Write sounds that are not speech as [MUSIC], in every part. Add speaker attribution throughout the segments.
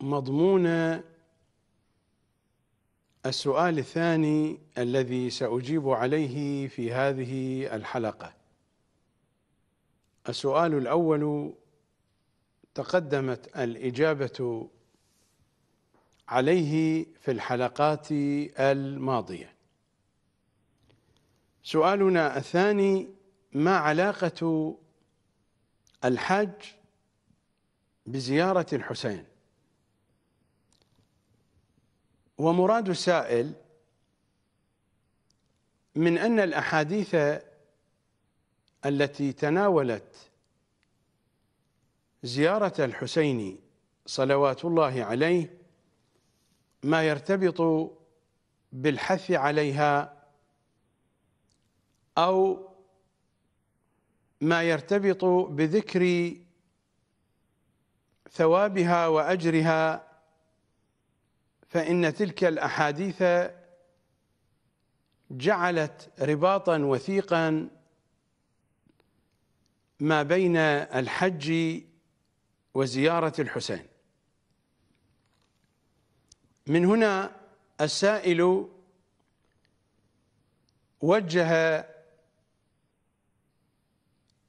Speaker 1: مضمون السؤال الثاني الذي سأجيب عليه في هذه الحلقة. السؤال الأول تقدمت الإجابة عليه في الحلقات الماضية. سؤالنا الثاني ما علاقة الحج بزيارة الحسين؟ ومراد السائل من أن الأحاديث التي تناولت زيارة الحسين صلوات الله عليه ما يرتبط بالحث عليها أو ما يرتبط بذكر ثوابها وأجرها فإن تلك الأحاديث جعلت رباطا وثيقا ما بين الحج وزيارة الحسين. من هنا السائل وجه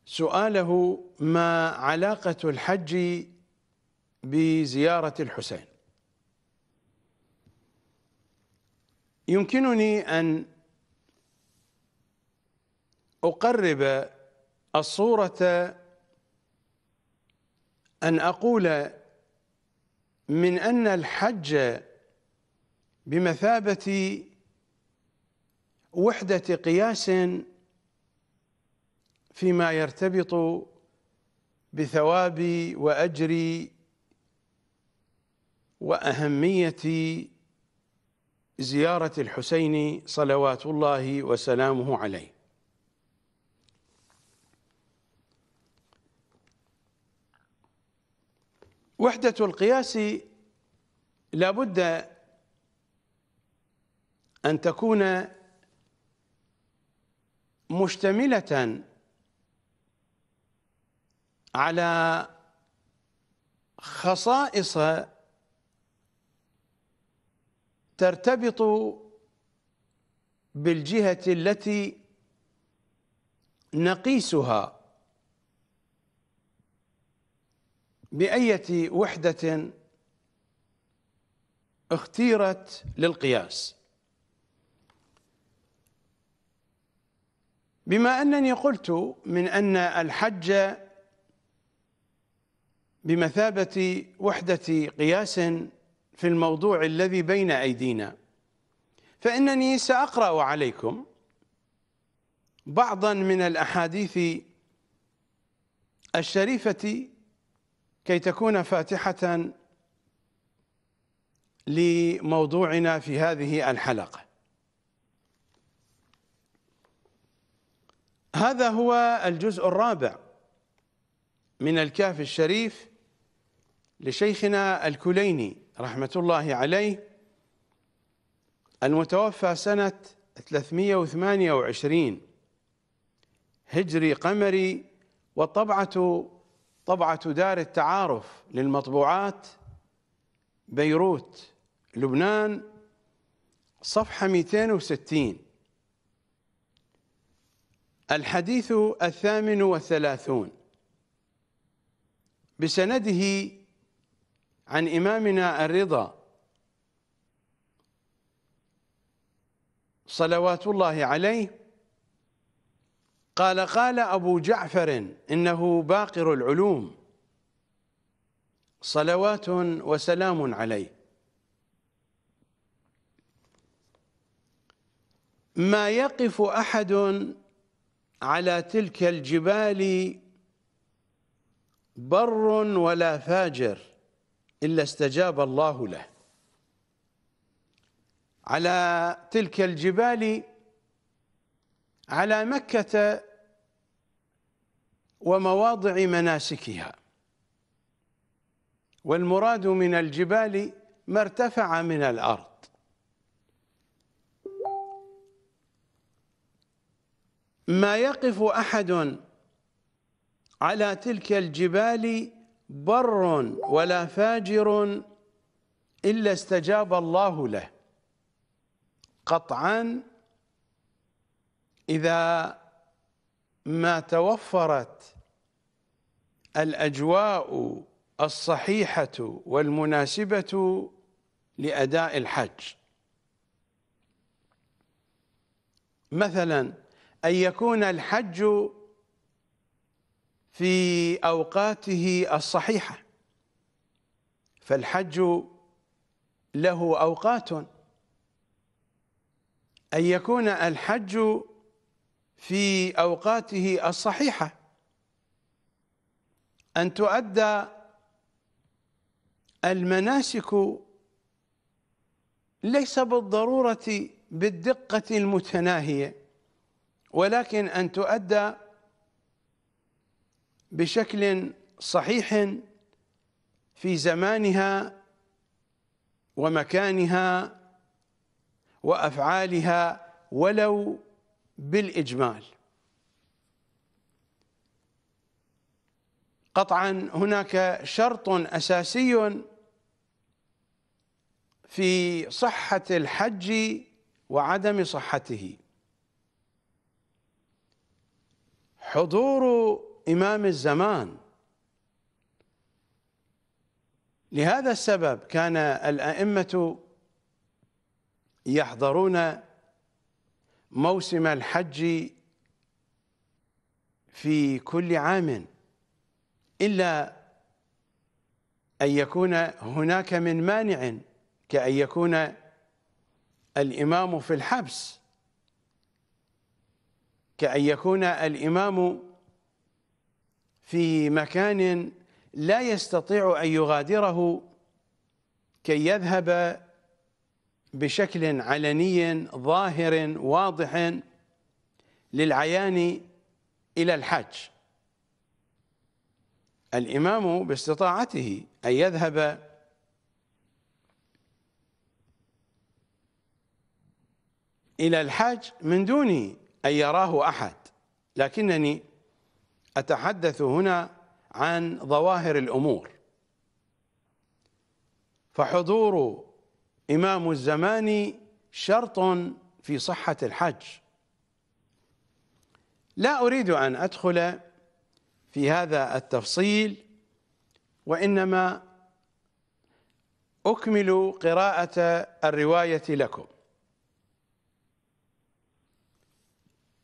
Speaker 1: سؤاله ما علاقة الحج بزيارة الحسين. يمكنني أن أقرب الصورة أن أقول من أن الحج بمثابة وحدة قياس فيما يرتبط بثواب وأجر وأهمية زيارة الحسين صلوات الله وسلامه عليه. وحدة القياس لابد أن تكون مشتملة على خصائص ترتبط بالجهة التي نقيسها بأية وحدة اختيرت للقياس. بما أنني قلت من أن الحج بمثابة وحدة قياس في الموضوع الذي بين أيدينا. فإنني سأقرأ عليكم بعضا من الأحاديث الشريفة كي تكون فاتحة لموضوعنا في هذه الحلقة. هذا هو الجزء الرابع من الكاف الشريف لشيخنا الكليني. رحمة الله عليه المتوفى سنة 328 هجري قمري والطبعة طبعة دار التعارف للمطبوعات بيروت لبنان صفحة 260 الحديث الثامن والثلاثون. بسنده عن إمامنا الرضا. صلوات الله عليه. قال قال أبو جعفر إنه باقر العلوم. صلوات وسلام عليه. ما يقف أحد على تلك الجبال بر ولا فاجر. إلا استجاب الله له. على تلك الجبال على مكة ومواضع مناسكها. والمراد من الجبال ما ارتفع من الأرض. ما يقف أحد على تلك الجبال بر ولا فاجر إلا استجاب الله له. قطعا إذا ما توفرت الأجواء الصحيحة والمناسبة لأداء الحج. مثلا أن يكون الحج في أوقاته الصحيحة. فالحج له أوقات. أن يكون الحج في أوقاته الصحيحة. أن تؤدى المناسك ليس بالضرورة بالدقة المتناهية ولكن أن تؤدى بشكل صحيح في زمانها ومكانها وأفعالها ولو بالإجمال. قطعا هناك شرط أساسي في صحة الحج وعدم صحته. حضور إمام الزمان. لهذا السبب كان الأئمة يحضرون موسم الحج في كل عام إلا أن يكون هناك من مانع كأن يكون الإمام في الحبس كأن يكون الإمام في مكان لا يستطيع أن يغادره كي يذهب بشكل علني ظاهر واضح للعيان إلى الحج الإمام باستطاعته أن يذهب إلى الحج من دون أن يراه أحد لكنني أتحدث هنا عن ظواهر الأمور. فحضور إمام الزمان شرط في صحة الحج. لا أريد أن أدخل في هذا التفصيل وإنما أكمل قراءة الرواية لكم.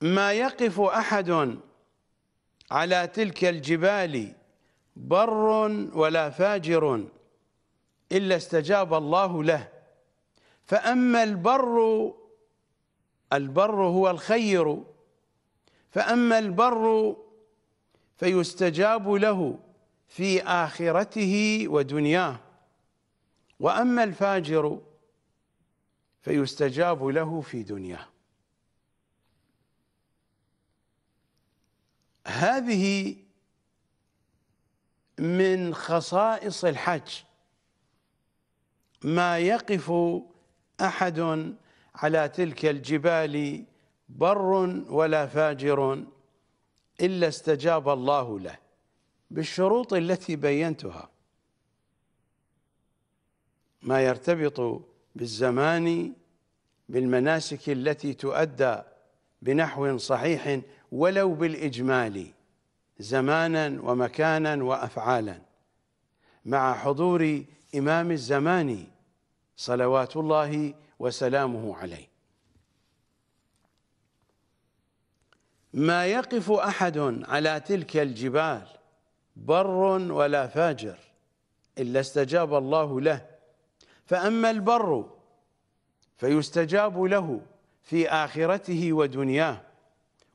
Speaker 1: ما يقف أحد على تلك الجبال بر ولا فاجر إلا استجاب الله له. فأما البر البر هو الخير. فأما البر فيستجاب له في آخرته ودنياه. وأما الفاجر فيستجاب له في دنياه. هذه من خصائص الحج. ما يقف أحد على تلك الجبال بر ولا فاجر إلا استجاب الله له بالشروط التي بينتها. ما يرتبط بالزمان بالمناسك التي تؤدى بنحو صحيح ولو بالإجمال زمانا ومكانا وأفعالا مع حضور إمام الزمان صلوات الله وسلامه عليه. ما يقف أحد على تلك الجبال بر ولا فاجر إلا استجاب الله له. فأما البر فيستجاب له في آخرته ودنياه.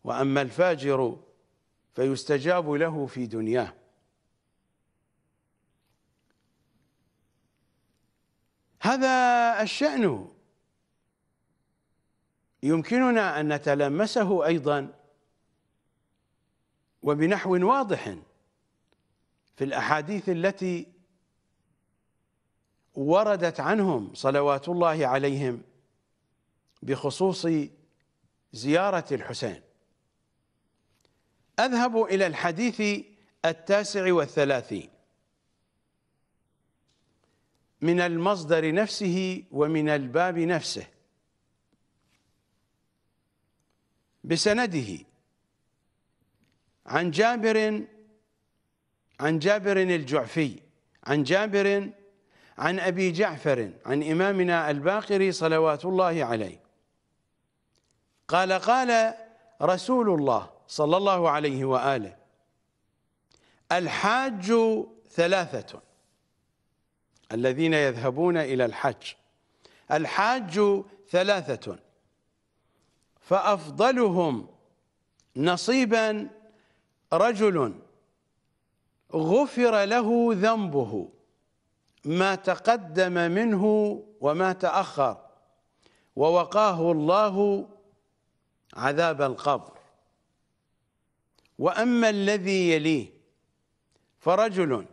Speaker 1: وأما الفاجر فيستجاب له في دنياه. هذا الشأن. يمكننا أن نتلمسه أيضا وبنحو واضح في الأحاديث التي وردت عنهم صلوات الله عليهم بخصوص زيارة الحسين. أذهب إلى الحديث التاسع والثلاثين. من المصدر نفسه ومن الباب نفسه. بسنده عن جابر عن جابر الجعفي عن جابر عن أبي جعفر عن إمامنا الباقر صلوات الله عليه. قال قال رسول الله صلى الله عليه وآله. الحاج ثلاثة. الذين يذهبون إلى الحج. الحاج ثلاثة. فأفضلهم نصيبا رجل غفر له ذنبه ما تقدم منه وما تأخر ووقاه الله عذاب القبر. وأما الذي يليه فرجل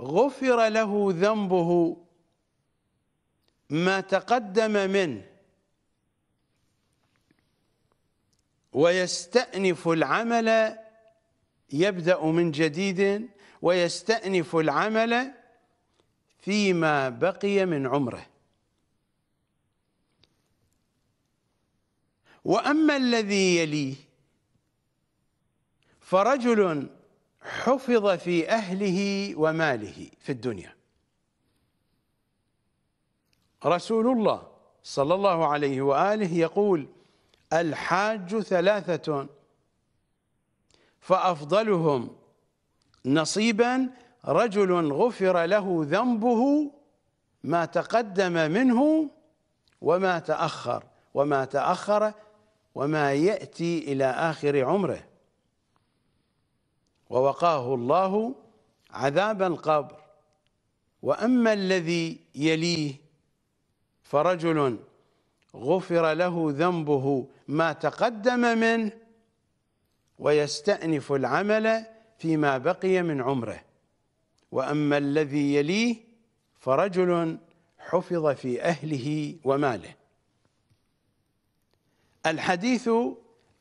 Speaker 1: غفر له ذنبه ما تقدم منه ويستأنف العمل يبدأ من جديد ويستأنف العمل فيما بقي من عمره. وأما الذي يليه فرجل حفظ في أهله وماله في الدنيا. رسول الله صلى الله عليه وآله يقول الحاج ثلاثة فأفضلهم نصيبا رجل غفر له ذنبه ما تقدم منه وما تأخر وما تأخر وما يأتي إلى آخر عمره. ووقاه الله عذاب القبر. وأما الذي يليه فرجل غفر له ذنبه ما تقدم منه ويستأنف العمل فيما بقي من عمره. وأما الذي يليه فرجل حفظ في أهله وماله. الحديث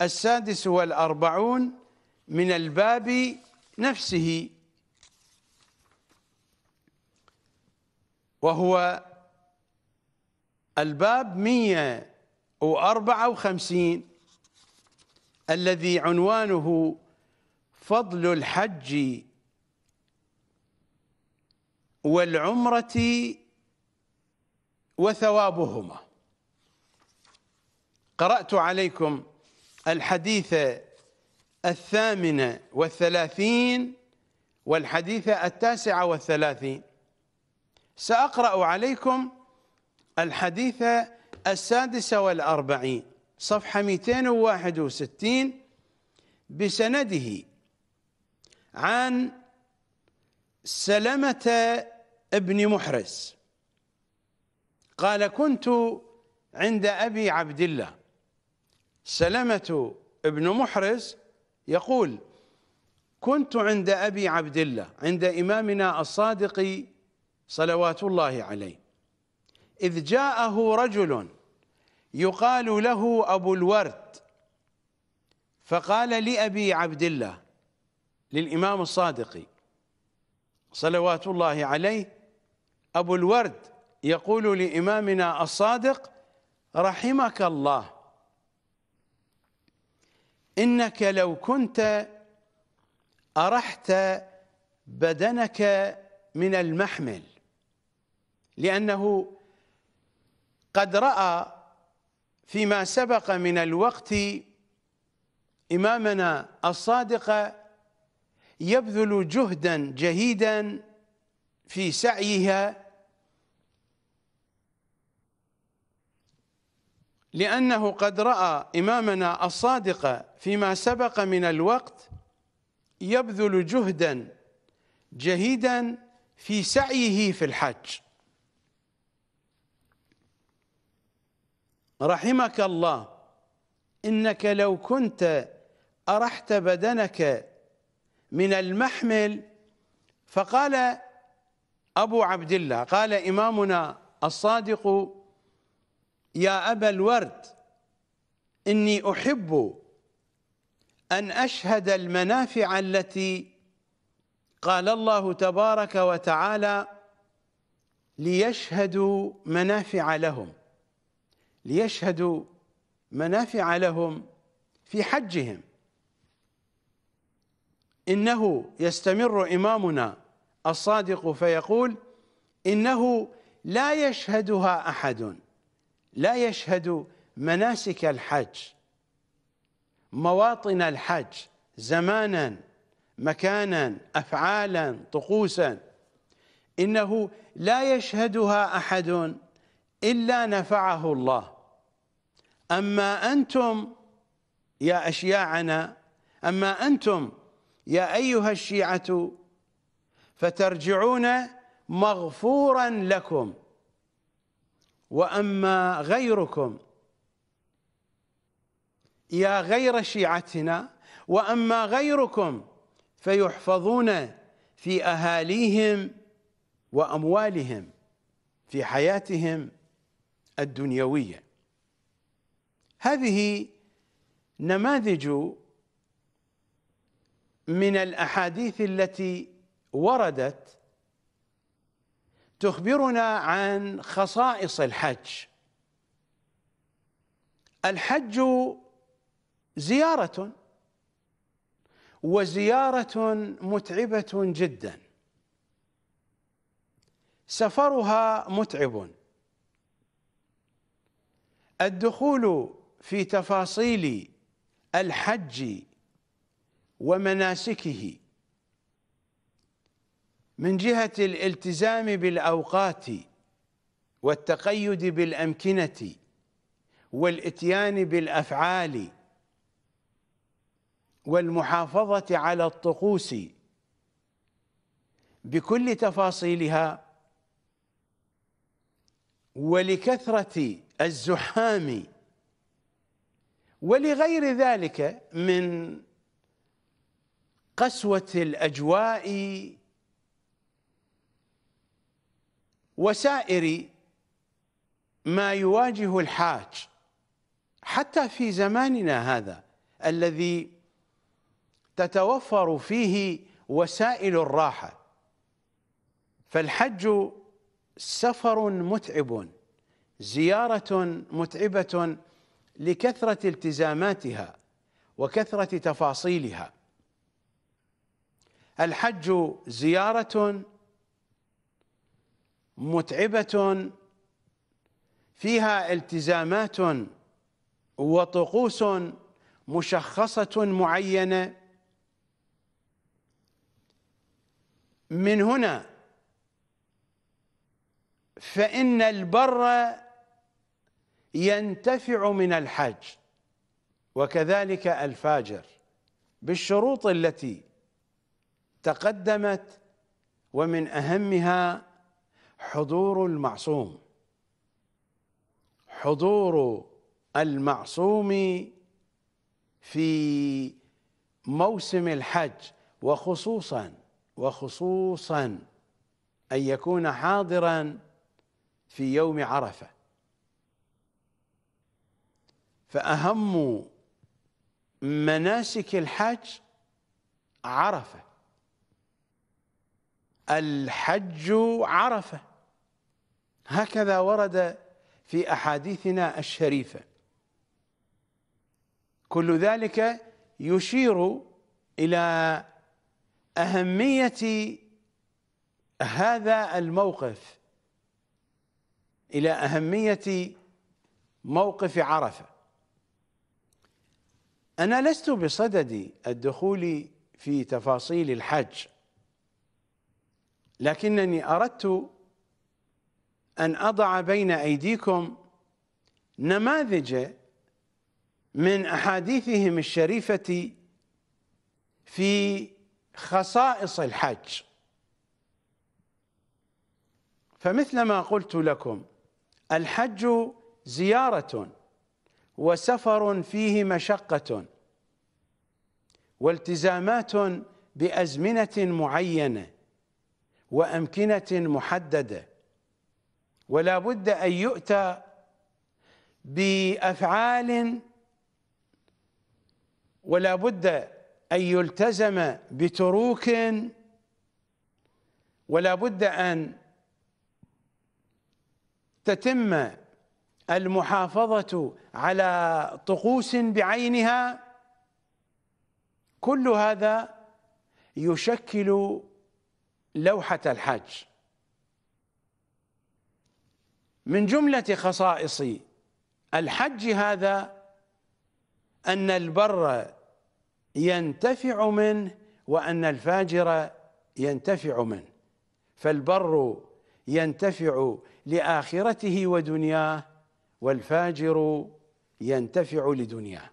Speaker 1: السادس والأربعون من الباب نفسه. وهو الباب 154 الذي عنوانه فضل الحج والعمرة وثوابهما. قرأت عليكم الحديث الثامن والثلاثين والحديث التاسع والثلاثين. سأقرأ عليكم الحديث السادس والأربعين صفحة 261 بسنده عن سلمة ابن محرز. قال كنت عند أبي عبد الله. سلمة ابن محرز يقول كنت عند أبي عبد الله عند إمامنا الصادق صلوات الله عليه. إذ جاءه رجل يقال له أبو الورد فقال لأبي عبد الله للإمام الصادق صلوات الله عليه أبو الورد يقول لإمامنا الصادق رحمك الله. إنك لو كنت أرحت بدنك من المحمل لأنه قد رأى فيما سبق من الوقت إمامنا الصادق يبذل جهدا جهيدا في سعيها لأنه قد رأى إمامنا الصادق فيما سبق من الوقت يبذل جهدا جهيدا في سعيه في الحج. رحمك الله إنك لو كنت أرحت بدنك من المحمل فقال أبو عبد الله قال إمامنا الصادق يا أبا الورد إني أحب أن أشهد المنافع التي قال الله تبارك وتعالى ليشهدوا منافع لهم ليشهدوا منافع لهم في حجهم. إنه يستمر إمامنا الصادق فيقول إنه لا يشهدها أحد. لا يشهد مناسك الحج مواطن الحج زمانا مكانا أفعالا طقوسا. إنه لا يشهدها أحد إلا نفعه الله. أما أنتم يا أشياعنا أما أنتم يا أيها الشيعة فترجعون مغفورا لكم. وأما غيركم يا غير شيعتنا وأما غيركم فيحفظون في أهاليهم وأموالهم في حياتهم الدنيوية. هذه نماذج من الأحاديث التي وردت تخبرنا عن خصائص الحج. الحج زيارة وزيارة متعبة جدا. سفرها متعب. الدخول في تفاصيل الحج ومناسكه. من جهة الالتزام بالأوقات والتقيد بالأمكنة والإتيان بالأفعال والمحافظة على الطقوس بكل تفاصيلها ولكثرة الزحام ولغير ذلك من قسوة الأجواء وسائر ما يواجه الحاج حتى في زماننا هذا الذي تتوفر فيه وسائل الراحة. فالحج سفر متعب زيارة متعبة لكثرة التزاماتها وكثرة تفاصيلها. الحج زيارة متعبة فيها التزامات وطقوس مشخصة معينة. من هنا فإن البر ينتفع من الحج وكذلك الفاجر بالشروط التي تقدمت ومن أهمها حضور المعصوم. حضور المعصوم في موسم الحج وخصوصا وخصوصا أن يكون حاضرا في يوم عرفة. فأهم مناسك الحج عرفة. الحج عرفة. هكذا ورد في أحاديثنا الشريفة. كل ذلك يشير إلى أهمية هذا الموقف إلى أهمية موقف عرفة. أنا لست بصدد الدخول في تفاصيل الحج لكنني أردت أن أضع بين أيديكم نماذج من أحاديثهم الشريفة في خصائص الحج. فمثل ما قلت لكم الحج زيارة وسفر فيه مشقة والتزامات بأزمنة معينة وأمكنة محددة. ولا بد أن يؤتى بأفعال ولا بد أن يلتزم بتروك ولا بد أن
Speaker 2: تتم المحافظة على طقوس بعينها. كل هذا يشكل لوحة الحج من جملة خصائص الحج هذا أن البر ينتفع منه وأن الفاجر ينتفع منه. فالبر ينتفع لآخرته ودنياه والفاجر ينتفع لدنياه.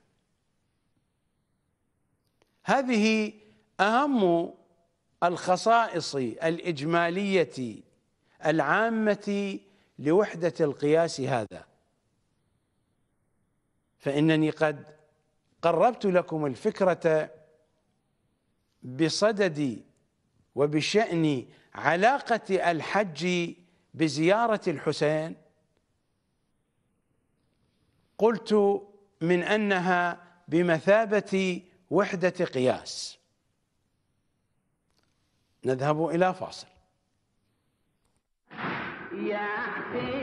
Speaker 2: هذه أهم الخصائص الإجمالية العامة لوحدة القياس هذا. فإنني قد قربت لكم الفكرة بصدد وبشأن علاقة الحج بزيارة الحسين. قلت من أنها بمثابة وحدة قياس. نذهب إلى فاصل. يا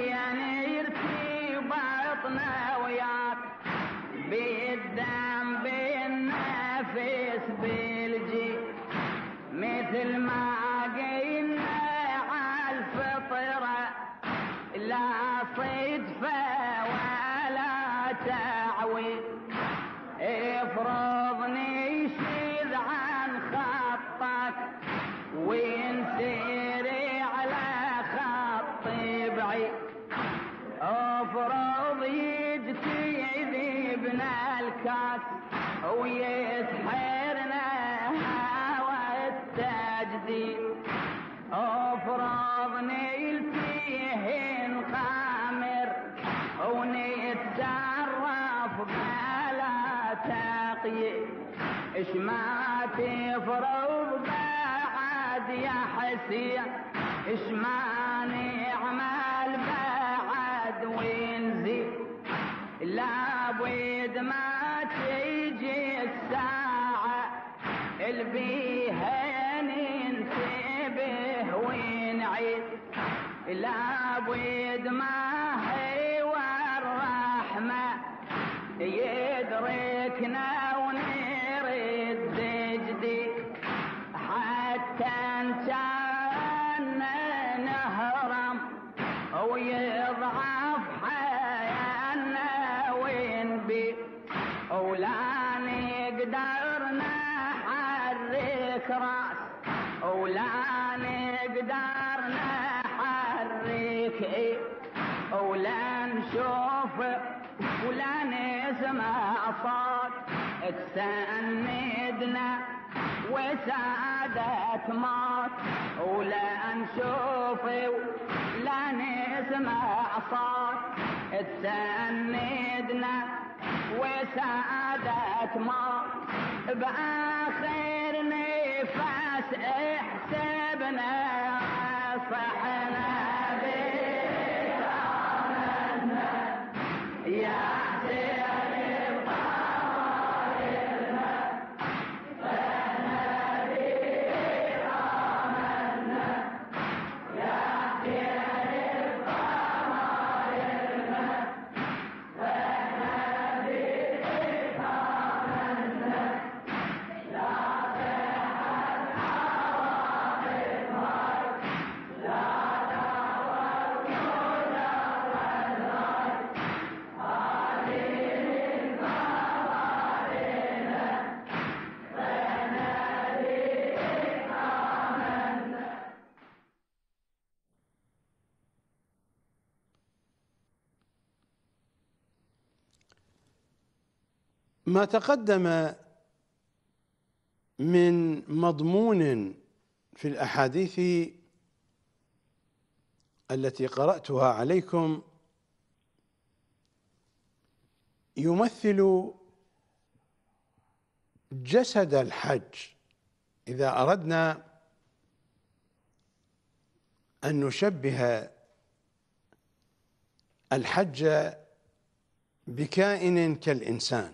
Speaker 2: ما تفرض بعد يا حسين اش ما نعمل بعد ونزيد لابد ما تيجي الساعة اللي بيها ننتبه ونعيد لابد ما هي والرحمة يدركنا ولا نسمع صوت تسندنا وسعادة موت ولا نشوف ولا نسمع صوت تسندنا وسعادة موت بآخر نفس احسبنا صحنا ما تقدم من مضمون في الأحاديث التي قرأتها عليكم يمثل جسد الحج. إذا أردنا أن نشبه الحج بكائن كالإنسان.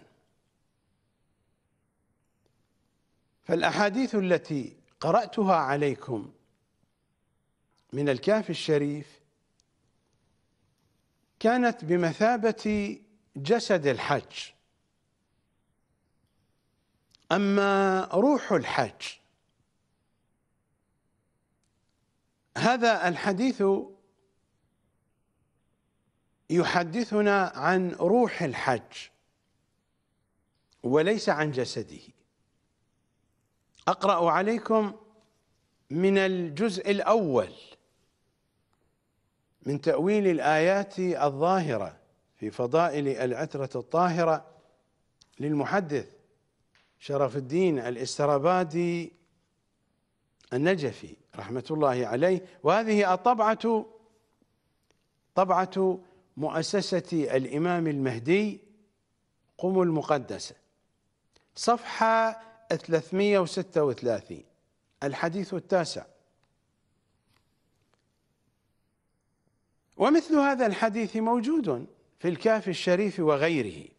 Speaker 2: فالأحاديث التي قرأتها عليكم من الكهف الشريف
Speaker 1: كانت بمثابة جسد الحج. أما روح الحج هذا الحديث يحدثنا عن روح الحج وليس عن جسده. أقرأ عليكم من الجزء الأول من تأويل الآيات الظاهرة في فضائل العترة الطاهرة للمحدث شرف الدين الإسترابادي النجفي رحمة الله عليه. وهذه الطبعة طبعة مؤسسة الإمام المهدي قم المقدسة. صفحة 336 الحديث التاسع. ومثل هذا الحديث موجود في الكافي الشريف وغيره.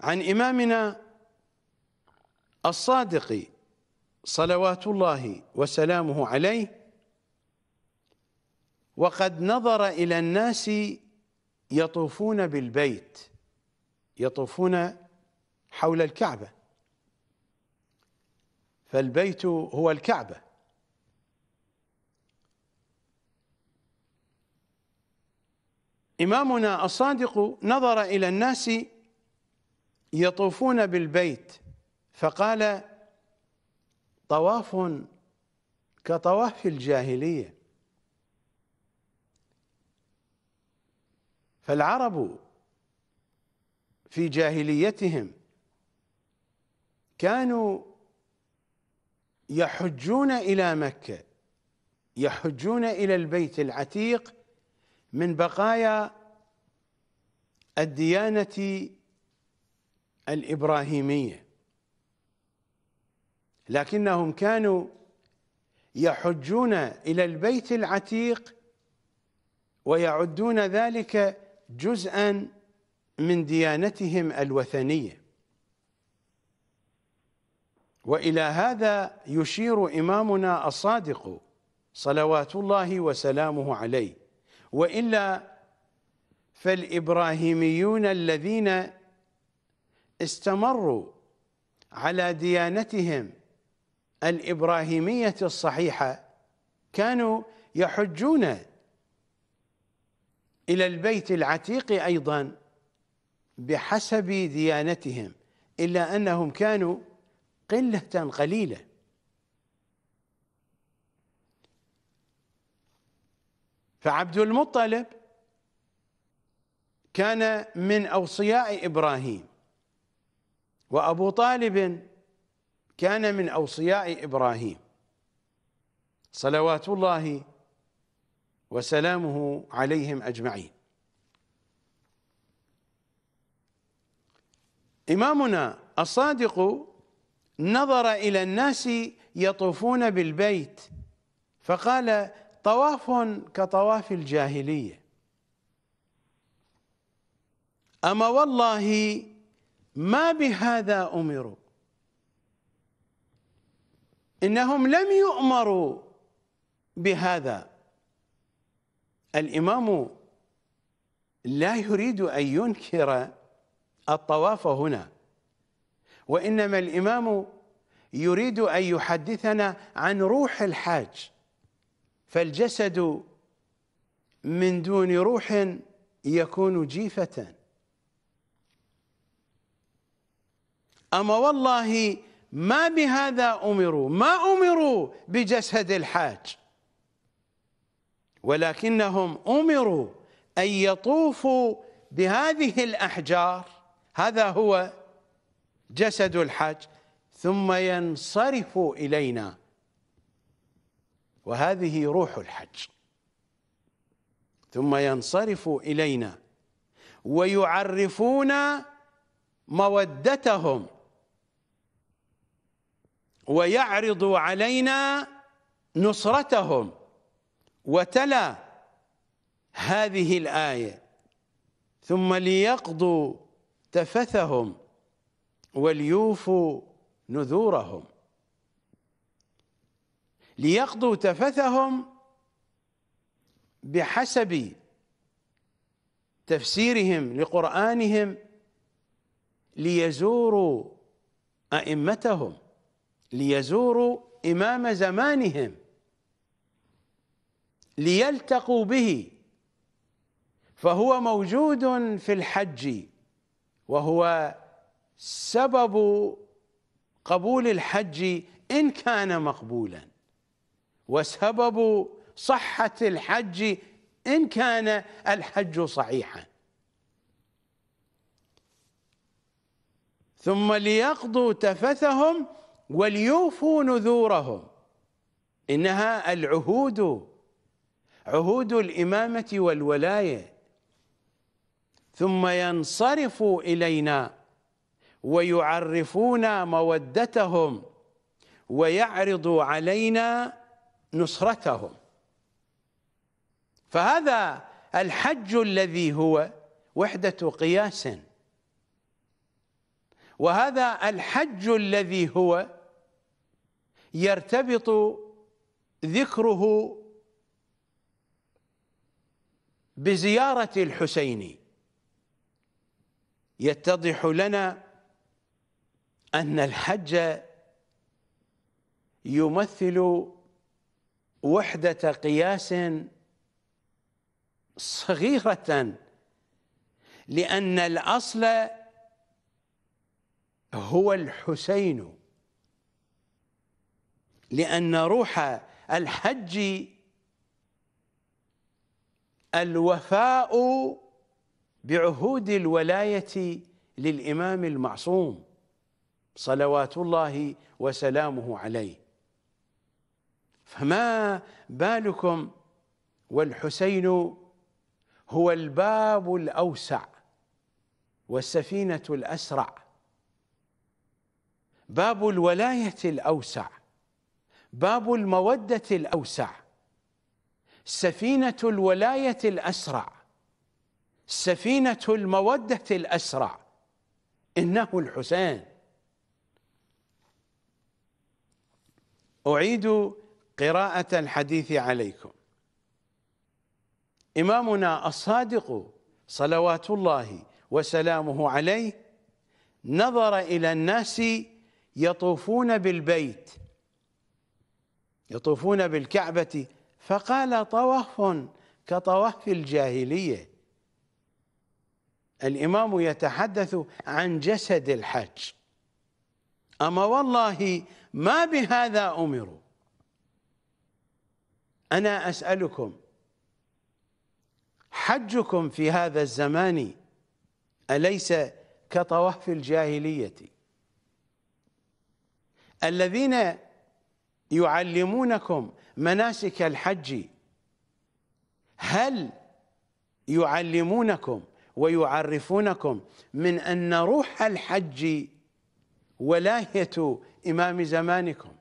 Speaker 1: عن إمامنا الصادق صلوات الله وسلامه عليه وقد نظر إلى الناس يطوفون بالبيت يطوفون حول الكعبة. فالبيت هو الكعبة. إمامنا الصادق نظر إلى الناس يطوفون بالبيت فقال طواف كطواف الجاهلية. فالعرب في جاهليتهم كانوا يحجون إلى مكة يحجون إلى البيت العتيق من بقايا الديانة الإبراهيمية. لكنهم كانوا يحجون إلى البيت العتيق ويعدون ذلك جزءا من ديانتهم الوثنية. وإلى هذا يشير إمامنا الصادق صلوات الله وسلامه عليه. وإلا فالإبراهيميون الذين استمروا على ديانتهم الإبراهيمية الصحيحة كانوا يحجون إلى البيت العتيق أيضا بحسب ديانتهم إلا أنهم كانوا قلة قليلة. فعبد المطلب كان من أوصياء إبراهيم وأبو طالب كان من أوصياء إبراهيم. صلوات الله وسلامه عليهم أجمعين. إمامنا الصادق نظر إلى الناس يطوفون بالبيت فقال طواف كطواف الجاهلية. أما والله ما بهذا أمروا. إنهم لم يؤمروا بهذا. الإمام لا يريد أن ينكر الطواف هنا. وإنما الإمام يريد أن يحدثنا عن روح الحاج. فالجسد من دون روح يكون جيفة. أما والله ما بهذا أمروا ما أمروا بجسد الحاج. ولكنهم أمروا أن يطوفوا بهذه الأحجار. هذا هو جسد الحج ثم ينصرف إلينا. وهذه روح الحج ثم ينصرف إلينا. ويعرفون مودتهم. ويعرض علينا نصرتهم. وتلا هذه الآية. ثم ليقضوا تفثهم. وليوفوا نذورهم. ليقضوا تفثهم بحسب تفسيرهم لقرآنهم ليزوروا أئمتهم ليزوروا إمام زمانهم ليلتقوا به. فهو موجود في الحج وهو سبب قبول الحج إن كان مقبولا وسبب صحة الحج إن كان الحج صحيحا. ثم ليقضوا تفثهم وليوفوا نذورهم. إنها العهود عهود الإمامة والولاية. ثم ينصرفوا إلينا ويعرفون مودتهم ويعرضوا علينا نصرتهم. فهذا الحج الذي هو وحدة قياس. وهذا الحج الذي هو يرتبط ذكره بزيارة الحسين. يتضح لنا أن الحج يمثل وحدة قياس صغيرة لأن الأصل هو الحسين لأن روح الحج الوفاء بعهود الولاية للإمام المعصوم. صلوات الله وسلامه عليه. فما بالكم والحسين هو الباب الأوسع والسفينة الأسرع. باب الولاية الأوسع باب المودة الأوسع سفينة الولاية الأسرع سفينة المودة الأسرع. إنه الحسين. أعيد قراءة الحديث عليكم. إمامنا الصادق صلوات الله وسلامه عليه نظر إلى الناس يطوفون بالبيت يطوفون بالكعبة فقال طواف كطواف الجاهلية. الإمام يتحدث عن جسد الحج أما والله ما بهذا أمروا أنا أسألكم حجكم في هذا الزمان أليس كطواف الجاهلية؟ الذين يعلمونكم مناسك الحج هل يعلمونكم ويعرفونكم من أن روح الحج ولاية إمام زمانكم.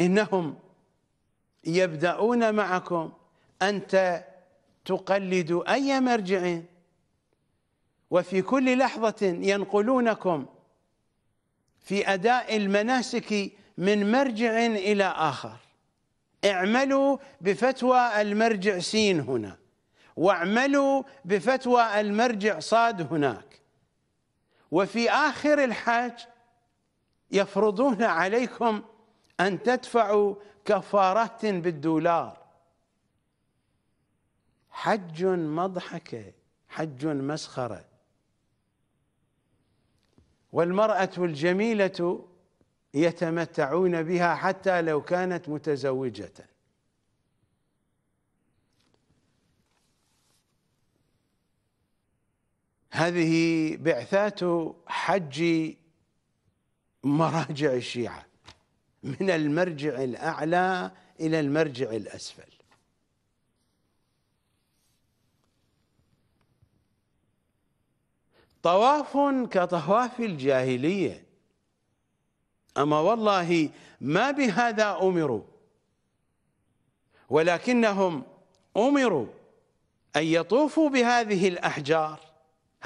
Speaker 1: إنهم يبدأون معكم أنت تقلد أي مرجع. وفي كل لحظة ينقلونكم في أداء المناسك من مرجع إلى آخر. اعملوا بفتوى المرجع سين هنا واعملوا بفتوى المرجع صاد هناك. وفي آخر الحج يفرضون عليكم أن تدفعوا كفارات بالدولار. حج مضحكة حج مسخرة. والمرأة الجميلة يتمتعون بها حتى لو كانت متزوجة. هذه بعثات حج مراجع الشيعة من المرجع الأعلى إلى المرجع الأسفل. طواف كطواف الجاهلية. أما والله ما بهذا أمروا ولكنهم أمروا أن يطوفوا بهذه الأحجار.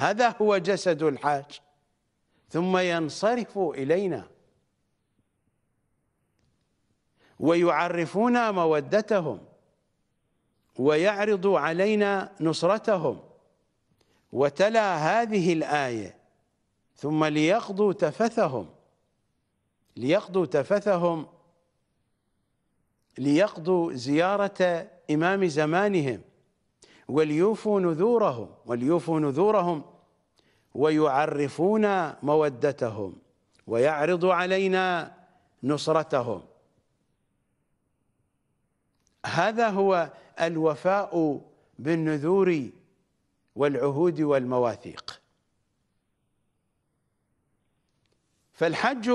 Speaker 1: هذا هو جسد الحاج. ثم ينصرفوا إلينا. ويعرفون مودتهم. ويعرض علينا نصرتهم. وتلا هذه الآية. ثم ليقضوا تفثهم. ليقضوا تفثهم. ليقضوا زيارة إمام زمانهم. وليوفوا نذورهم. وليوفوا نذورهم. ويعرفون مودتهم ويعرض علينا نصرتهم. هذا هو الوفاء بالنذور والعهود والمواثيق. فالحج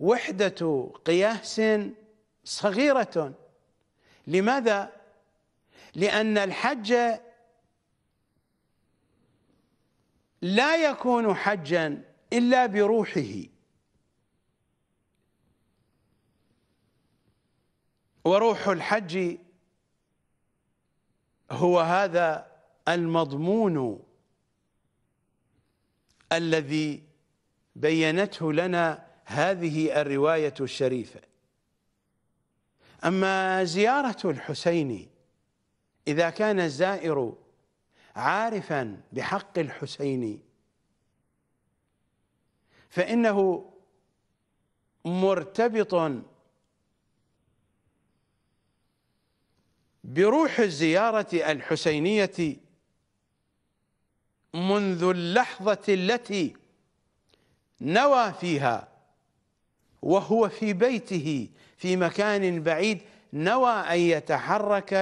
Speaker 1: وحدة قياس صغيرة. لماذا؟ لأن الحج لا يكون حجا إلا بروحه. وروح الحج هو هذا المضمون الذي بينته لنا هذه الرواية الشريفة. أما زيارة الحسين إذا كان الزائر عارفا بحق الحسين. فإنه مرتبط بروح الزيارة الحسينية منذ اللحظة التي نوى فيها وهو في بيته في مكان بعيد نوى أن يتحرك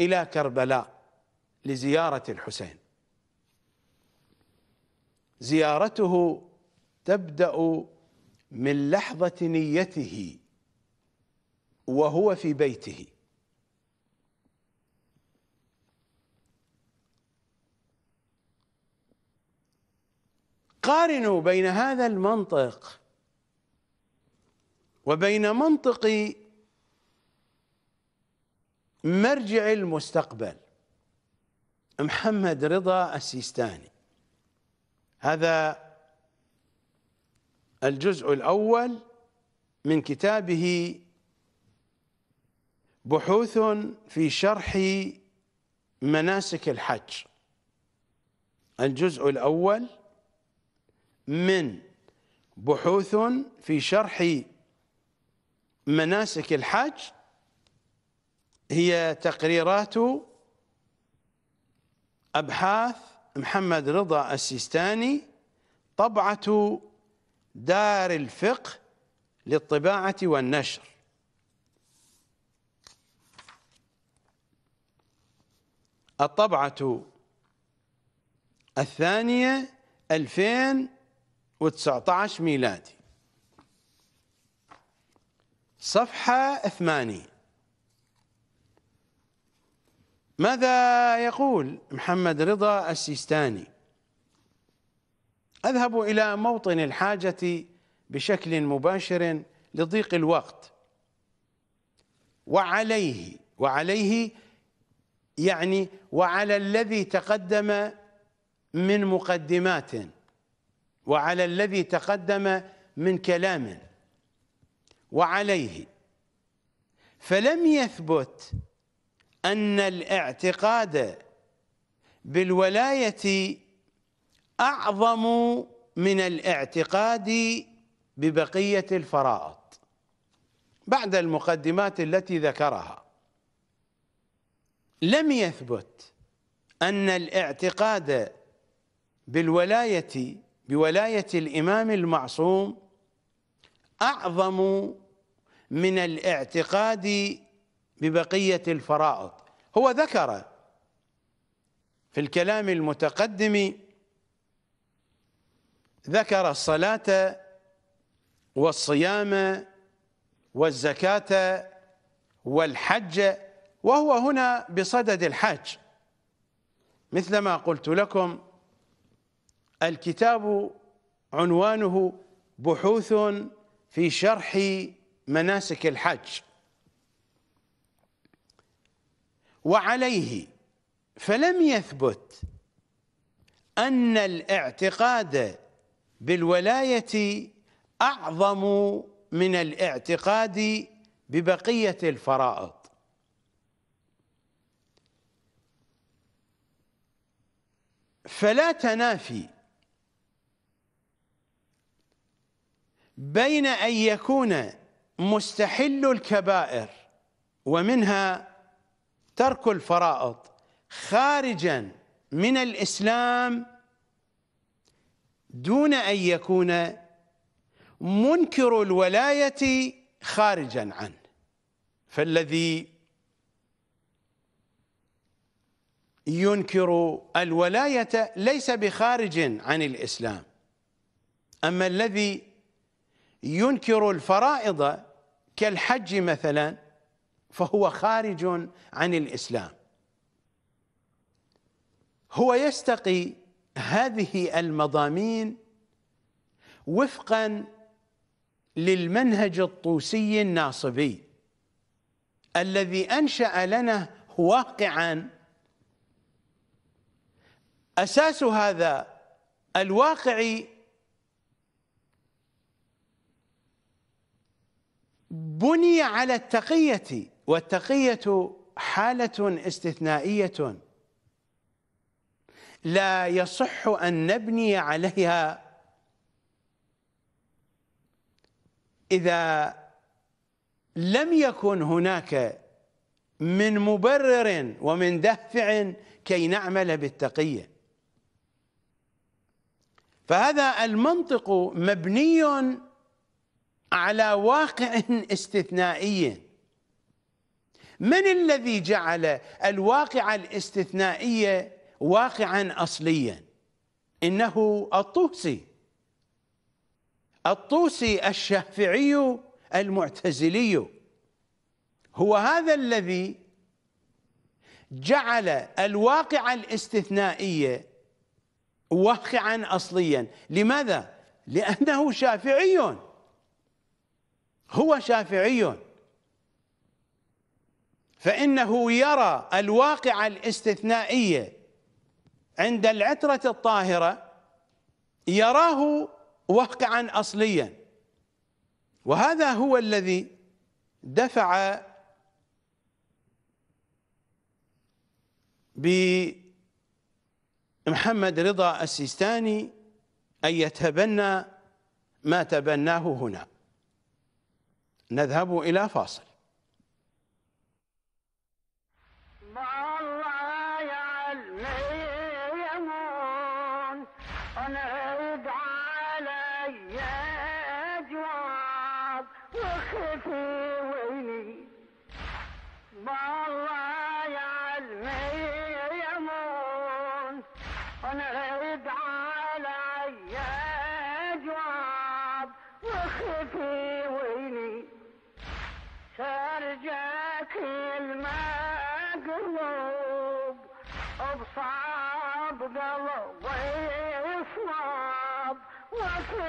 Speaker 1: إلى كربلاء. لزيارة الحسين. زيارته تبدأ من لحظة نيته وهو في بيته. قارنوا بين هذا المنطق وبين منطق مرجع المستقبل. محمد رضا السيستاني. هذا الجزء الأول من كتابه بحوث في شرح مناسك الحج. الجزء الأول من بحوث في شرح مناسك الحج هي تقريرات أبحاث محمد رضا السيستاني طبعة دار الفقه للطباعة والنشر. الطبعة الثانية 2019 ميلادي. صفحة ثمانية. ماذا يقول محمد رضا السيستاني؟ أذهب إلى موطن الحاجة بشكل مباشر لضيق الوقت. وعليه وعليه يعني وعلى الذي تقدم من مقدمات وعلى الذي تقدم من كلام وعليه. فلم يثبت أن الاعتقاد بالولاية أعظم من الاعتقاد ببقية الفرائض بعد المقدمات التي ذكرها. لم يثبت أن الاعتقاد بالولاية بولاية الإمام المعصوم أعظم من الاعتقاد ببقية الفرائض. هو ذكر في الكلام المتقدم ذكر الصلاة والصيام والزكاة والحج وهو هنا بصدد الحج مثلما قلت لكم الكتاب عنوانه بحوث في شرح مناسك الحج. وعليه. فلم يثبت أن الاعتقاد بالولاية أعظم من الاعتقاد ببقية الفرائض. فلا تنافي بين أن يكون مستحل الكبائر ومنها ترك الفرائض خارجا من الإسلام دون أن يكون منكر الولاية خارجا عنه. فالذي ينكر الولاية ليس بخارج عن الإسلام أما الذي ينكر الفرائض كالحج مثلا فهو خارج عن الإسلام. هو يستقي هذه المضامين وفقا للمنهج الطوسي الناصبي الذي أنشأ لنا واقعا. أساس هذا الواقع بني على التقية والتقية حالة استثنائية. لا يصح أن نبني عليها إذا لم يكن هناك من مبرر ومن دافع كي نعمل بالتقية. فهذا المنطق مبني على واقع استثنائي. من الذي جعل الواقع الاستثنائي واقعا اصليا؟ إنه الطوسي. الطوسي الشافعي المعتزلي. هو هذا الذي جعل الواقع الاستثنائي واقعا اصليا. لماذا؟ لأنه شافعي. هو شافعي. فإنه يرى الواقع الاستثنائي عند العترة الطاهرة يراه واقعا اصليا. وهذا هو الذي دفع ب محمد رضا السيستاني أن يتبنى ما تبناه هنا. نذهب إلى فاصل.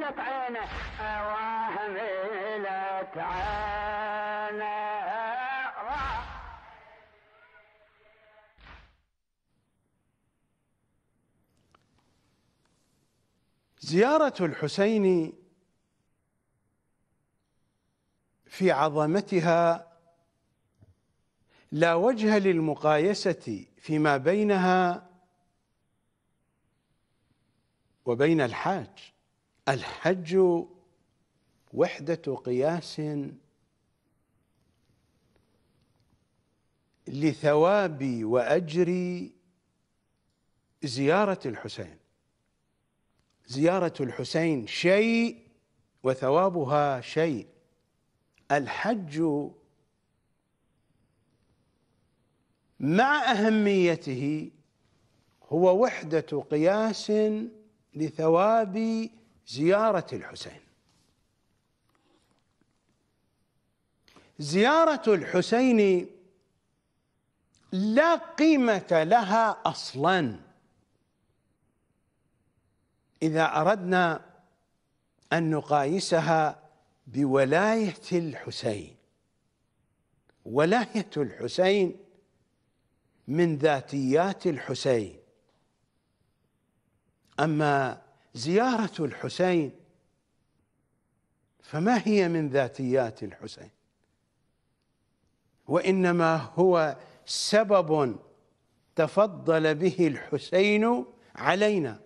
Speaker 2: وهملت عينه وهملت عينه
Speaker 1: زيارة الحسين في عظمتها لا وجه للمقايسة فيما بينها وبين الحاج. الحج وحدة قياس لثواب وأجر زيارة الحسين. زيارة الحسين شيء وثوابها شيء. الحج مع أهميته هو وحدة قياس لثواب زيارة الحسين. زيارة الحسين لا قيمة لها أصلا. إذا أردنا أن نقايسها بولاية الحسين ولاية الحسين من ذاتيات الحسين. أما زيارة الحسين. فما هي من ذاتيات الحسين؟ وإنما هو سبب تفضل به الحسين علينا.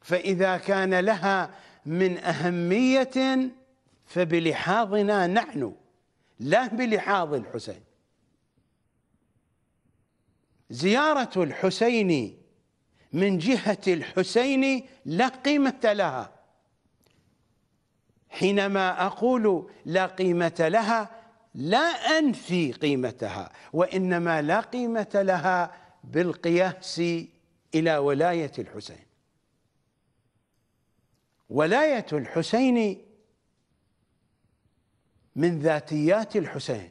Speaker 1: فإذا كان لها من أهمية فبلحاظنا نحن لا بلحاظ الحسين. زيارة الحسين من جهة الحسين لا قيمة لها. حينما أقول لا قيمة لها لا أنفي قيمتها وإنما لا قيمة لها بالقياس إلى ولاية الحسين. ولاية الحسين من ذاتيات الحسين.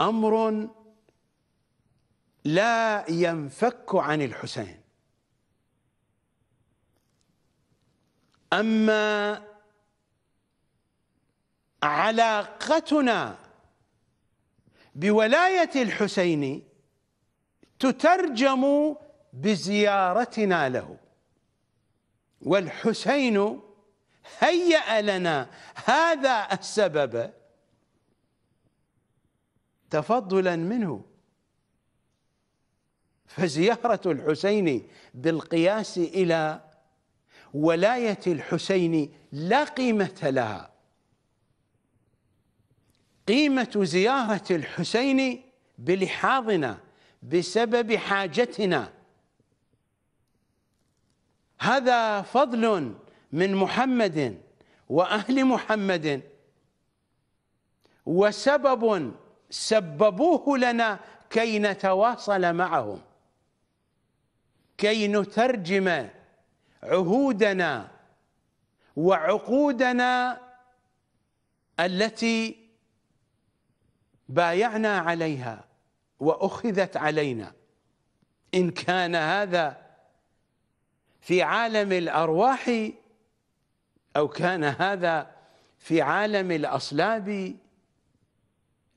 Speaker 1: أمر لا ينفك عن الحسين. أما علاقتنا بولاية الحسين تترجم بزيارتنا له. والحسين هيأ لنا هذا السبب تفضلا منه. فزيارة الحسين بالقياس إلى ولاية الحسين لا قيمة لها. قيمة زيارة الحسين بلحاظنا بسبب حاجتنا. هذا فضل من محمد وأهل محمد. وسبب سببوه لنا كي نتواصل معهم كي نترجم عهودنا وعقودنا التي بايعنا عليها وأخذت علينا. إن كان هذا في عالم الأرواح أو كان هذا في عالم الأصلاب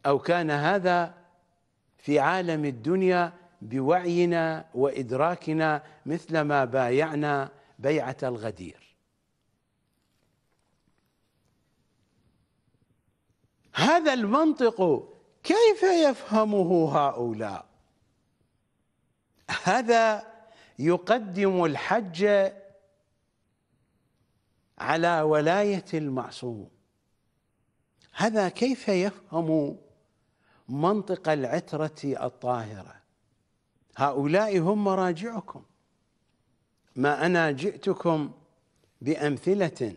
Speaker 1: أو كان هذا في عالم الدنيا بوعينا وإدراكنا مثلما بايعنا بيعة الغدير. هذا المنطق كيف يفهمه هؤلاء؟ هذا يقدم الحج على ولاية المعصوم. هذا كيف يفهم منطق العترة الطاهرة؟ هؤلاء هم مراجعكم ما أنا جئتكم بأمثلة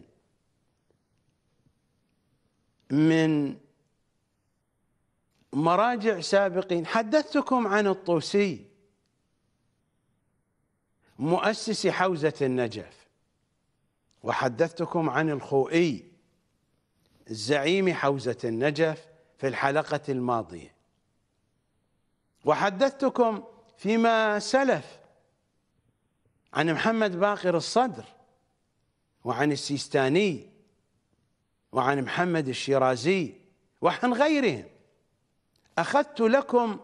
Speaker 1: من مراجع سابقين. حدثتكم عن الطوسي مؤسس حوزة النجف. وحدثتكم عن الخوئي زعيم حوزة النجف في الحلقة الماضية. وحدثتكم فيما سلف عن محمد باقر الصدر وعن السيستاني وعن محمد الشيرازي وعن غيرهم. أخذت لكم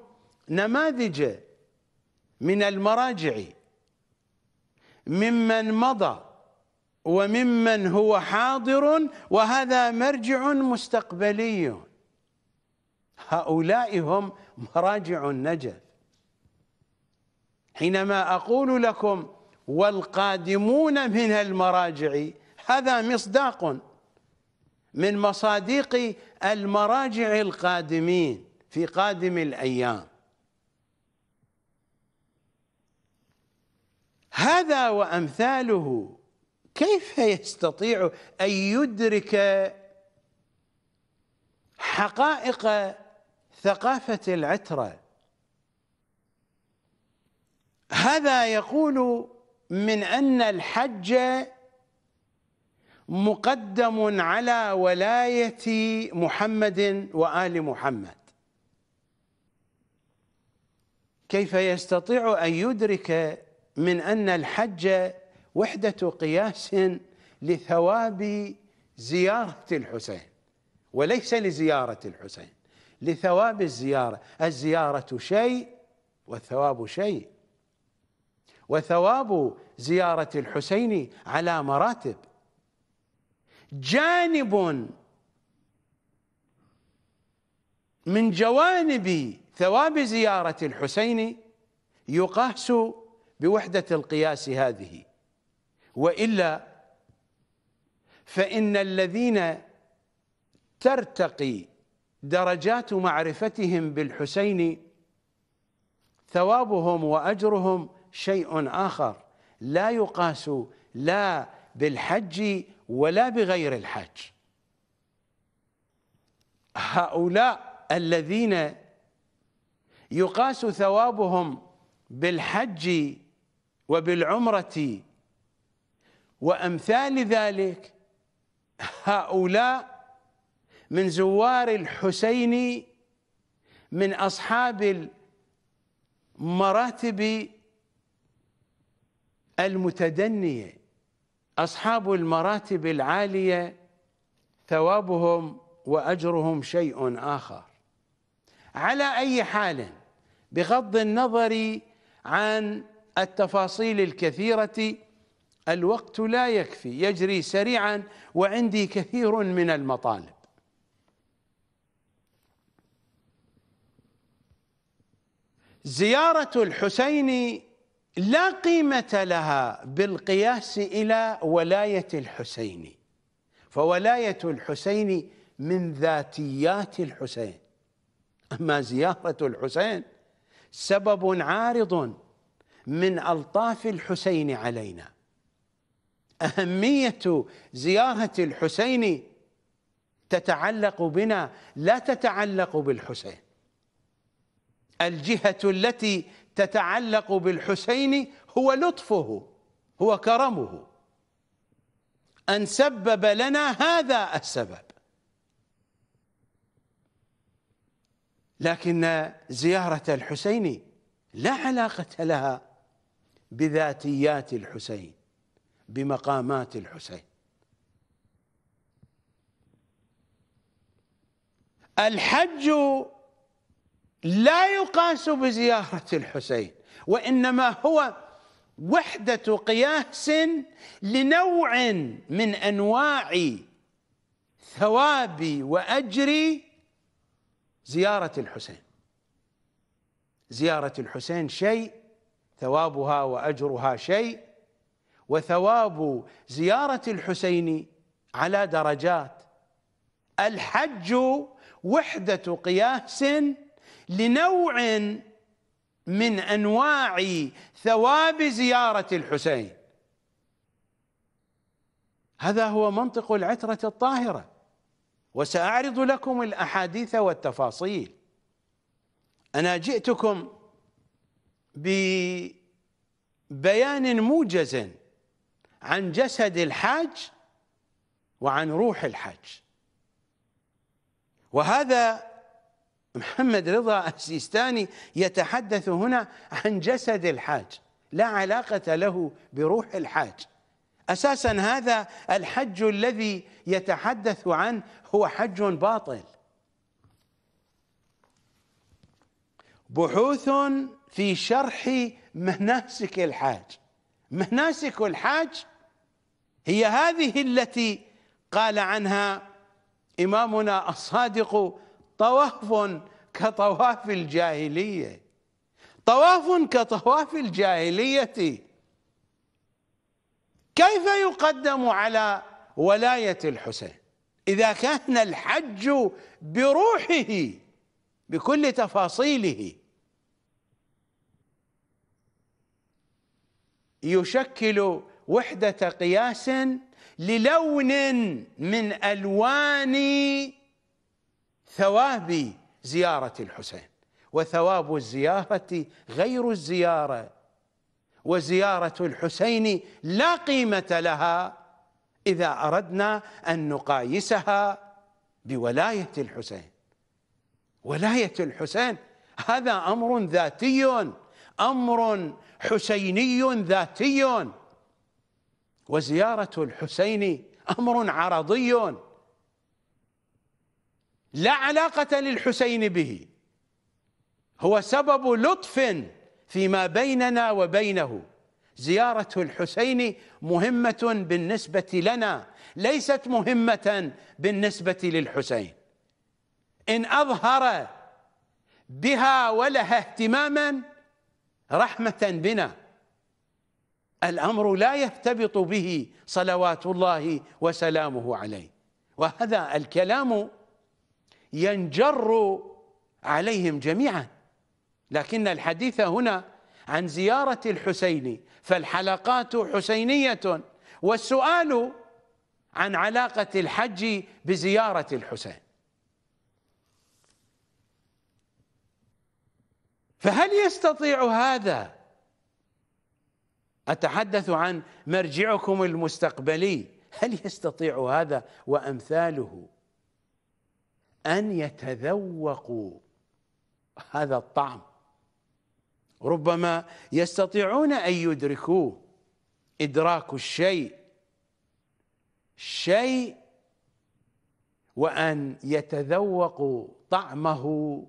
Speaker 1: نماذج من المراجع ممن مضى وممن هو حاضر وهذا مرجع مستقبلي. هؤلاء هم مراجع النجف. حينما أقول لكم والقادمون من المراجع. هذا مصداق من مصاديق المراجع القادمين في قادم الأيام. هذا وأمثاله كيف يستطيع أن يدرك حقائق ثقافة العترة؟ هذا يقول من أن الحج مقدم على ولاية محمد وآل محمد. كيف يستطيع أن يدرك من أن الحج وحدة قياس لثواب زيارة الحسين؟ وليس لزيارة الحسين لثواب الزيارة. الزيارة شيء والثواب شيء. وثواب زيارة الحسين على مراتب. جانب من جوانب ثواب زيارة الحسين يقاس بوحدة القياس هذه. وإلا فإن الذين ترتقي درجات معرفتهم بالحسين ثوابهم وأجرهم شيء آخر. لا يقاس لا بالحج ولا بغير الحج. هؤلاء الذين يقاس ثوابهم بالحج وبالعمرة وأمثال ذلك هؤلاء من زوار الحسين من أصحاب المراتب المتدنية. أصحاب المراتب العالية ثوابهم وأجرهم شيء آخر. على أي حال بغض النظر عن التفاصيل الكثيرة الوقت لا يكفي. يجري سريعا وعندي كثير من المطالب. زيارة الحسين لا قيمة لها بالقياس إلى ولاية الحسين. فولاية الحسين من ذاتيات الحسين. أما زيارة الحسين سبب عارض من ألطاف الحسين علينا. أهمية زيارة الحسين تتعلق بنا لا تتعلق بالحسين. الجهة التي تتعلق بالحسين هو لطفه هو كرمه. أن سبب لنا هذا السبب. لكن زيارة الحسين لا علاقة لها بذاتيات الحسين بمقامات الحسين. الحج لا يقاس بزيارة الحسين وإنما هو وحدة قياس لنوع من أنواع ثواب وأجر زيارة الحسين. زيارة الحسين شيء ثوابها وأجرها شيء وثواب زيارة الحسين على درجات. الحج وحدة قياس لنوع من أنواع ثواب زيارة الحسين. هذا هو منطق العترة الطاهرة وسأعرض لكم الأحاديث والتفاصيل. أنا جئتكم ببيان موجز عن جسد الحاج وعن روح الحج وهذا محمد رضا السيستاني يتحدث هنا عن جسد الحاج. لا علاقة له بروح الحاج. أساسا هذا الحج الذي يتحدث عنه هو حج باطل. بحوث في شرح مناسك الحاج. مناسك الحاج هي هذه التي قال عنها إمامنا الصادق طواف كطواف الجاهلية. طواف كطواف الجاهلية. كيف يقدم على ولاية الحسين؟ إذا كان الحج بروحه بكل تفاصيله. يشكل وحدة قياس للون من ألوان ثواب زيارة الحسين وثواب الزيارة غير الزيارة. وزيارة الحسين لا قيمة لها إذا أردنا أن نقايسها بولاية الحسين. ولاية الحسين هذا أمر ذاتي أمر حسيني ذاتي. وزيارة الحسين أمر عرضي. لا علاقة للحسين به. هو سبب لطف فيما بيننا وبينه. زيارة الحسين مهمة بالنسبة لنا ليست مهمة بالنسبة للحسين. إن أظهر بها ولها اهتماما رحمة بنا. الأمر لا يهتبط به صلوات الله وسلامه عليه. وهذا الكلام ينجر عليهم جميعا. لكن الحديث هنا عن زيارة الحسين فالحلقات حسينية والسؤال عن علاقة الحج بزيارة الحسين. فهل يستطيع هذا؟ أتحدث عن مرجعكم المستقبلي. هل يستطيع هذا وأمثاله؟ أن يتذوقوا هذا الطعم. ربما يستطيعون أن يدركوه. إدراك الشيء. شيء وأن يتذوقوا طعمه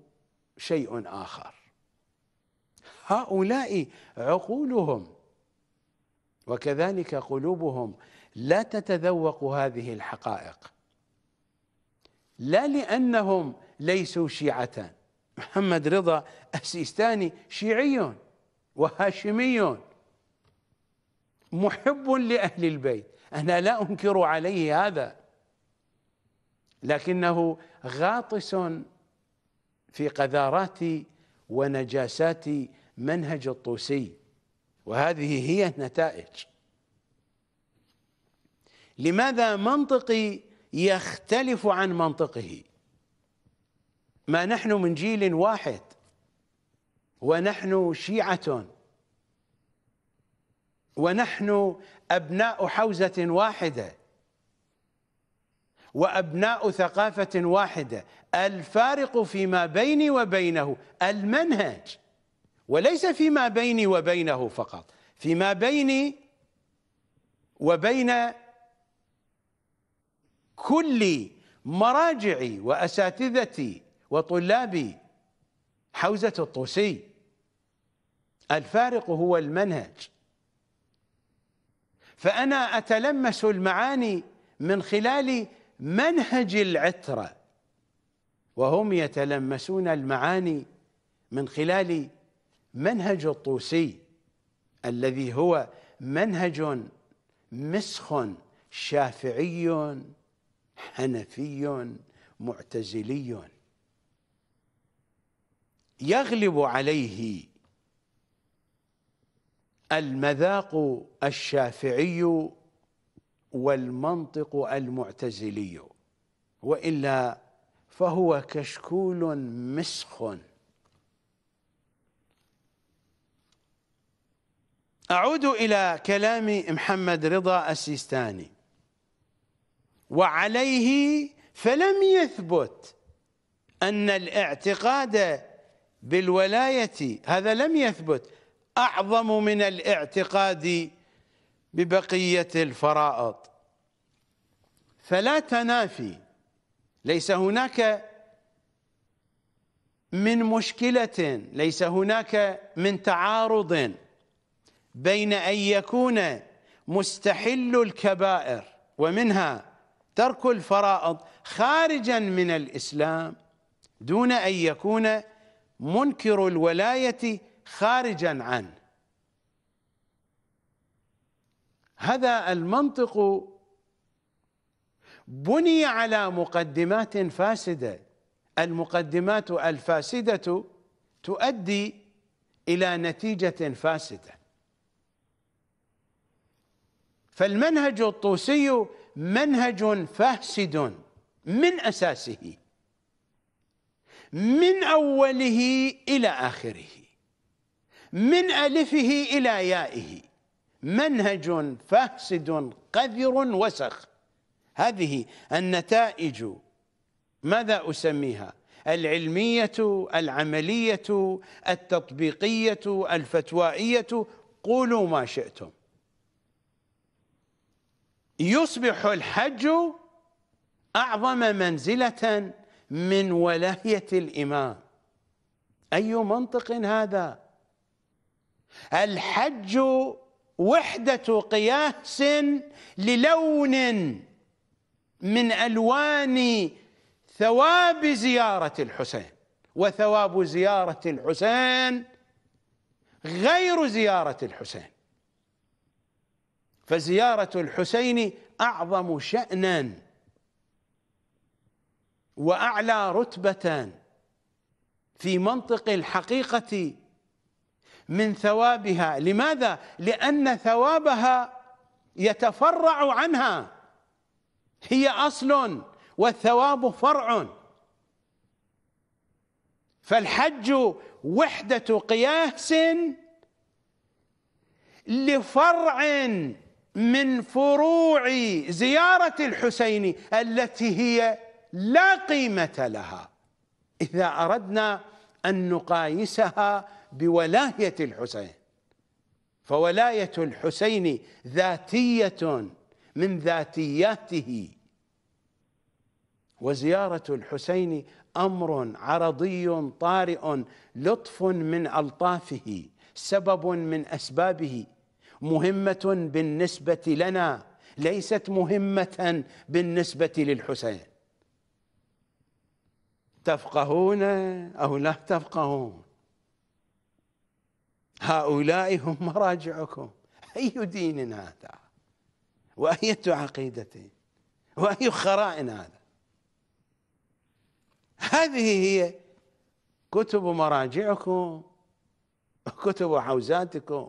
Speaker 1: شيء آخر. هؤلاء عقولهم وكذلك قلوبهم لا تتذوق هذه الحقائق. لا لأنهم ليسوا شيعة محمد رضا السيستاني شيعي وهاشمي محب لأهل البيت. أنا لا أنكر عليه هذا لكنه غاطس في قذارات ونجاسات منهج الطوسي وهذه هي النتائج. لماذا منطقي يختلف عن منطقه. ما نحن من جيل واحد ونحن شيعة ونحن أبناء حوزة واحدة وأبناء ثقافة واحدة. الفارق فيما بيني وبينه المنهج وليس فيما بيني وبينه فقط. فيما بيني وبين كل مراجعي وأساتذتي وطلابي حوزة الطوسي. الفارق هو المنهج. فأنا أتلمس المعاني من خلال منهج العترة وهم يتلمسون المعاني من خلال منهج الطوسي الذي هو منهج مسخ شافعي حنفي معتزلي. يغلب عليه المذاق الشافعي والمنطق المعتزلي. وإلا فهو كشكول مسخ. أعود إلى كلام محمد رضا السيستاني. وعليه فلم يثبت أن الاعتقاد بالولاية هذا لم يثبت أعظم من الاعتقاد ببقية الفرائض. فلا تنافي ليس هناك من مشكلة ليس هناك من تعارض بين أن يكون مستحل الكبائر ومنها ترك الفرائض خارجا من الإسلام دون أن يكون منكر الولاية خارجا عنه هذا المنطق بني على مقدمات فاسدة. المقدمات الفاسدة تؤدي إلى نتيجة فاسدة. فالمنهج الطوسي منهج فاسد من أساسه من أوله إلى آخره من ألفه إلى يائه. منهج فاسد قذر وسخ. هذه النتائج ماذا أسميها؟ العلمية العملية التطبيقية الفتوائية. قولوا ما شئتم. يصبح الحج أعظم منزلة من ولاية الإمام. أي منطق هذا؟ الحج وحدة قياس للون من ألوان ثواب زيارة الحسين. وثواب زيارة الحسين غير زيارة الحسين. فزيارة الحسين أعظم شأنا وأعلى رتبة في منطق الحقيقة من ثوابها. لماذا؟ لأن ثوابها يتفرع عنها. هي أصل والثواب فرع. فالحج وحدة قياس لفرع من فروع زيارة الحسين التي هي لا قيمة لها. إذا أردنا أن نقايسها بولاية الحسين فولاية الحسين ذاتية من ذاتياته وزيارة الحسين أمر عرضي طارئ لطف من ألطافه سبب من أسبابه مهمة بالنسبة لنا ليست مهمة بالنسبة للحسين. تفقهون أو لا تفقهون؟ هؤلاء هم مراجعكم. أي دين هذا؟ وأية عقيدة وأي خرائن هذا؟ هذه هي كتب مراجعكم وكتب حوزاتكم.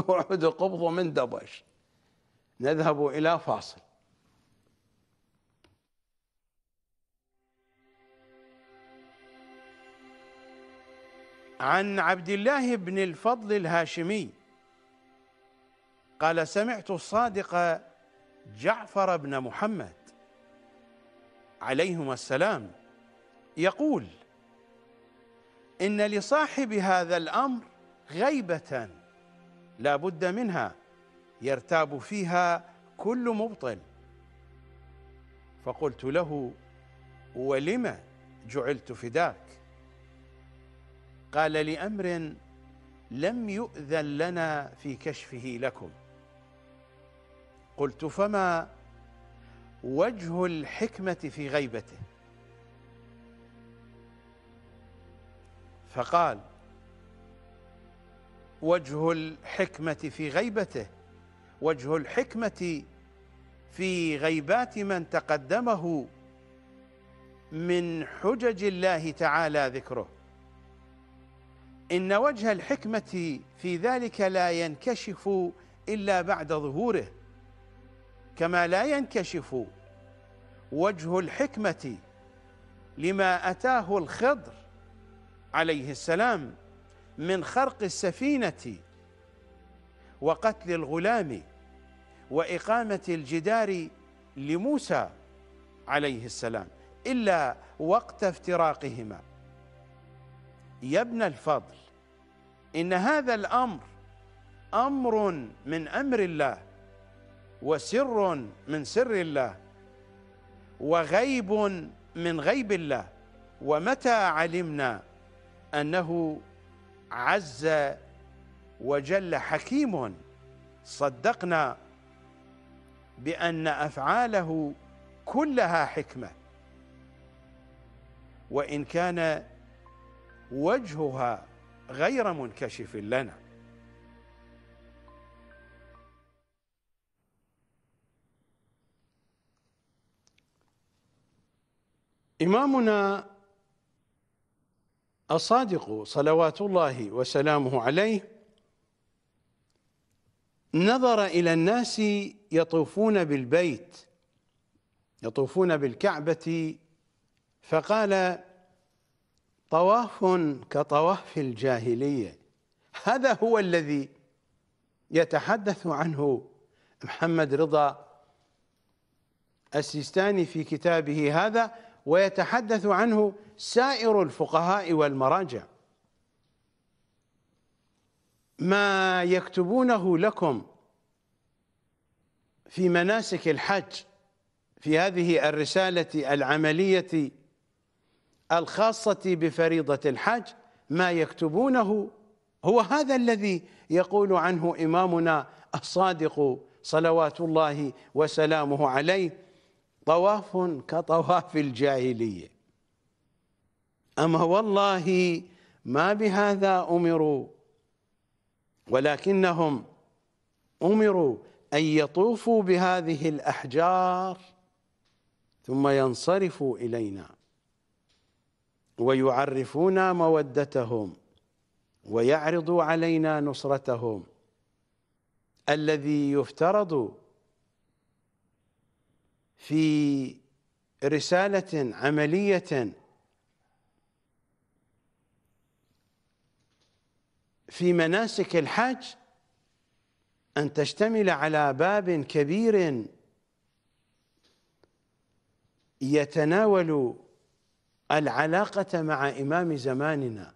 Speaker 1: [LAUGHS] وعد قبض من دبش. نذهب إلى فاصل. عن عبد الله بن الفضل الهاشمي قال سمعت الصادق جعفر بن محمد عليهما السلام يقول إن لصاحب هذا الأمر غيبة لا بد منها يرتاب فيها كل مبطل فقلت له ولم جعلت فداك؟ قال لأمر لم يؤذن لنا في كشفه لكم. قلت فما وجه الحكمة في غيبته؟ فقال وجه الحكمة في غيبته وجه الحكمة في غيبات من تقدمه من حجج الله تعالى ذكره. إن وجه الحكمة في ذلك لا ينكشف إلا بعد ظهوره. كما لا ينكشف وجه الحكمة لما أتاه الخضر عليه السلام من خرق السفينة وقتل الغلام وإقامة الجدار لموسى عليه السلام إلا وقت افتراقهما. يا ابن الفضل إن هذا الأمر أمر من أمر الله وسر من سر الله وغيب من غيب الله. ومتى علمنا أنه عز وجل حكيم صدقنا بأن أفعاله كلها حكمة. وإن كان وجهها غير منكشف لنا. إمامنا الصادق صلوات الله وسلامه عليه نظر إلى الناس يطوفون بالبيت يطوفون بالكعبة فقال طواف كطواف الجاهلية هذا هو الذي يتحدث عنه محمد رضا السيستاني في كتابه هذا. ويتحدث عنه سائر الفقهاء والمراجع. ما يكتبونه لكم في مناسك الحج في هذه الرسالة العملية الخاصة بفريضة الحج ما يكتبونه هو هذا الذي يقول عنه إمامنا الصادق صلوات الله وسلامه عليه طواف كطواف الجاهلية. أما والله ما بهذا أمروا ولكنهم أمروا أن يطوفوا بهذه الأحجار ثم ينصرفوا إلينا ويعرفون مودتهم ويعرضوا علينا نصرتهم. الذي يفترض في رسالة عملية في مناسك الحج أن تشتمل على باب كبير يتناول العلاقة مع إمام زماننا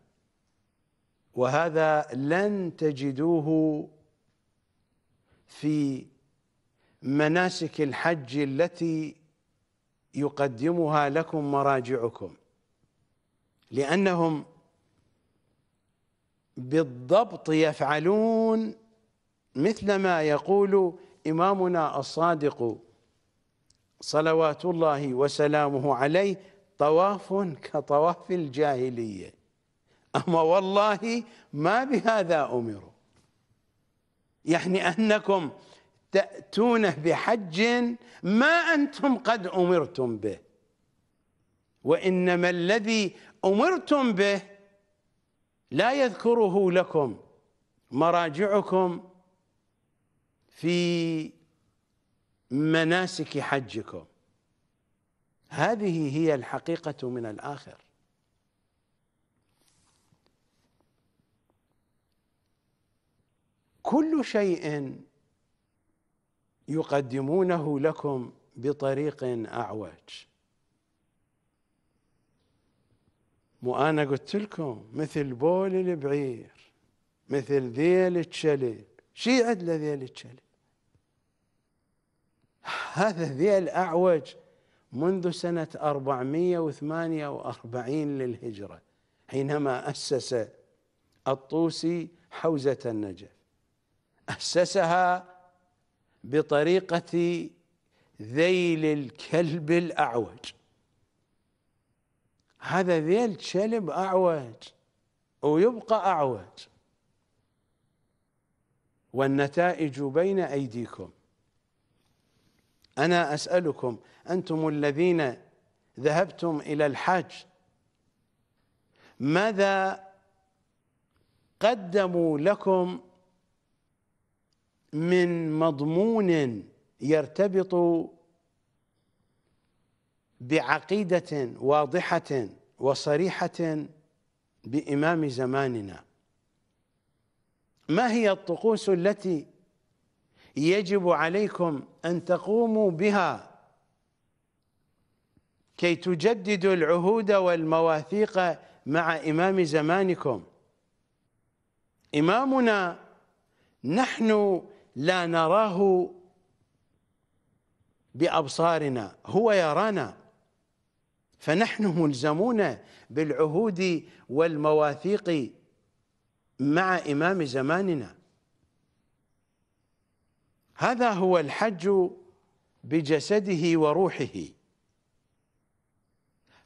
Speaker 1: وهذا لن تجدوه في مناسك الحج التي يقدمها لكم مراجعكم لأنهم بالضبط يفعلون مثل ما يقول إمامنا الصادق صلوات الله وسلامه عليه طواف كطواف الجاهلية. أما والله ما بهذا أمروا. يعني أنكم تأتون بحج ما أنتم قد أمرتم به. وإنما الذي أمرتم به لا يذكره لكم مراجعكم في مناسك حجكم. هذه هي الحقيقة من الآخر. كل شيء يقدمونه لكم بطريق أعوج. مو أنا قلت لكم مثل بول البعير مثل ذيل الشلب شي عدل ذيل الشلب هذا ذيل أعوج منذ سنة 448 للهجرة حينما أسس الطوسي حوزة النجف. أسسها بطريقة ذيل الكلب الأعوج. هذا ذيل كلب أعوج ويبقى أعوج. والنتائج بين أيديكم. أنا أسألكم أنتم الذين ذهبتم إلى الحج ماذا قدموا لكم من مضمون يرتبط بعقيدة واضحة وصريحة بإمام زماننا. ما هي الطقوس التي يجب عليكم أن تقوموا بها كي تجددوا العهود والمواثيق مع إمام زمانكم؟ إمامنا نحن لا نراه بأبصارنا هو يرانا. فنحن ملزمون بالعهود والمواثيق مع إمام زماننا. هذا هو الحج بجسده وروحه.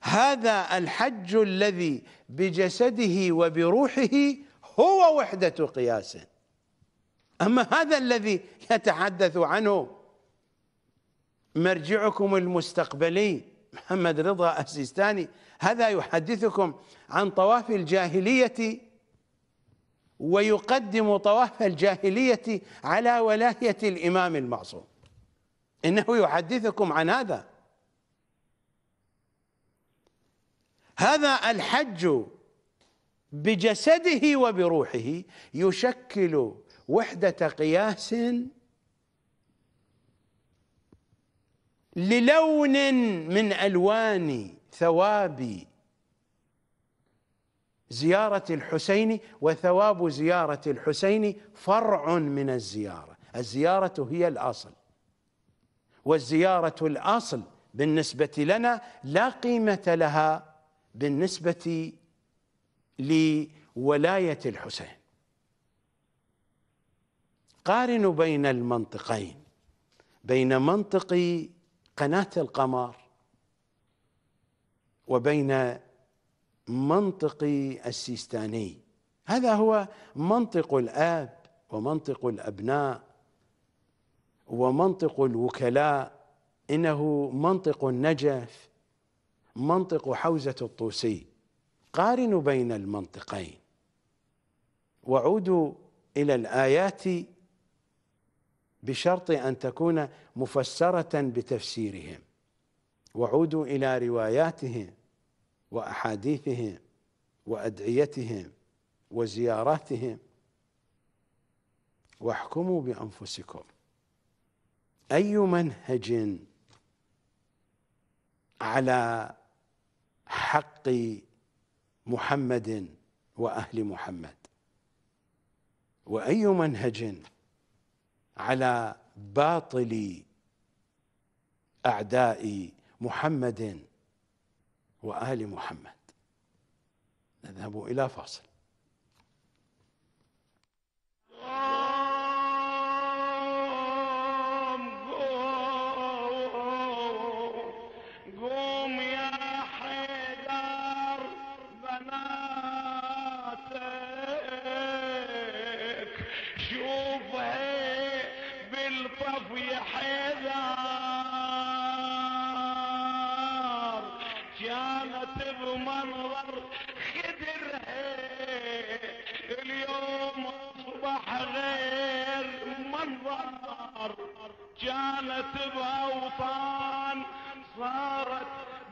Speaker 1: هذا الحج الذي بجسده وبروحه هو وحدة قياس. أما هذا الذي يتحدث عنه مرجعكم المستقبلي محمد رضا السيستاني هذا يحدثكم عن طواف الجاهلية ويقدم طواف الجاهلية على ولاية الإمام المعصوم. إنه يحدثكم عن هذا. هذا الحج بجسده وبروحه يشكل وحدة قياس للون من ألوان ثواب زيارة الحسين وثواب زيارة الحسين فرع من الزيارة. الزيارة هي الأصل والزيارة الأصل بالنسبة لنا لا قيمة لها بالنسبة لولاية الحسين. قارنوا بين المنطقين. بين منطق قناة القمر وبين منطق السيستاني. هذا هو منطق الآب ومنطق الأبناء ومنطق الوكلاء. إنه منطق النجف منطق حوزة الطوسي. قارنوا بين المنطقين. وعودوا إلى الآيات بشرط أن تكون مفسرة بتفسيرهم. وعودوا إلى رواياتهم وأحاديثهم وأدعيتهم وزياراتهم. واحكموا بأنفسكم. أي منهج على حق محمد وأهل محمد؟ وأي منهج على باطل أعداء محمد وآل محمد. نذهب إلى فاصل.
Speaker 3: كانت بأوطان صارت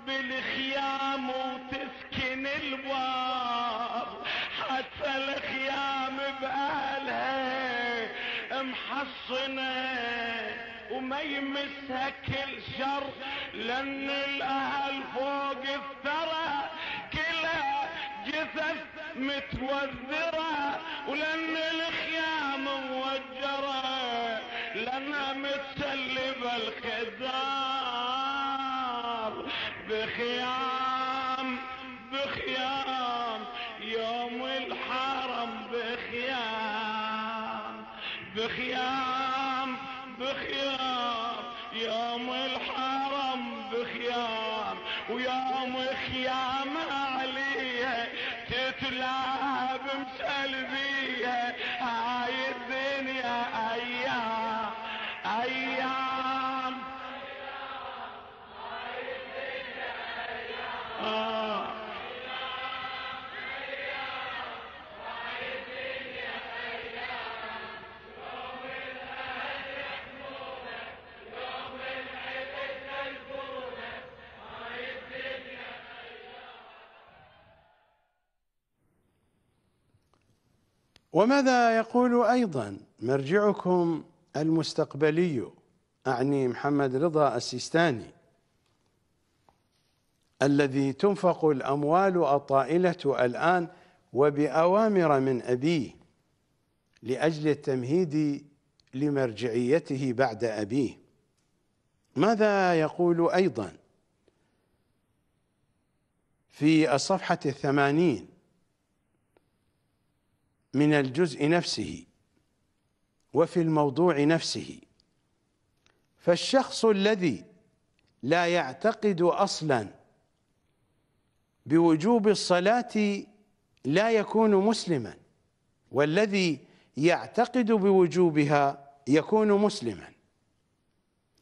Speaker 3: بالخيام وتسكن الباب حتى الخيام بأهلها محصنة وما يمسها كل شر لأن الأهل فوق الثرى كلها جثث متوذرة. ولأن لانها متسلبة الخزار بخيام
Speaker 1: وماذا يقول أيضا؟ مرجعكم المستقبلي أعني محمد رضا السيستاني. الذي تنفق الأموال الطائلة الآن وبأوامر من أبيه لأجل التمهيد لمرجعيته بعد أبيه. ماذا يقول أيضا؟ في الصفحة الثمانين من الجزء نفسه وفي الموضوع نفسه. فالشخص الذي لا يعتقد أصلا بوجوب الصلاة لا يكون مسلما والذي يعتقد بوجوبها يكون مسلما.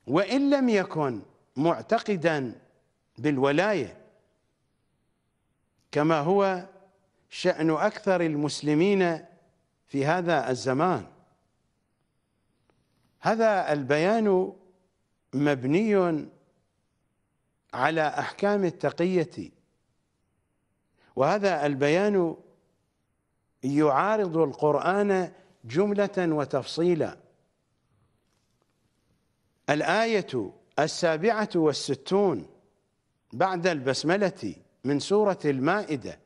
Speaker 1: وإن لم يكن معتقدا بالولاية كما هو شأن أكثر المسلمين في هذا الزمان. هذا البيان مبني على أحكام التقية وهذا البيان يعارض القرآن جملة وتفصيلا. الآية السابعة والستون بعد البسملة من سورة المائدة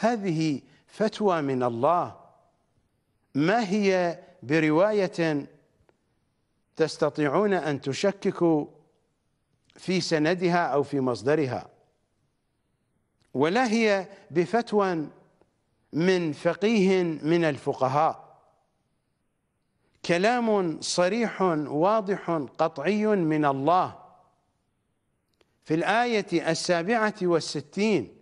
Speaker 1: هذه فتوى من الله. ما هي برواية تستطيعون أن تشككوا في سندها أو في مصدرها؟ ولا هي بفتوى من فقيه من الفقهاء. كلام صريح واضح قطعي من الله. في الآية السابعة والستين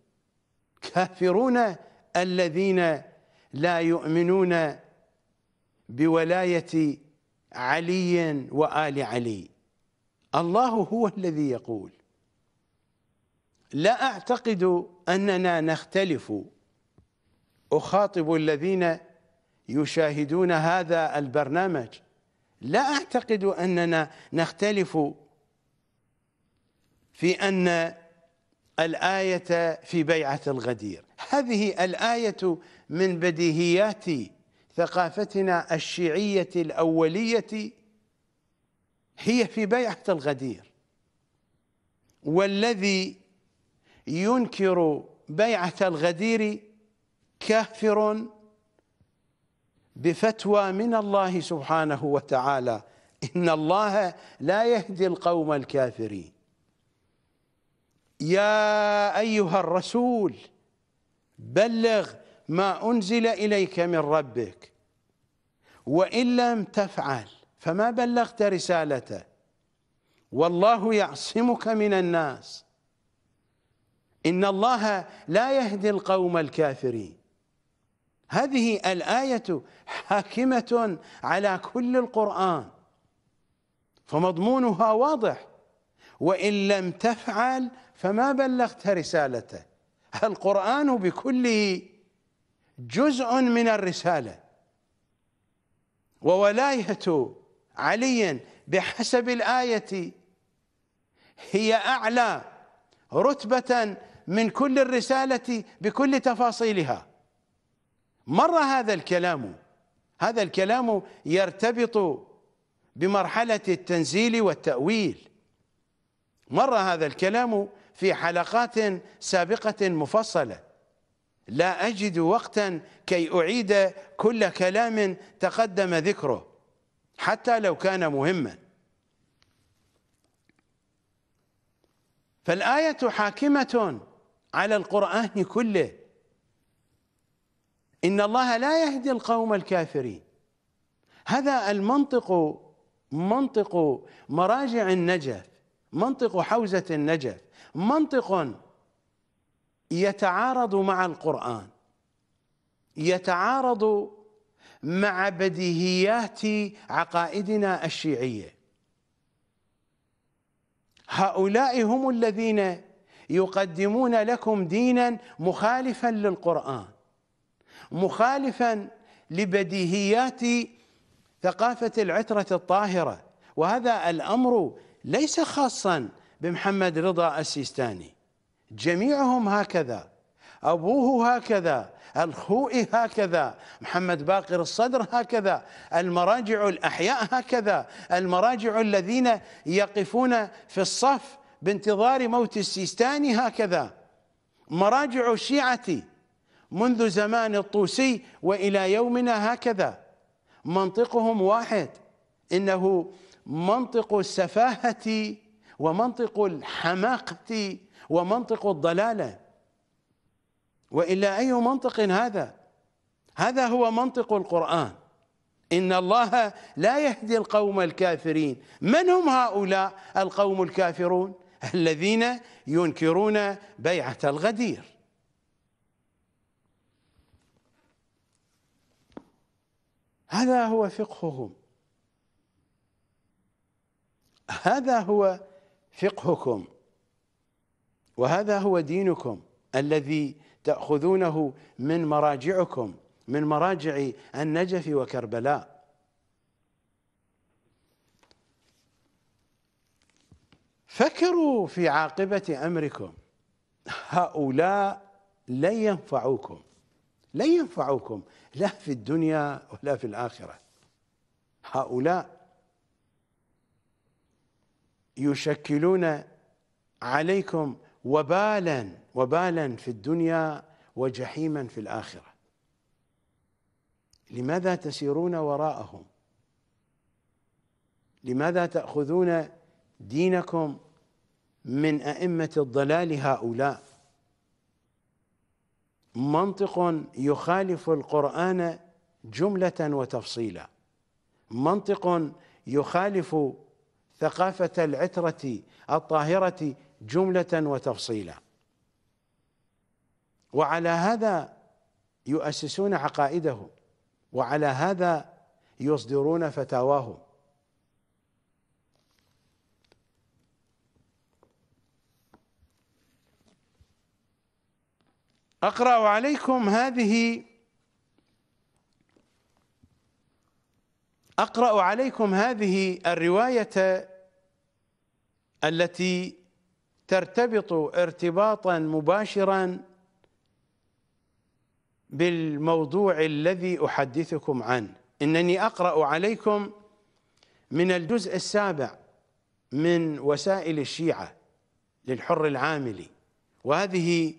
Speaker 1: كافرون الذين لا يؤمنون بولاية علي وآل علي. الله هو الذي يقول. لا أعتقد أننا نختلف. أخاطب الذين يشاهدون هذا البرنامج. لا أعتقد أننا نختلف في أن الآية في بيعة الغدير. هذه الآية من بديهيات ثقافتنا الشيعية الأولية هي في بيعة الغدير. والذي ينكر بيعة الغدير كافر بفتوى من الله سبحانه وتعالى. إن الله لا يهدي القوم الكافرين. يا أيها الرسول بلغ ما أنزل إليك من ربك وإن لم تفعل فما بلغت رسالته. والله يعصمك من الناس. إن الله لا يهدي القوم الكافرين. هذه الآية حاكمة على كل القرآن. فمضمونها واضح. وإن لم تفعل فما بلغت رسالته. القرآن بكله جزء من الرسالة. وولاية علي بحسب الآية هي أعلى رتبة من كل الرسالة بكل تفاصيلها. مر هذا الكلام. هذا الكلام يرتبط بمرحلة التنزيل والتأويل. مر هذا الكلام في حلقات سابقة مفصلة. لا أجد وقتا كي أعيد كل كلام تقدم ذكره حتى لو كان مهما. فالآية حاكمة على القرآن كله. إن الله لا يهدي القوم الكافرين. هذا المنطق منطق مراجع النجف منطق حوزة النجف. منطق يتعارض مع القرآن يتعارض مع بديهيات عقائدنا الشيعية. هؤلاء هم الذين يقدمون لكم دينا مخالفا للقرآن مخالفا لبديهيات ثقافة العترة الطاهرة. وهذا الأمر ليس خاصا بمحمد رضا السيستاني. جميعهم هكذا. أبوه هكذا. الخوئي هكذا. محمد باقر الصدر هكذا. المراجع الأحياء هكذا. المراجع الذين يقفون في الصف بانتظار موت السيستاني هكذا. مراجع الشيعة منذ زمان الطوسي وإلى يومنا هكذا. منطقهم واحد. إنه منطق السفاهة ومنطق الحماقة ومنطق الضلالة. وإلا أي منطق هذا؟ هذا هو منطق القرآن. إن الله لا يهدي القوم الكافرين. من هم هؤلاء القوم الكافرون؟ الذين ينكرون بيعة الغدير. هذا هو فقههم. هذا هو فقهكم وهذا هو دينكم الذي تأخذونه من مراجعكم من مراجع النجف وكربلاء. فكروا في عاقبة أمركم. هؤلاء لن ينفعوكم لن ينفعوكم لا في الدنيا ولا في الآخرة. هؤلاء يشكلون عليكم وبالا وبالا في الدنيا وجحيما في الآخرة. لماذا تسيرون وراءهم؟ لماذا تأخذون دينكم من أئمة الضلال هؤلاء؟ منطق يخالف القرآن جملة وتفصيلا. منطق يخالف ثقافة العترة الطاهرة جملة وتفصيلا. وعلى هذا يؤسسون عقائدهم وعلى هذا يصدرون فتاواهم أقرأ عليكم هذه أقرأ عليكم هذه الرواية التي ترتبط ارتباطا مباشرا بالموضوع الذي أحدثكم عنه. إنني أقرأ عليكم من الجزء السابع من وسائل الشيعة للحر العاملي وهذه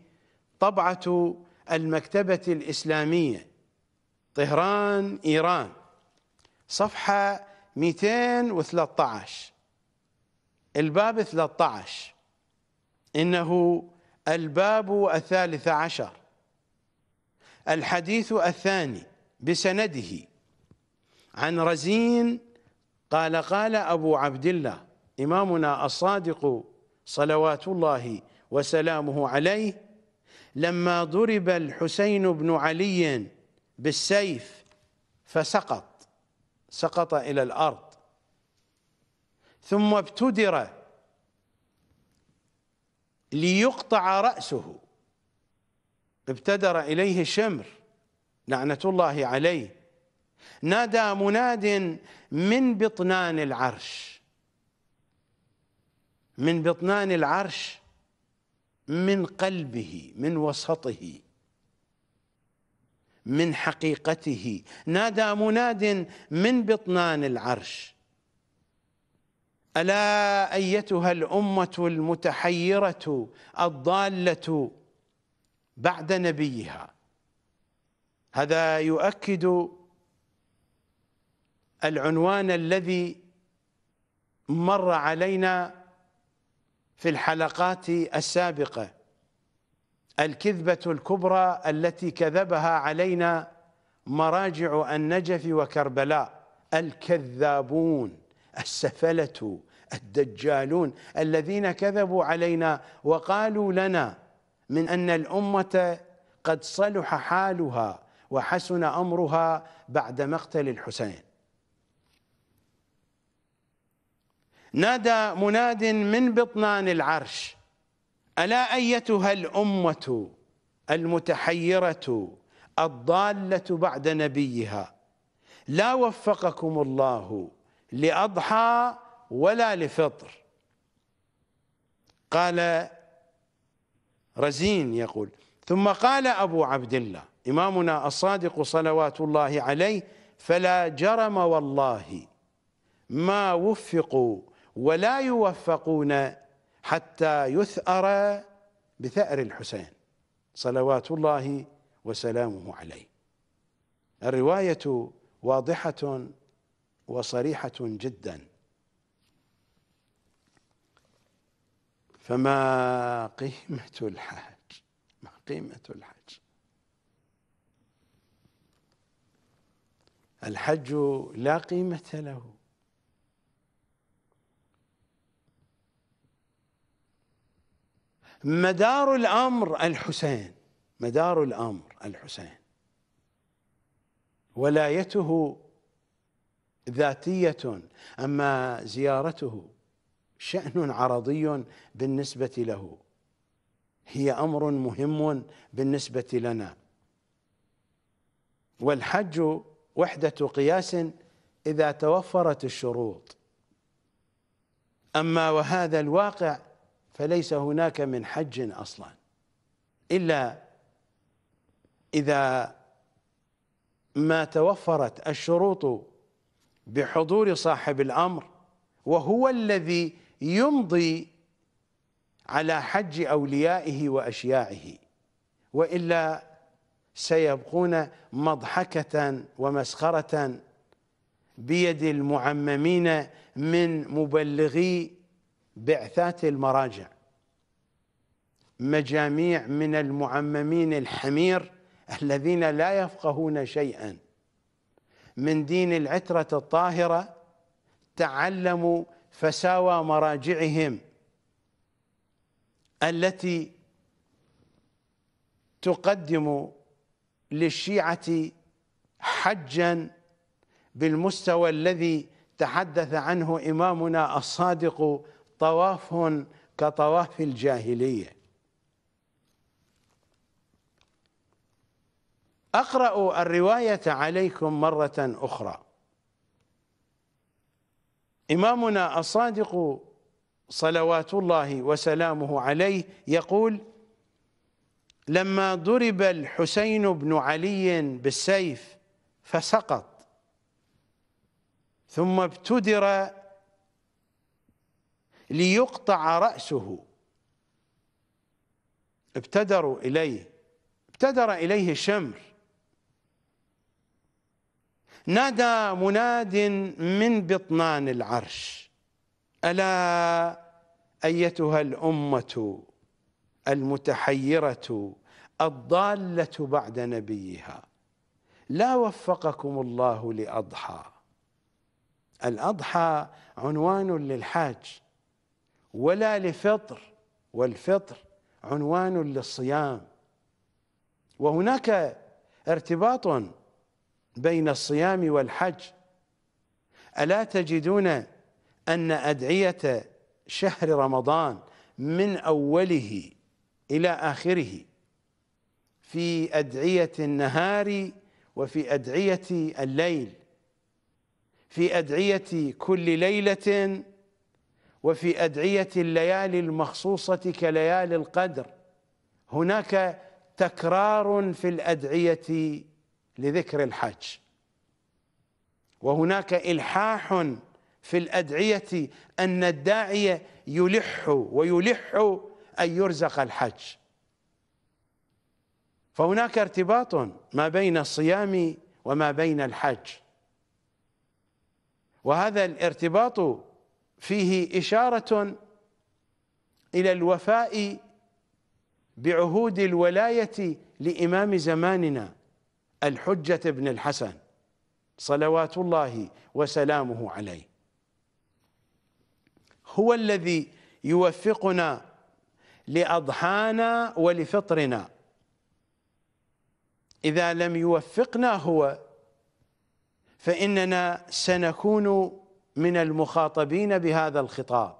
Speaker 1: طبعة المكتبة الإسلامية طهران إيران صفحة 213 الباب 13 إنه الباب الثالث عشر. الحديث الثاني بسنده. عن رزين قال قال أبو عبد الله إمامنا الصادق صلوات الله وسلامه عليه لما ضرب الحسين بن علي بالسيف فسقط سقط إلى الأرض. ثم ابتدر ليقطع رأسه. ابتدر إليه الشمر لعنة الله عليه. نادى مناد من بطنان العرش. من بطنان العرش من قلبه من وسطه من حقيقته. نادى مناد من بطنان العرش. ألا أيتها الأمة المتحيرة الضالة بعد نبيها؟ هذا يؤكد العنوان الذي مر علينا في الحلقات السابقة الكذبة الكبرى التي كذبها علينا مراجع النجف وكربلاء الكذابون. السفلة الدجالون الذين كذبوا علينا وقالوا لنا من أن الأمة قد صلح حالها وحسن أمرها بعد مقتل الحسين. نادى مناد من بطنان العرش ألا أيتها الأمة المتحيرة الضالة بعد نبيها؟ لا وفقكم الله لأضحى ولا لفطر. قال رزين يقول ثم قال أبو عبد الله إمامنا الصادق صلوات الله عليه فلا جرم والله ما وفقوا ولا يوفقون حتى يثأر بثأر الحسين صلوات الله وسلامه عليه. الرواية واضحة وصريحة جدا. فما قيمة الحج ما قيمة الحج الحج لا قيمة له. مدار الأمر الحسين مدار الأمر الحسين. ولايته ذاتية أما زيارته شأن عرضي بالنسبة له. هي أمر مهم بالنسبة لنا. والحج وحدة قياس إذا توفرت الشروط. أما وهذا الواقع فليس هناك من حج أصلا. إلا إذا ما توفرت الشروط بحضور صاحب الأمر وهو الذي يمضي على حج أوليائه وأشياعه وإلا سيبقون مضحكة ومسخرة بيد المعممين من مبلغي بعثات المراجع. مجاميع من المعممين الحمير الذين لا يفقهون شيئا. من دين العترة الطاهرة تعلموا فساوى مراجعهم التي تقدم للشيعة حجا بالمستوى الذي تحدث عنه إمامنا الصادق طواف كطواف الجاهلية. أقرأ الرواية عليكم مرة أخرى. إمامنا الصادق صلوات الله وسلامه عليه يقول لما ضرب الحسين بن علي بالسيف فسقط ثم ابتدر ليقطع رأسه. ابتدروا إليه ابتدر إليه الشمر نادى مناد من بطنان العرش. ألا أيتها الأمة المتحيرة الضالة بعد نبيها؟ لا وفقكم الله لأضحى. الأضحى عنوان للحاج ولا لفطر والفطر عنوان للصيام. وهناك ارتباط بين الصيام والحج. ألا تجدون أن أدعية شهر رمضان من أوله إلى آخره في أدعية النهار وفي أدعية الليل في أدعية كل ليلة وفي أدعية الليالي المخصوصة كليالي القدر. هناك تكرار في الأدعية لذكر الحج وهناك إلحاح في الأدعية أن الداعي يلح ويلح أن يرزق الحج فهناك ارتباط ما بين الصيام وما بين الحج وهذا الارتباط فيه إشارة إلى الوفاء بعهود الولاية لإمام زماننا. الحجة بن الحسن صلوات الله وسلامه عليه. هو الذي يوفقنا لأضحانا ولفطرنا. إذا لم يوفقنا هو فإننا سنكون من المخاطبين بهذا الخطاب.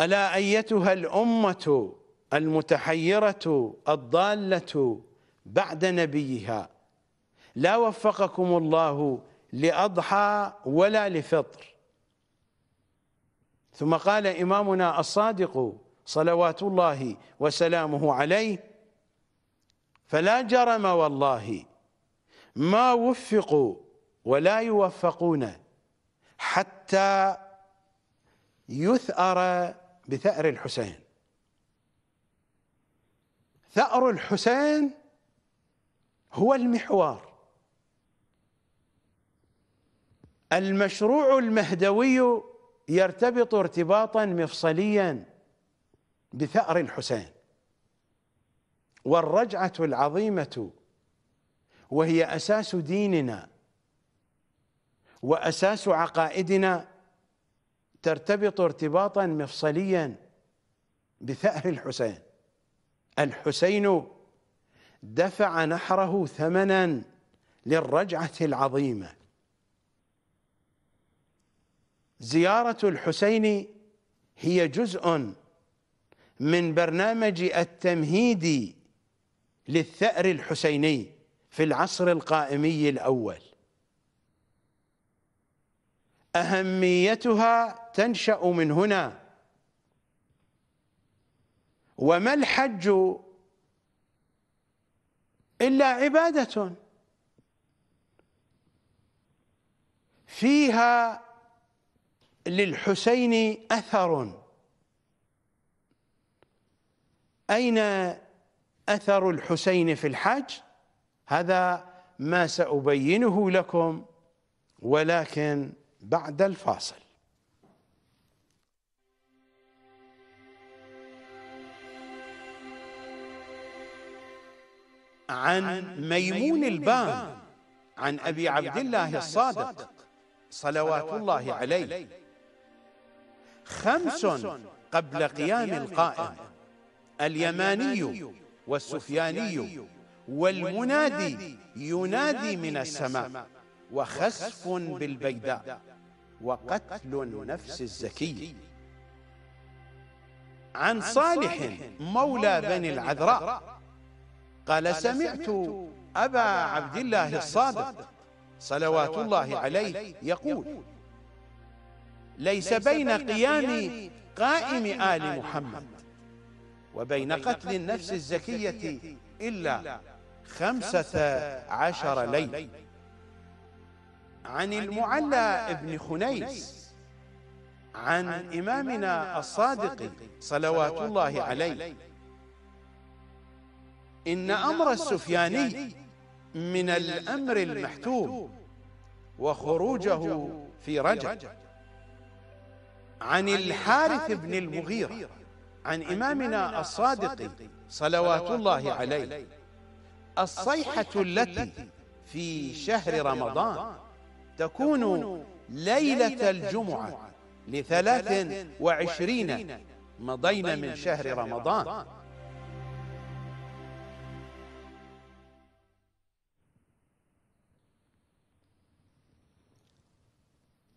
Speaker 1: ألا أيتها الأمة المتحيرة الضالة بعد نبيها. لا وفقكم الله لأضحى ولا لفطر. ثم قال إمامنا الصادق صلوات الله وسلامه عليه فلا جرم والله ما وفقوا ولا يوفقون حتى يثأر بثأر الحسين. ثأر الحسين هو المحور. المشروع المهدوي يرتبط ارتباطا مفصليا بثأر الحسين. والرجعة العظيمة وهي أساس ديننا وأساس عقائدنا ترتبط ارتباطا مفصليا بثأر الحسين. الحسين دفع نحره ثمنا للرجعة العظيمة. زيارة الحسين هي جزء من برنامج التمهيد للثأر الحسيني في العصر القائمي الأول. أهميتها تنشأ من هنا وما الحج إلا عبادة. فيها للحسين أثر. أين أثر الحسين في الحج؟ هذا ما سأبينه لكم ولكن بعد الفاصل. عن ميمون البام عن أبي عبد الله الصادق صلوات الله عليه. خمس قبل قيام القائم اليماني والسفياني والمنادي ينادي من السماء وخسف بالبيداء وقتل النفس الزكي. عن صالح مولى بني العذراء. قال سمعت أبا عبد الله الصادق. صلوات الله عليه يقول ليس بين قيام قائم آل محمد. وبين قتل النفس الزكية إلا خمسة عشر ليل عن المعلى ابن خنيس. عن إمامنا الصادق. صلوات الله عليه. إن أمر السفياني من الأمر المحتوم وخروجه في رجب. عن الحارث بن المغيرة عن إمامنا الصادق صلوات الله عليه. الصيحة التي في شهر رمضان تكون ليلة الجمعة لثلاث وعشرين مضين من شهر رمضان.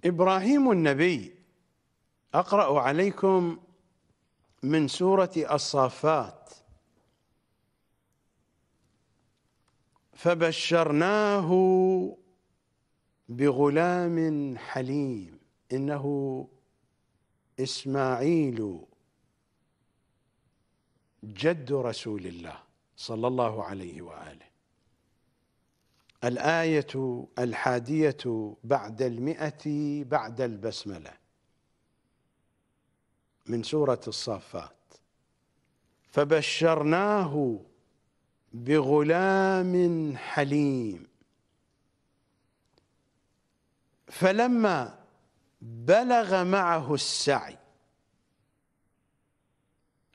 Speaker 1: إبراهيم النبي أقرأ عليكم من سورة الصافات. فبشرناه بغلام حليم إنه إسماعيل جد رسول الله صلى الله عليه وآله. الآية الحادية بعد المئة بعد البسملة من سورة الصافات. فبشرناه بغلام حليم. فلما بلغ معه السعي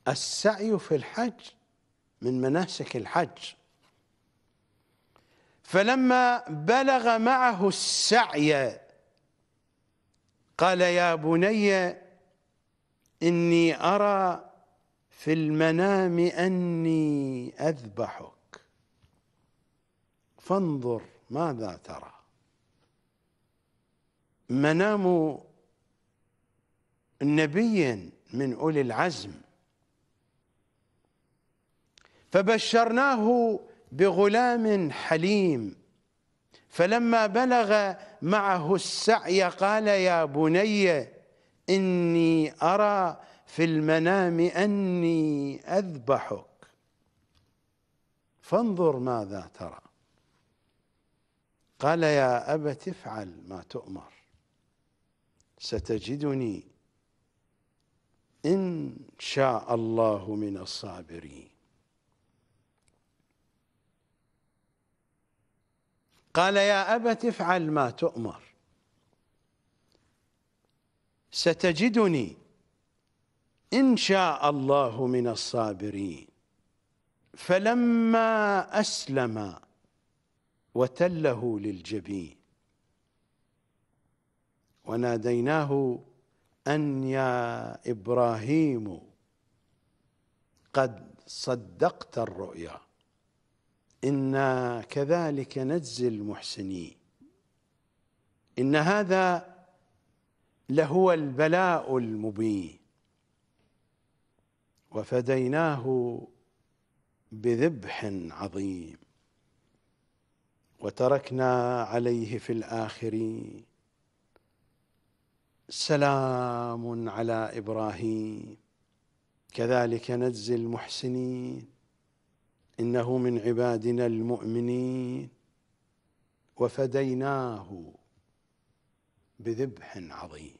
Speaker 1: السعي في الحج من مناسك الحج فلما بلغ معه السعي قال يا بني إني أرى في المنام أني أذبحك. فانظر ماذا ترى. منام نبي من أولي العزم. فبشرناه بغلام حليم. فلما بلغ معه السعي قال يا بني إني أرى في المنام أني أذبحك. فانظر ماذا ترى. قال يا أبت افعل ما تؤمر. ستجدني إن شاء الله من الصابرين. قال يا أبت افعل ما تؤمر. ستجدني إن شاء الله من الصابرين. فلما أسلم وتله للجبين. وناديناه أن يا إبراهيم قد صدقت الرؤيا. إنا كذلك نجزي المحسنين. إن هذا لهو البلاء المبين. وفديناه بذبح عظيم. وتركنا عليه في الآخرين. سلام على إبراهيم. كذلك نجزي المحسنين. إنه من عبادنا المؤمنين. وفديناه بذبح عظيم.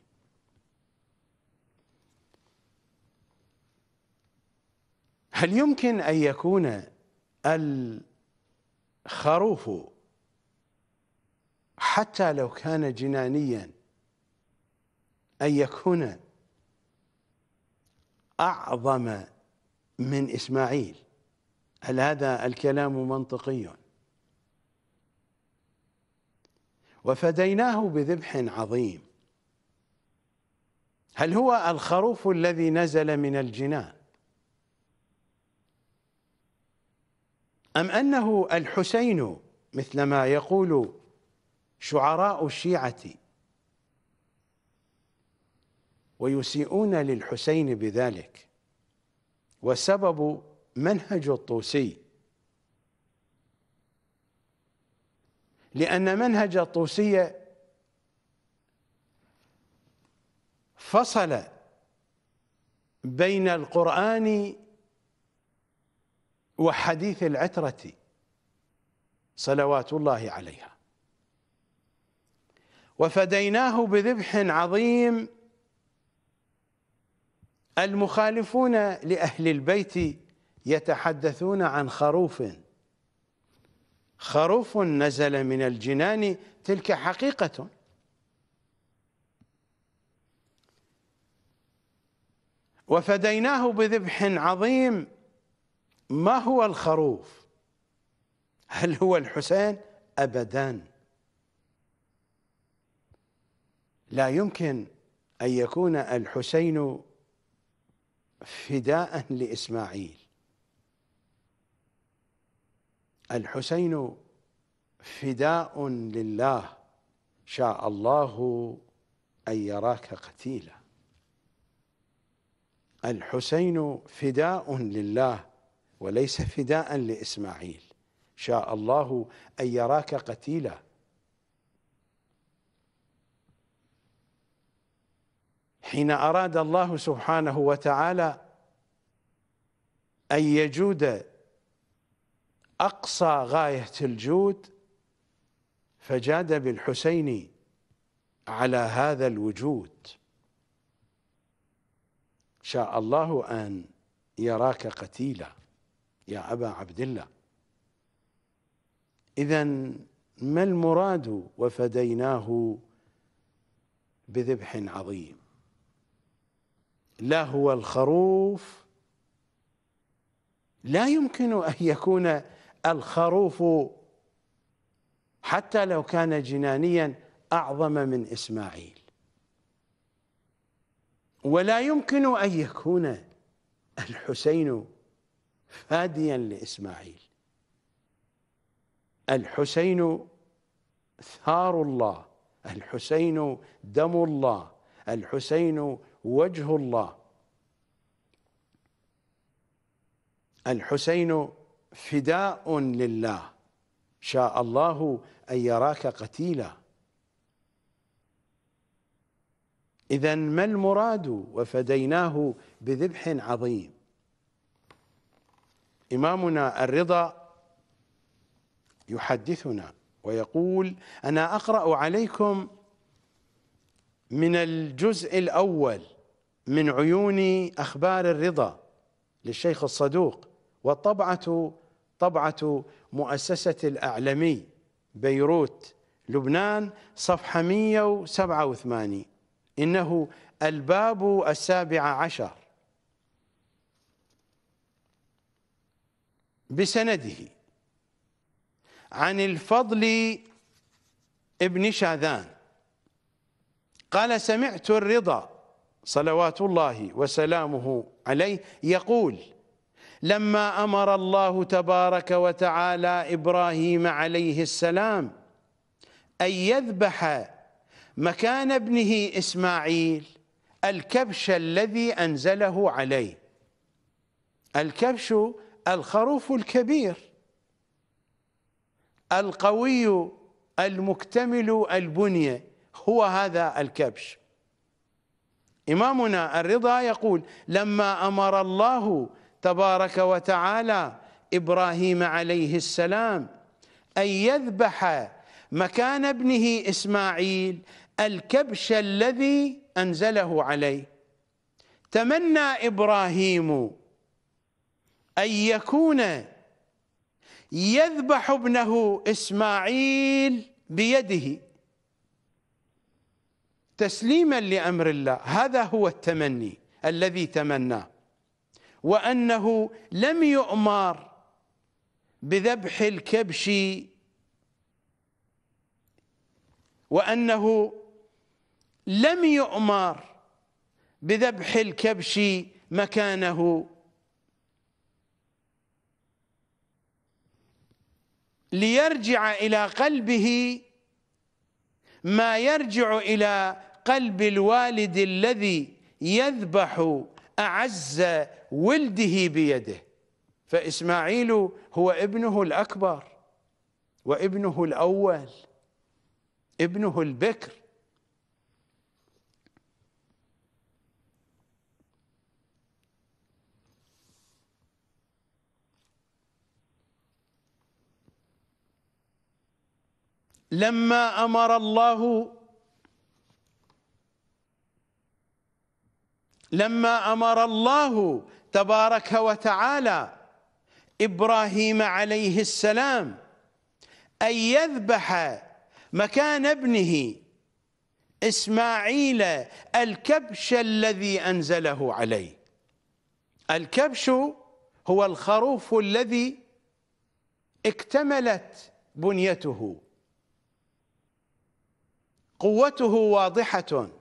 Speaker 1: هل يمكن أن يكون الخروف حتى لو كان جنانيا أن يكون أعظم من إسماعيل؟ هل هذا الكلام منطقي؟ وفديناه بذبح عظيم. هل هو الخروف الذي نزل من الجنان؟ أم أنه الحسين مثل ما يقول شعراء الشيعة ويسيئون للحسين بذلك والسبب منهج الطوسي. لأن منهج الطوسية فصل بين القرآن وحديث العترة صلوات الله عليها. وفديناه بذبح عظيم المخالفون لأهل البيت يتحدثون عن خروف. خروف نزل من الجنان تلك حقيقة. وفديناه بذبح عظيم. ما هو الخروف؟ هل هو الحسين؟ أبدا. لا يمكن أن يكون الحسين فداء لإسماعيل. الحسين فداء لله شاء الله أن يراك قتيلا. الحسين فداء لله وليس فداء لإسماعيل شاء الله أن يراك قتيلا. حين أراد الله سبحانه وتعالى أن يجود أقصى غاية الجود فجاد بالحسين على هذا الوجود. شاء الله أن يراك قتيلا يا أبا عبد الله إذا ما المراد وفديناه بذبح عظيم؟ لا هو الخروف لا يمكن أن يكون الخروف حتى لو كان جنانيا أعظم من إسماعيل. ولا يمكن أن يكون الحسين فاديا لإسماعيل. الحسين ثار الله الحسين دم الله الحسين وجه الله. الحسين فداء لله. شاء الله أن يراك قتيلا. إذا ما المراد وفديناه بذبح عظيم؟ إمامنا الرضا يحدثنا ويقول أنا أقرأ عليكم من الجزء الأول من عيون أخبار الرضا للشيخ الصدوق. والطبعة طبعة مؤسسة الأعلمي بيروت لبنان صفحة 187 إنه الباب السابع عشر. بسنده عن الفضل ابن شاذان. قال سمعت الرضا صلوات الله وسلامه عليه يقول لما أمر الله تبارك وتعالى إبراهيم عليه السلام أن يذبح مكان ابنه إسماعيل الكبش الذي أنزله عليه. الكبش الخروف الكبير القوي المكتمل البنيه هو هذا الكبش. إمامنا الرضا يقول لما أمر الله تبارك وتعالى إبراهيم عليه السلام أن يذبح مكان ابنه إسماعيل الكبش الذي أنزله عليه. تمنى إبراهيم أن يكون يذبح ابنه إسماعيل بيده. تسليما لأمر الله. هذا هو التمني الذي تمناه. وأنه لم يؤمر بذبح الكبش وأنه لم يؤمر بذبح الكبش مكانه. ليرجع إلى قلبه ما يرجع إلى قلب الوالد الذي يذبح أعز ولده بيده. فإسماعيل هو ابنه الأكبر وابنه الأول ابنه البكر. لما أمر الله لما أمر الله تبارك وتعالى إبراهيم عليه السلام أن يذبح مكان ابنه إسماعيل الكبش الذي أنزله عليه. الكبش هو الخروف الذي اكتملت بنيته. قوته واضحة.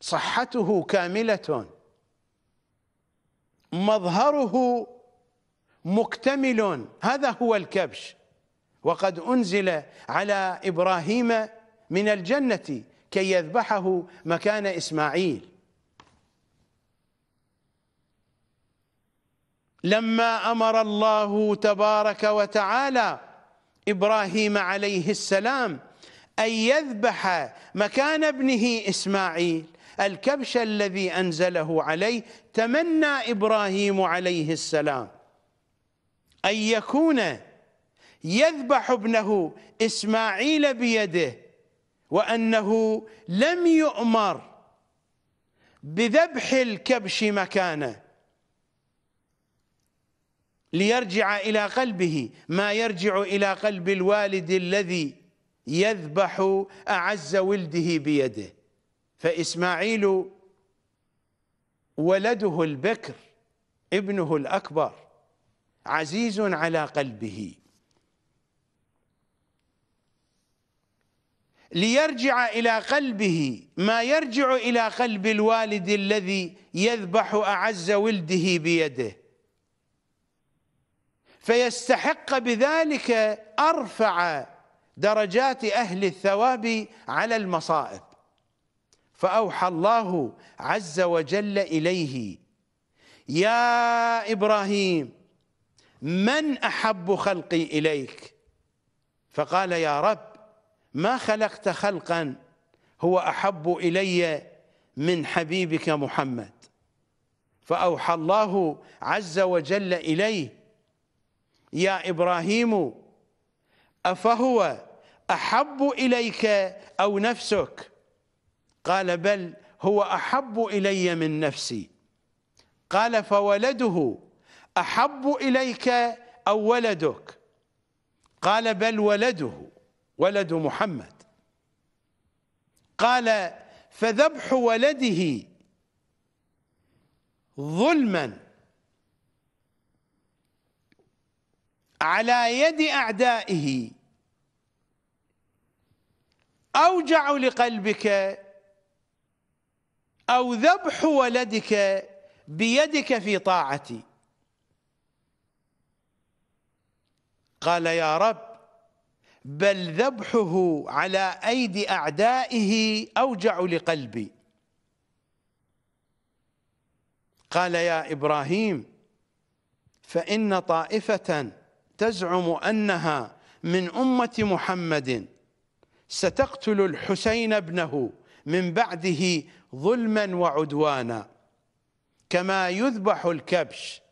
Speaker 1: صحته كاملة. مظهره مكتمل. هذا هو الكبش. وقد أنزل على إبراهيم من الجنة كي يذبحه مكان إسماعيل. لما أمر الله تبارك وتعالى إبراهيم عليه السلام أن يذبح مكان ابنه إسماعيل الكبش الذي أنزله عليه تمنى إبراهيم عليه السلام أن يكون يذبح ابنه إسماعيل بيده وأنه لم يؤمر بذبح الكبش مكانه ليرجع إلى قلبه ما يرجع إلى قلب الوالد الذي يذبح أعز ولده بيده. فإسماعيل ولده البكر ابنه الأكبر عزيز على قلبه. ليرجع إلى قلبه ما يرجع إلى قلب الوالد الذي يذبح أعز ولده بيده. فيستحق بذلك أرفع درجات أهل الثواب على المصائب. فأوحى الله عز وجل إليه. يا إبراهيم من أحب خلقي إليك؟ فقال يا رب ما خلقت خلقا هو أحب إلي من حبيبك محمد. فأوحى الله عز وجل إليه. يا إبراهيم أفهو أحب إليك أو نفسك؟ قال بل هو أحب إلي من نفسي. قال فولده أحب إليك أو ولدك؟ قال بل ولده ولد محمد. قال فذبح ولده ظلما على يد أعدائه. أوجع لقلبك أو ذبح ولدك بيدك في طاعتي. قال يا رب بل ذبحه على أيدي أعدائه أوجع لقلبي. قال يا إبراهيم فإن طائفة تزعم أنها من أمة محمد ستقتل الحسين ابنه من بعده ظلما وعدوانا كما يذبح الكبش.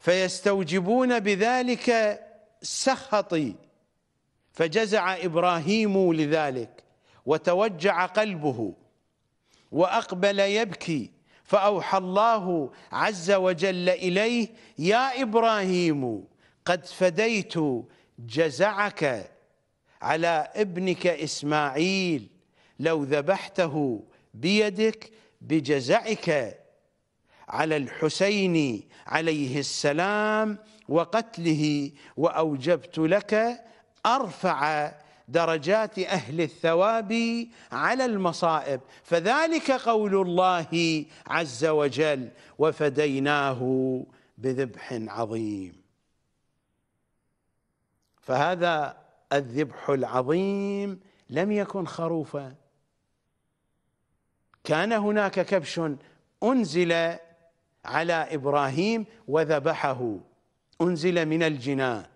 Speaker 1: فيستوجبون بذلك سخطي. فجزع إبراهيم لذلك وتوجع قلبه وأقبل يبكي. فأوحى الله عز وجل إليه يا إبراهيم قد فديت جزعك على ابنك إسماعيل لو ذبحته بيدك بجزعك على الحسين عليه السلام وقتله وأوجبت لك أرفع درجات أهل الثواب على المصائب. فذلك قول الله عز وجل وفديناه بذبح عظيم. فهذا الذبح العظيم لم يكن خروفا. كان هناك كبش أنزل على إبراهيم وذبحه. أنزل من الجنان.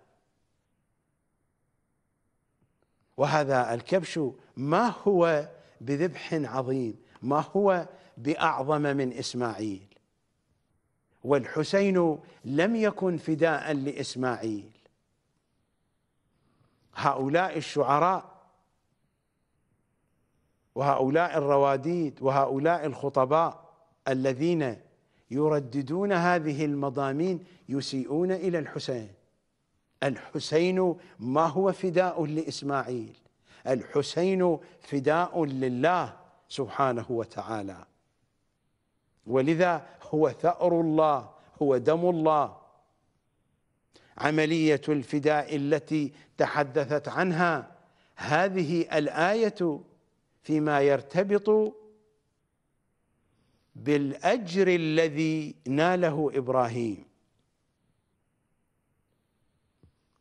Speaker 1: وهذا الكبش ما هو بذبح عظيم ما هو بأعظم من إسماعيل. والحسين لم يكن فداء لإسماعيل. هؤلاء الشعراء وهؤلاء الرواديد وهؤلاء الخطباء الذين يرددون هذه المضامين يسيئون إلى الحسين. الحسين ما هو فداء لإسماعيل؟ الحسين فداء لله سبحانه وتعالى. ولذا هو ثأر الله هو دم الله. عملية الفداء التي تحدثت عنها هذه الآية فيما يرتبط بالأجر الذي ناله إبراهيم.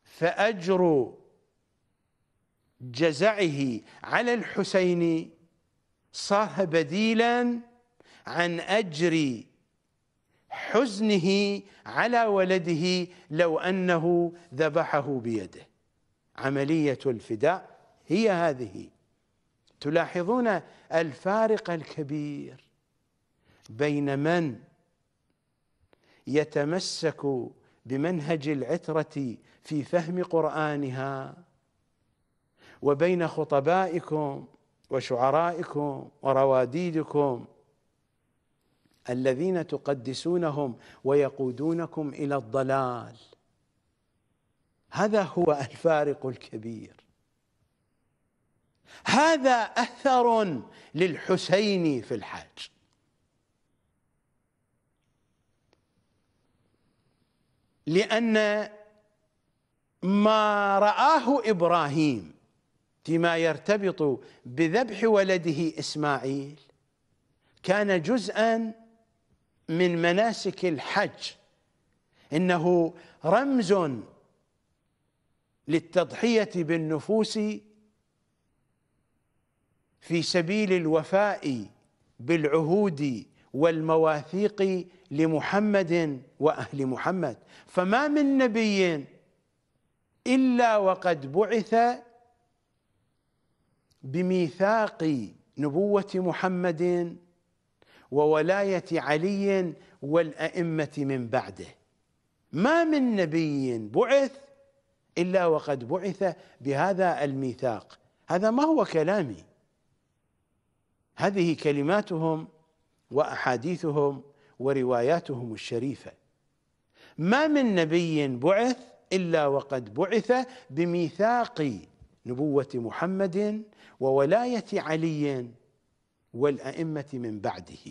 Speaker 1: فأجر جزعه على الحسين صار بديلا عن أجر حزنه على ولده لو أنه ذبحه بيده. عملية الفداء هي هذه. تلاحظون الفارق الكبير بين من يتمسك بمنهج العترة في فهم قرآنها وبين خطبائكم وشعرائكم ورواديدكم الذين تقدسونهم ويقودونكم إلى الضلال. هذا هو الفارق الكبير. هذا أثر للحسين في الحج لأن ما رآه إبراهيم فيما يرتبط بذبح ولده إسماعيل كان جزءا من مناسك الحج. إنه رمز للتضحية بالنفوس في سبيل الوفاء بالعهود والمواثيق لمحمد وأهل محمد. فما من نبي إلا وقد بعث بميثاق نبوة محمد وولاية علي والأئمة من بعده. ما من نبي بعث إلا وقد بعث بهذا الميثاق. هذا ما هو كلامي. هذه كلماتهم وأحاديثهم ورواياتهم الشريفة. ما من نبي بعث إلا وقد بعث بميثاق نبوة محمد وولاية علي والأئمة من بعده.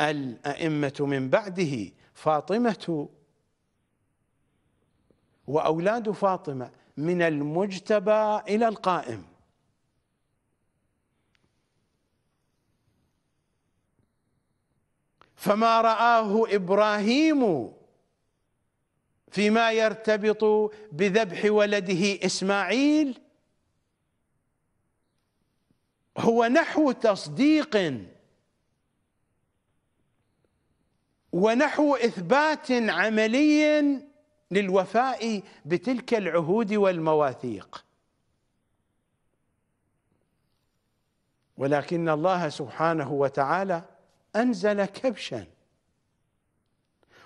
Speaker 1: الأئمة من بعده فاطمة وأولاد فاطمة من المجتبى إلى القائم. فما رآه إبراهيم فيما يرتبط بذبح ولده إسماعيل. هو نحو تصديق ونحو إثبات عملي للوفاء بتلك العهود والمواثيق. ولكن الله سبحانه وتعالى أنزل كبشا.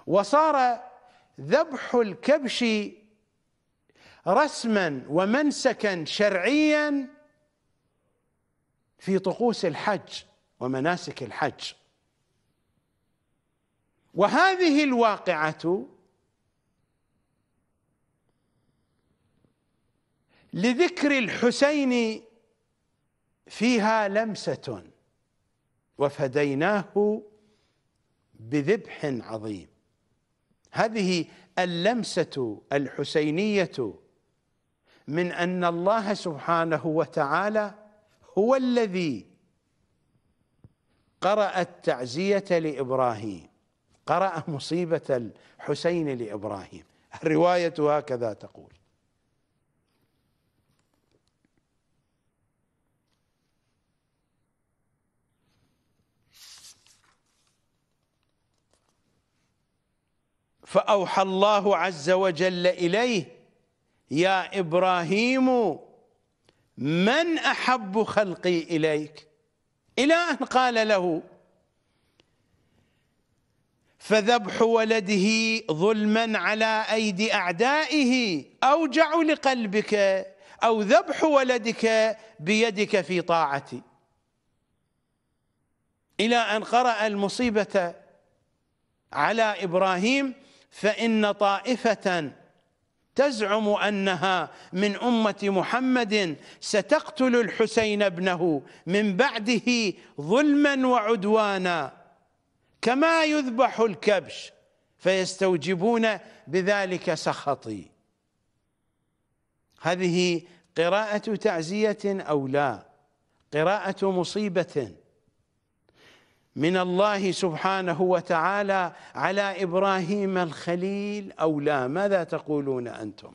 Speaker 1: وصار ذبح الكبش رسما ومنسكا شرعيا في طقوس الحج ومناسك الحج. وهذه الواقعة لذكر الحسين فيها لمسة. وفديناه بذبح عظيم. هذه اللمسة الحسينية من أن الله سبحانه وتعالى هو الذي قرأ التعزية لإبراهيم قرأ مصيبة الحسين لإبراهيم. الرواية هكذا تقول. فأوحى الله عز وجل إليه يا إبراهيم من أحب خلقي إليك؟ إلى أن قال له فذبح ولده ظلما على أيدي أعدائه أوجع لقلبك أو ذبح ولدك بيدك في طاعتي. إلى أن قرأ المصيبة على إبراهيم فإن طائفة تزعم أنها من أمة محمد ستقتل الحسين ابنه من بعده ظلما وعدوانا كما يذبح الكبش فيستوجبون بذلك سخطي. هذه قراءة تعزية أو لا؟ قراءة مصيبة. من الله سبحانه وتعالى على إبراهيم الخليل أو لا؟ ماذا تقولون أنتم؟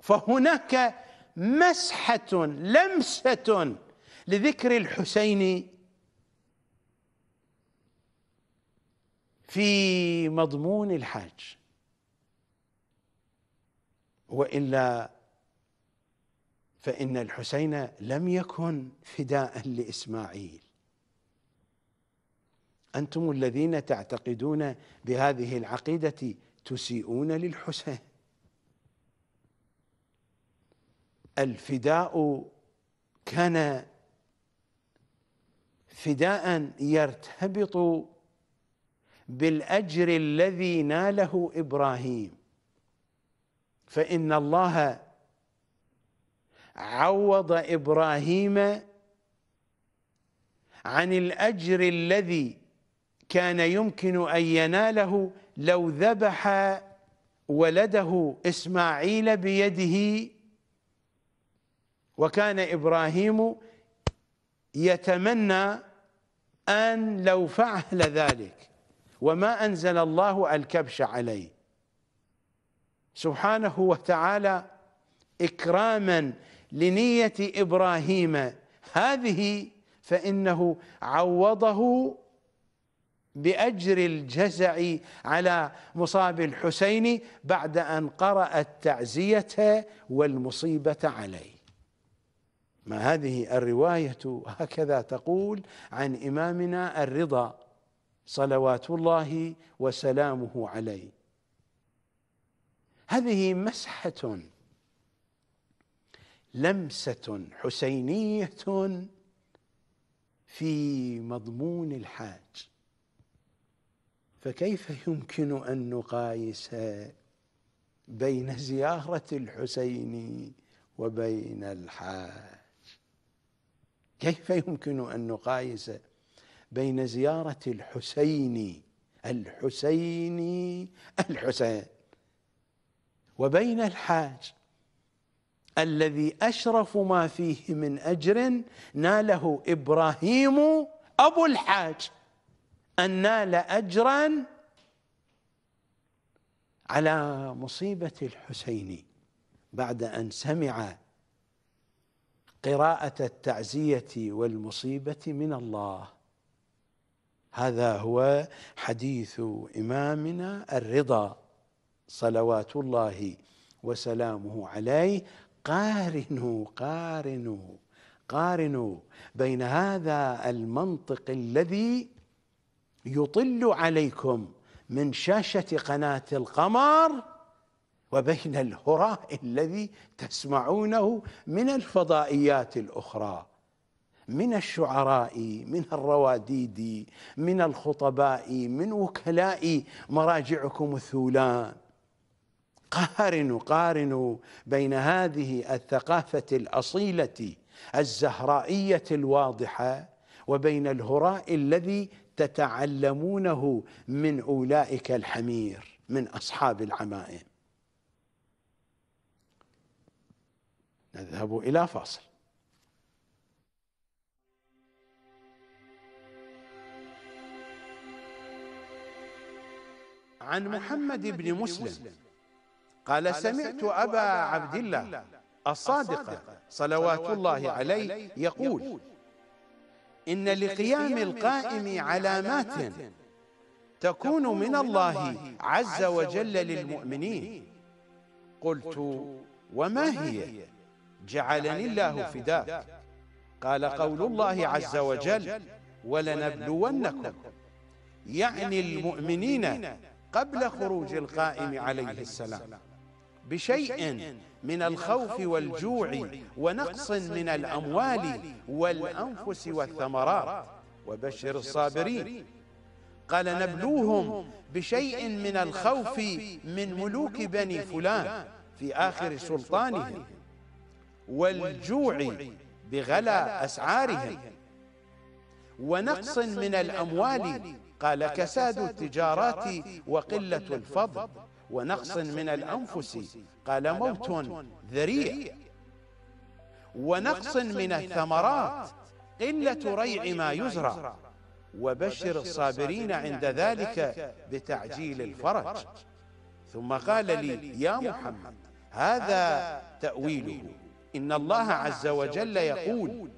Speaker 1: فهناك مسحة لمسة لذكر الحسين في مضمون الحاج. وإلا فإن الحسين لم يكن فداء لإسماعيل. أنتم الذين تعتقدون بهذه العقيدة تسيئون للحسين. الفداء كان فداء يرتبط بالأجر الذي ناله إبراهيم. فإن الله عوض إبراهيم عن الأجر الذي كان يمكن أن يناله لو ذبح ولده إسماعيل بيده. وكان إبراهيم يتمنى أن لو فعل ذلك وما أنزل الله الكبش عليه. سبحانه وتعالى إكراما لنية إبراهيم. هذه فإنه عوضه بأجر الجزع على مصاب الحسين بعد أن قرأ التعزية والمصيبة عليه. ما هذه الرواية هكذا تقول عن إمامنا الرضا صلوات الله وسلامه عليه. هذه مسحة لمسة حسينية في مضمون الحاج. فكيف يمكن أن نقايس بين زيارة الحسين وبين الحاج؟ كيف يمكن أن نقايس بين زيارة الحسين الحسين الحسين وبين الحاج؟ الذي أشرف ما فيه من أجر ناله إبراهيم أبو الحاج. أن نال أجرا على مصيبة الحسين بعد أن سمع قراءة التعزية والمصيبة من الله. هذا هو حديث إمامنا الرضا صلوات الله وسلامه عليه. قارنوا قارنوا قارنوا بين هذا المنطق الذي يطل عليكم من شاشة قناة القمر وبين الهراء الذي تسمعونه من الفضائيات الأخرى من الشعراء من الرواديد من الخطباء من وكلاء مراجعكم الثولان. قارنوا قارنوا بين هذه الثقافة الأصيلة الزهرائية الواضحة وبين الهراء الذي تتعلمونه من أولئك الحمير من أصحاب العمائم. نذهب إلى فاصل. عن محمد بن مسلم قال سمعت أبا عبد الله الصادق صلوات الله عليه يقول. إن لقيام القائم علامات تكون من الله عز وجل للمؤمنين. قلت وما هي؟ جعلني الله فداك قال قول الله عز وجل ولنبلونكم. يعني المؤمنين قبل خروج القائم عليه السلام. بشيء من الخوف والجوع ونقص من الأموال والأنفس والثمرات. وبشر الصابرين. قال نبلوهم بشيء من الخوف من ملوك بني فلان في آخر سلطانهم. والجوع بغلا أسعارهم. ونقص من الأموال. قال كساد التجارات وقلة الفضل. ونقص من الأنفس. قال موت ذريع. ونقص من الثمرات. قلة ريع ما يزرع. وبشر الصابرين عند ذلك بتعجيل الفرج. ثم قال لي يا محمد هذا تأويله. إن الله عز وجل يقول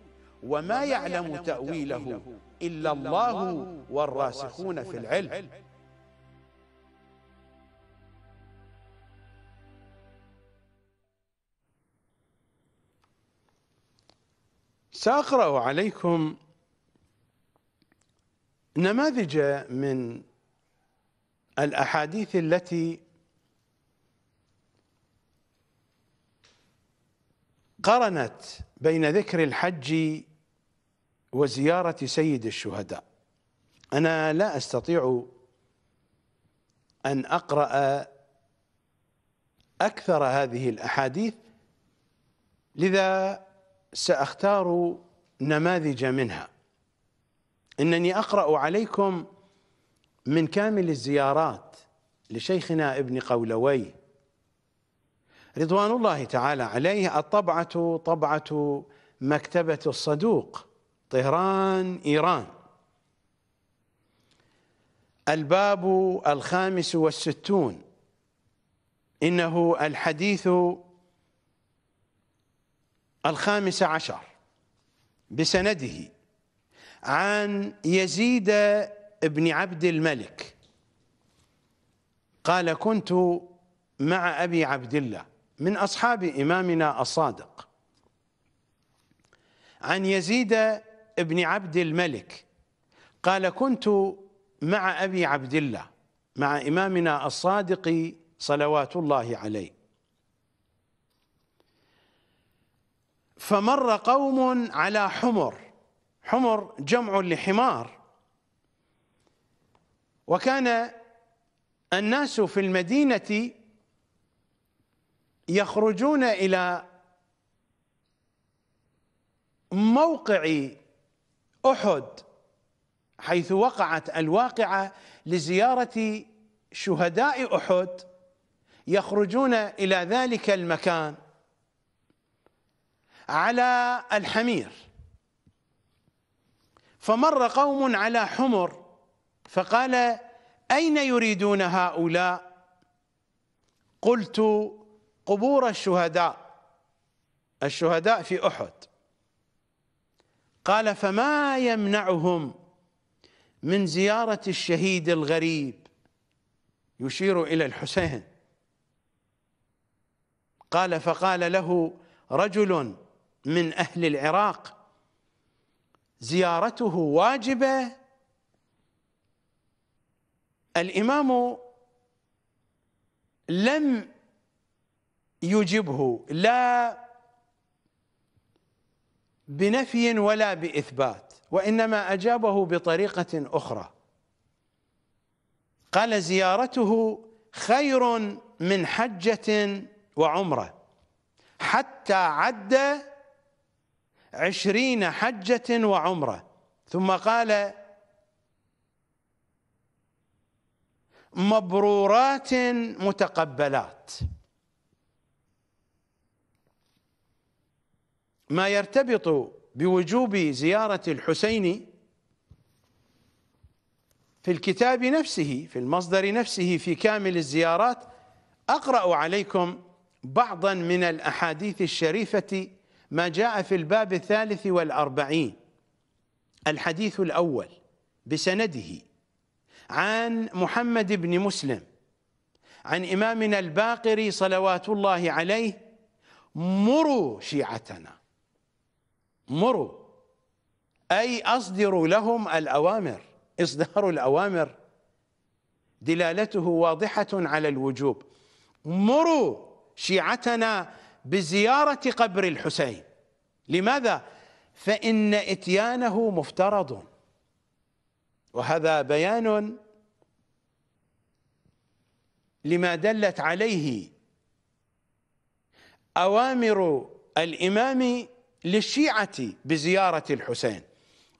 Speaker 1: وما يعلم تأويله إلا الله والراسخون في العلم. سأقرأ عليكم نماذج من الأحاديث التي قرنت بين ذكر الحج وزيارة سيد الشهداء. أنا لا أستطيع أن أقرأ أكثر هذه الأحاديث لذا سأختار نماذج منها. إنني أقرأ عليكم من كامل الزيارات لشيخنا ابن قولوي. رضوان الله تعالى عليه الطبعة طبعة مكتبة الصدوق طهران إيران. الباب الخامس والستون. إنه الحديث الخامس عشر بسنده عن يزيد بن عبد الملك. قال كنت مع أبي عبد الله من أصحاب إمامنا الصادق. عن يزيد بن عبد الملك. قال كنت مع أبي عبد الله مع إمامنا الصادق صلوات الله عليه. فمر قوم على حمر. حمر جمع لحمار. وكان الناس في المدينة يخرجون إلى موقع أحد حيث وقعت الواقعة لزيارة شهداء أحد يخرجون إلى ذلك المكان. على الحمير. فمر قوم على حمر فقال أين يريدون هؤلاء؟ قلت قبور الشهداء الشهداء في أحد. قال فما يمنعهم من زيارة الشهيد الغريب؟ يشير إلى الحسين. قال فقال له رجل من أهل العراق. زيارته واجبة. الإمام لم يجبه لا بنفي ولا بإثبات وإنما أجابه بطريقة أخرى. قال زيارته خير من حجة وعمرة حتى عد عشرين حجة وعمرة. ثم قال مبرورات متقبلات. ما يرتبط بوجوب زيارة الحسين في الكتاب نفسه في المصدر نفسه في كامل الزيارات أقرأ عليكم بعضا من الأحاديث الشريفة ما جاء في الباب الثالث والأربعين الحديث الأول بسنده عن محمد بن مسلم عن إمامنا الباقر صلوات الله عليه مروا شيعتنا مروا أي أصدروا لهم الأوامر إصدار الأوامر دلالته واضحة على الوجوب مروا شيعتنا بزيارة قبر الحسين. لماذا؟ فإن إتيانه مفترض. وهذا بيان لما دلت عليه أوامر الإمام للشيعة بزيارة الحسين.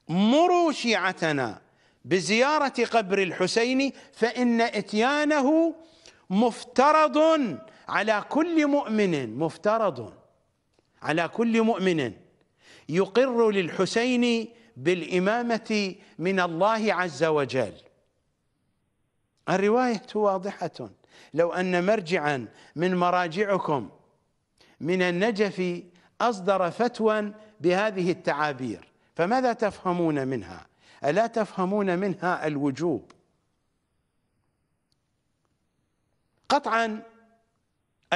Speaker 1: مروا شيعتنا بزيارة قبر الحسين فإن إتيانه مفترض على كل مؤمن مفترض على كل مؤمن يقر للحسين بالإمامة من الله عز وجل. الرواية واضحة. لو أن مرجعا من مراجعكم من النجف أصدر فتوى بهذه التعابير فماذا تفهمون منها؟ ألا تفهمون منها الوجوب؟ قطعا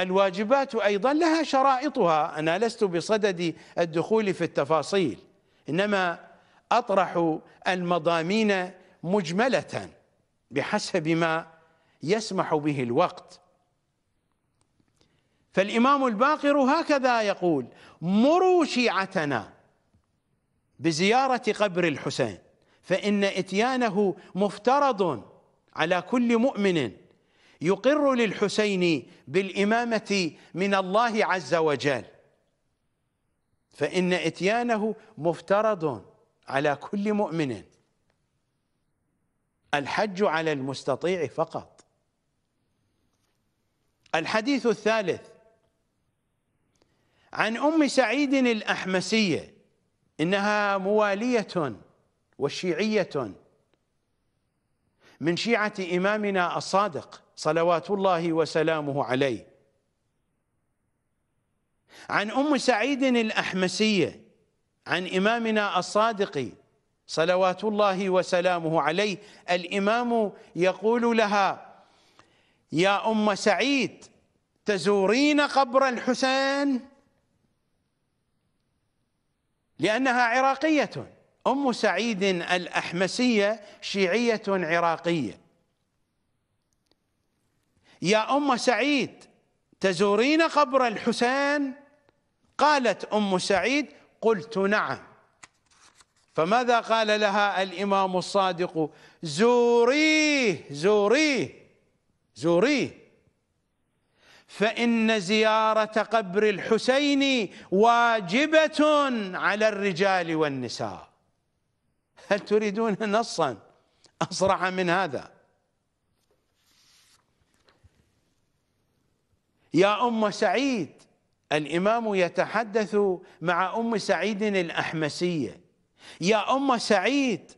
Speaker 1: الواجبات أيضا لها شرائطها. أنا لست بصدد الدخول في التفاصيل إنما أطرح المضامين مجملة بحسب ما يسمح به الوقت. فالإمام الباقر هكذا يقول مروا شيعتنا بزيارة قبر الحسين فإن إتيانه مفترض على كل مؤمن يقر للحسين بالإمامة من الله عز وجل. فإن إتيانه مفترض على كل مؤمن. الحج على المستطيع فقط. الحديث الثالث. عن أم سعيد الأحمسية إنها موالية وشيعية. من شيعة إمامنا الصادق. صلوات الله وسلامه عليه. عن أم سعيد الأحمسية عن إمامنا الصادق صلوات الله وسلامه عليه الإمام يقول لها يا أم سعيد تزورين قبر الحسين؟ لأنها عراقية. أم سعيد الأحمسية شيعية عراقية. يا أم سعيد تزورين قبر الحسين؟ قالت أم سعيد قلت نعم. فماذا قال لها الإمام الصادق؟ زوريه زوريه زوريه. فإن زيارة قبر الحسين واجبة على الرجال والنساء. هل تريدون نصا؟ أصرح من هذا. يا أم سعيد. الإمام يتحدث مع أم سعيد الأحمسية. يا أم سعيد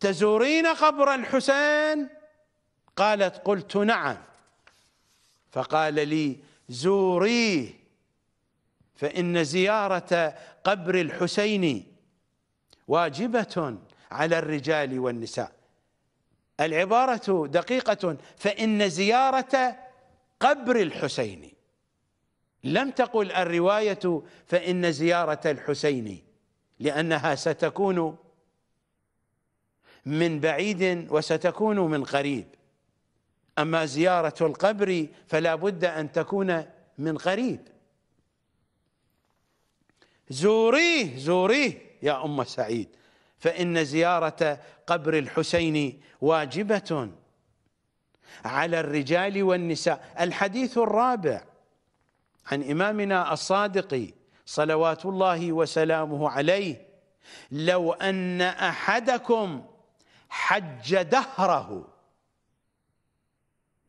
Speaker 1: تزورين قبر الحسين؟ قالت قلت نعم. فقال لي زوريه فإن زيارة قبر الحسين واجبة على الرجال والنساء. العبارة دقيقة فإن زيارة قبر الحسين. لم تقل الرواية فإن زيارة الحسين لأنها ستكون من بعيد وستكون من قريب. أما زيارة القبر فلا بد أن تكون من قريب. زوريه زوريه يا أم سعيد فإن زيارة قبر الحسين واجبة. على الرجال والنساء. الحديث الرابع عن إمامنا الصادق صلوات الله وسلامه عليه لو أن أحدكم حج دهره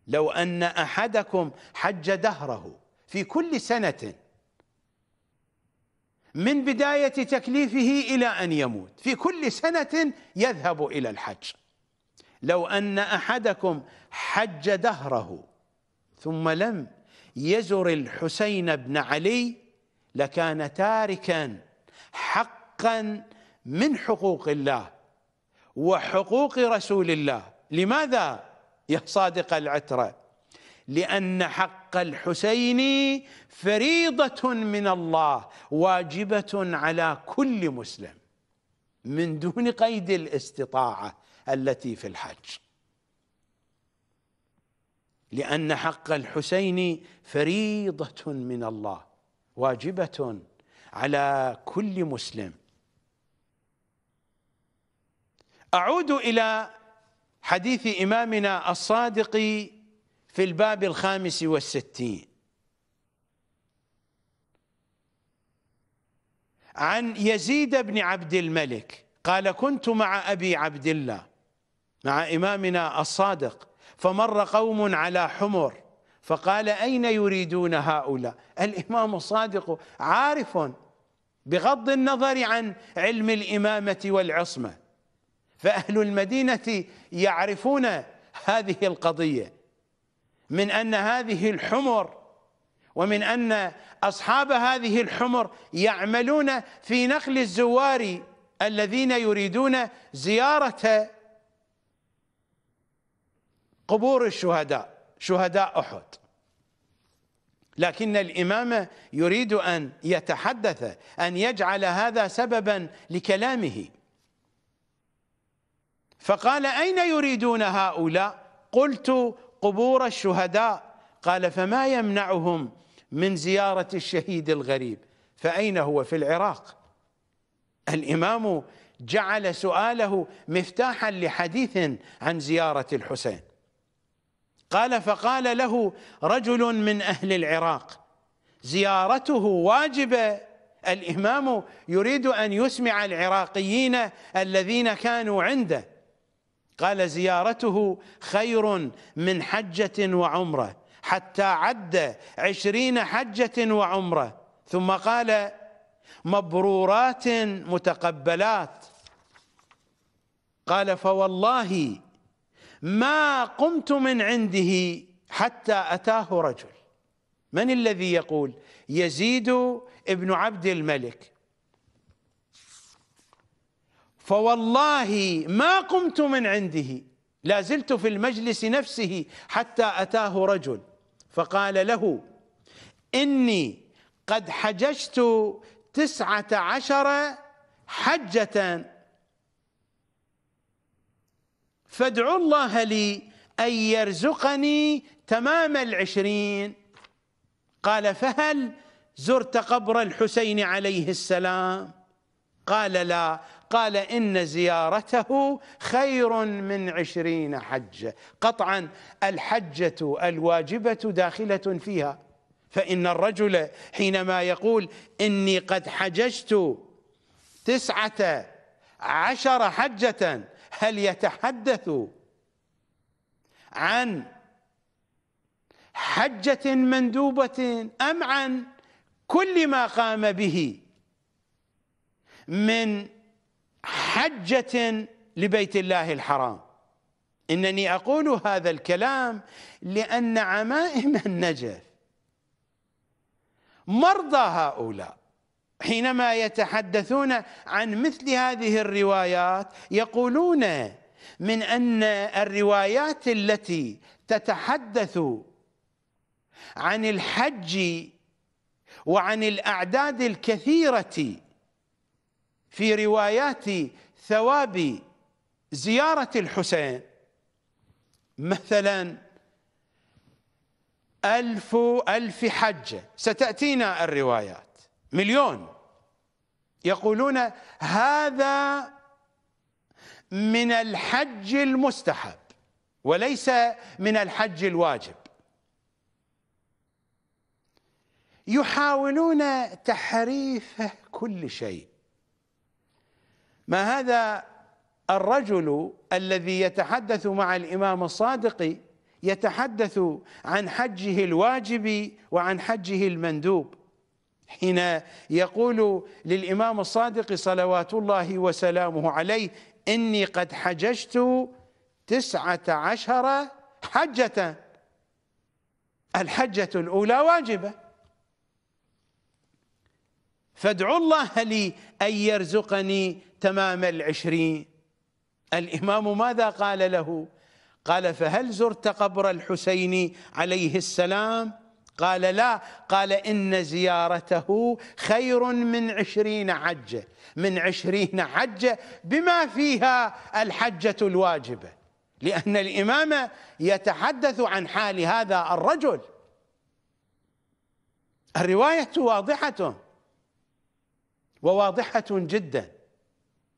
Speaker 1: لو أن أحدكم حج دهره في كل سنة من بداية تكليفه إلى أن يموت في كل سنة يذهب إلى الحج. لو أن أحدكم حج دهره ثم لم يزر الحسين بن علي لكان تاركا حقا من حقوق الله وحقوق رسول الله. لماذا يا صادق العترة؟ لأن حق الحسين فريضة من الله واجبة على كل مسلم من دون قيد الاستطاعة. التي في الحج. لأن حق الحسين فريضة من الله واجبة على كل مسلم. أعود إلى حديث إمامنا الصادق في الباب الخامس والستين. عن يزيد بن عبد الملك قال كنت مع أبي عبد الله مع إمامنا الصادق. فمر قوم على حمر فقال أين يريدون هؤلاء؟ الإمام الصادق عارف بغض النظر عن علم الإمامة والعصمة. فأهل المدينة يعرفون هذه القضية. من أن هذه الحمر ومن أن أصحاب هذه الحمر يعملون في نقل الزوار الذين يريدون زيارة قبور الشهداء شهداء أحد. لكن الإمام يريد أن يتحدث أن يجعل هذا سببا لكلامه. فقال أين يريدون هؤلاء؟ قلت قبور الشهداء. قال فما يمنعهم من زيارة الشهيد الغريب؟ فأين هو في العراق؟ الإمام جعل سؤاله مفتاحا لحديث عن زيارة الحسين. قال فقال له رجل من أهل العراق زيارته واجبة. الإمام يريد أن يسمع العراقيين الذين كانوا عنده. قال زيارته خير من حجة وعمرة حتى عد عشرين حجة وعمرة. ثم قال مبرورات متقبلات. قال فوالله ما قمت من عنده حتى أتاه رجل. من الذي يقول؟ يزيد ابن عبد الملك. فوالله ما قمت من عنده. لا زلت في المجلس نفسه حتى أتاه رجل. فقال له إني قد حججت تسعة عشر حجة فادعوا الله لي أن يرزقني تمام العشرين. قال فهل زرت قبر الحسين عليه السلام؟ قال لا. قال إن زيارته خير من عشرين حجة قطعا الحجة الواجبة داخلة فيها. فإن الرجل حينما يقول إني قد حججت تسعة عشر حجة هل يتحدث عن حجة مندوبة أم عن كل ما قام به من حجة لبيت الله الحرام؟ إنني أقول هذا الكلام لأن عمائم النجف مرضى هؤلاء. حينما يتحدثون عن مثل هذه الروايات يقولون من أن الروايات التي تتحدث عن الحج وعن الأعداد الكثيرة في روايات ثواب زيارة الحسين مثلا ألف ألف حجة ستأتينا الروايات. مليون. يقولون هذا من الحج المستحب وليس من الحج الواجب. يحاولون تحريف كل شيء. ما هذا الرجل الذي يتحدث مع الإمام الصادق يتحدث عن حجه الواجب وعن حجه المندوب؟ حين يقول للإمام الصادق صلوات الله وسلامه عليه إني قد حججت تسعة عشر حجة. الحجة الأولى واجبة. فادعوا الله لي أن يرزقني تمام العشرين. الإمام ماذا قال له؟ قال فهل زرت قبر الحسين عليه السلام؟ قال لا قال إن زيارته خير من عشرين حجة من عشرين حجة بما فيها الحجة الواجبة لأن الإمام يتحدث عن حال هذا الرجل. الرواية واضحة وواضحة جدا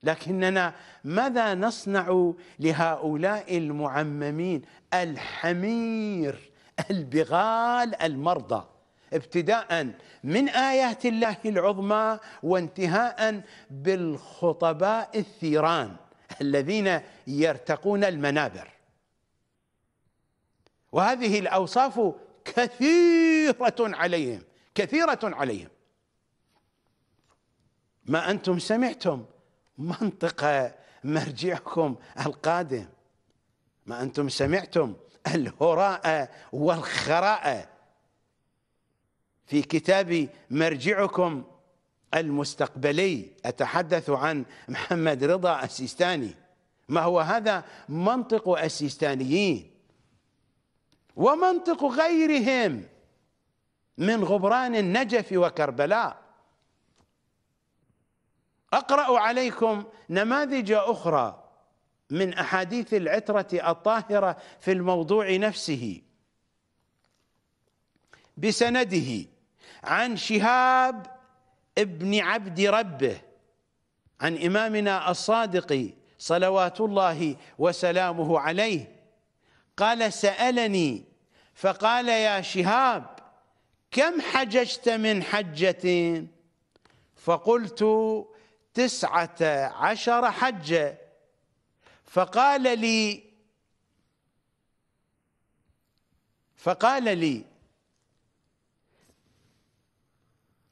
Speaker 1: لكننا ماذا نصنع لهؤلاء المعممين؟ الحمير البغال المرضى ابتداء من آيات الله العظمى وانتهاء بالخطباء الثيران الذين يرتقون المنابر. وهذه الأوصاف كثيرة عليهم كثيرة عليهم. ما أنتم سمعتم؟ منطق مرجعكم القادم. ما أنتم سمعتم؟ الهراء والخراء. في كتاب مرجعكم المستقبلي أتحدث عن محمد رضا السيستاني. ما هو هذا؟ منطق السيستانيين. ومنطق غيرهم من غبران النجف وكربلاء. أقرأ عليكم نماذج أخرى. من أحاديث العترة الطاهرة في الموضوع نفسه. بسنده عن شهاب ابن عبد ربه عن إمامنا الصادق صلوات الله وسلامه عليه. قال سألني فقال يا شهاب كم حججت من حجة؟ فقلت تسعة عشر حجة. فقال لي فقال لي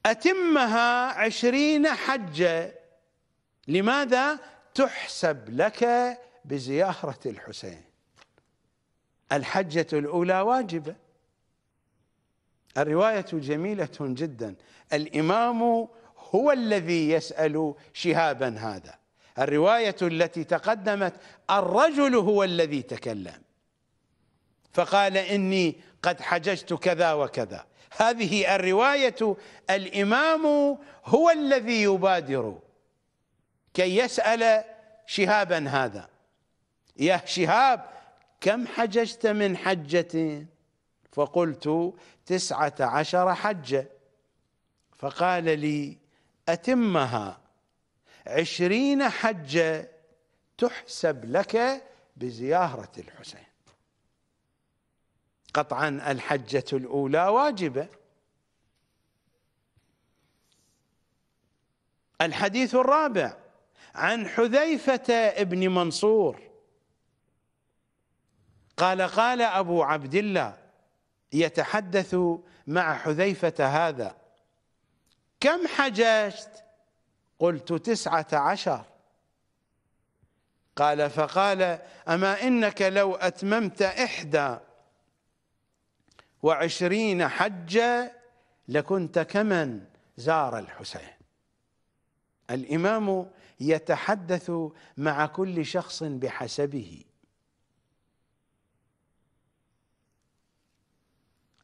Speaker 1: أتمها عشرين حجة لماذا تحسب لك بزيارة الحسين؟ الحجة الأولى واجبة. الرواية جميلة جدا. الإمام هو الذي يسأل شهابا هذا. الرواية التي تقدمت الرجل هو الذي تكلم. فقال إني قد حججت كذا وكذا. هذه الرواية الإمام هو الذي يبادر. كي يسأل شهابا هذا. يا شهاب كم حججت من حجة؟ فقلت تسعة عشر حجة. فقال لي أتمها. عشرين حجة تحسب لك بزيارة الحسين. قطعا الحجة الأولى واجبة. الحديث الرابع عن حذيفة ابن منصور. قال قال أبو عبد الله يتحدث مع حذيفة هذا كم حججت قلت تسعة عشر. قال فقال أما إنك لو أتممت إحدى وعشرين حجة لكنت كمن زار الحسين. الإمام يتحدث مع كل شخص بحسبه.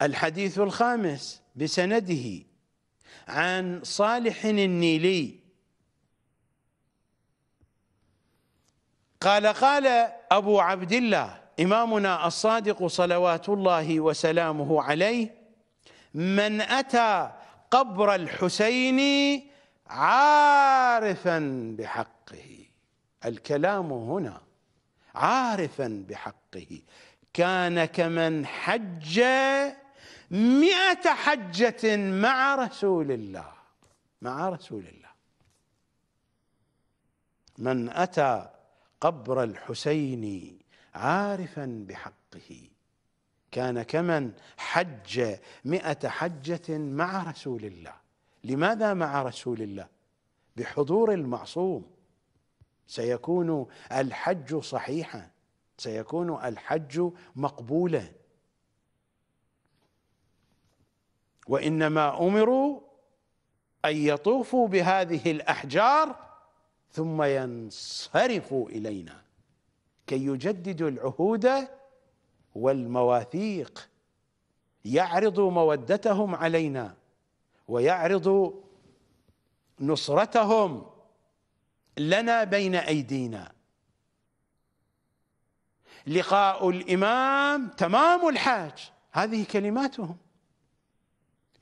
Speaker 1: الحديث الخامس بسنده عن صالح النيلي قال قال أبو عبد الله إمامنا الصادق صلوات الله وسلامه عليه من أتى قبر الحسين عارفا بحقه. الكلام هنا عارفا بحقه. كان كمن حج مئة حجة مع رسول الله. مع رسول الله. من أتى قبر الحسين عارفا بحقه. كان كمن حج مئة حجة مع رسول الله. لماذا مع رسول الله؟ بحضور المعصوم. سيكون الحج صحيحا. سيكون الحج مقبولا. وإنما أمروا أن يطوفوا بهذه الأحجار ثم ينصرفوا إلينا. كي يجددوا العهود والمواثيق. يعرضوا مودتهم علينا. ويعرضوا نصرتهم لنا بين أيدينا. لقاء الإمام تمام الحاج. هذه كلماتهم.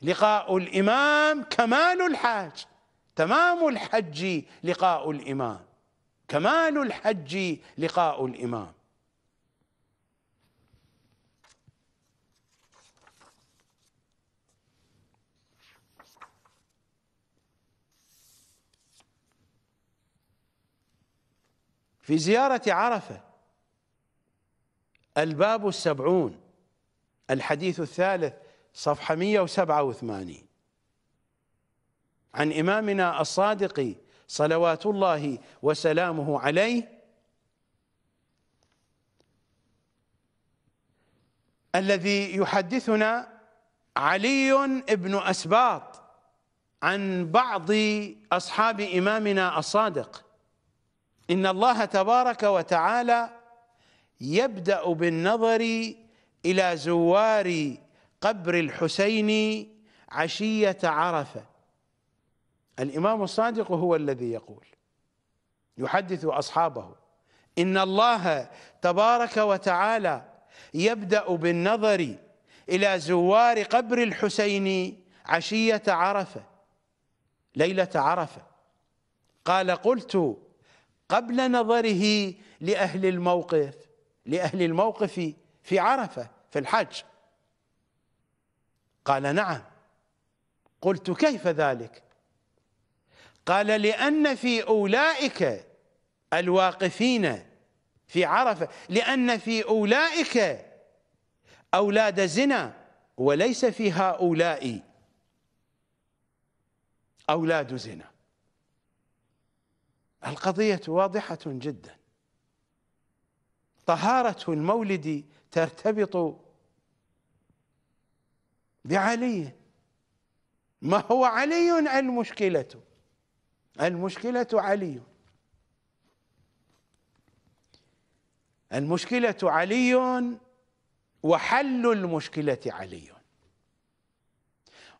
Speaker 1: لقاء الإمام كمال الحاج. تمام الحج لقاء الإمام. كمال الحج لقاء الإمام. في زيارة عرفة الباب السبعون الحديث الثالث صفحة 187 عن إمامنا الصادق صلوات الله وسلامه عليه الذي يحدثنا علي بن أسباط عن بعض أصحاب إمامنا الصادق. إن الله تبارك وتعالى يبدأ بالنظر إلى زوار قبر الحسين عشية عرفة. الإمام الصادق هو الذي يقول يحدث أصحابه إن الله تبارك وتعالى يبدأ بالنظر إلى زوار قبر الحسين عشية عرفة ليلة عرفة. قال قلت قبل نظره لأهل الموقف لأهل الموقف في عرفة في الحج. قال نعم. قلت كيف ذلك؟ قال لأن في أولئك الواقفين في عرفة لأن في أولئك أولاد زنا وليس في هؤلاء أولاد زنا. القضية واضحة جدا. طهارة المولد ترتبط بعلي. ما هو علي؟ المشكلة. المشكلة علي. المشكلة علي وحل المشكلة علي.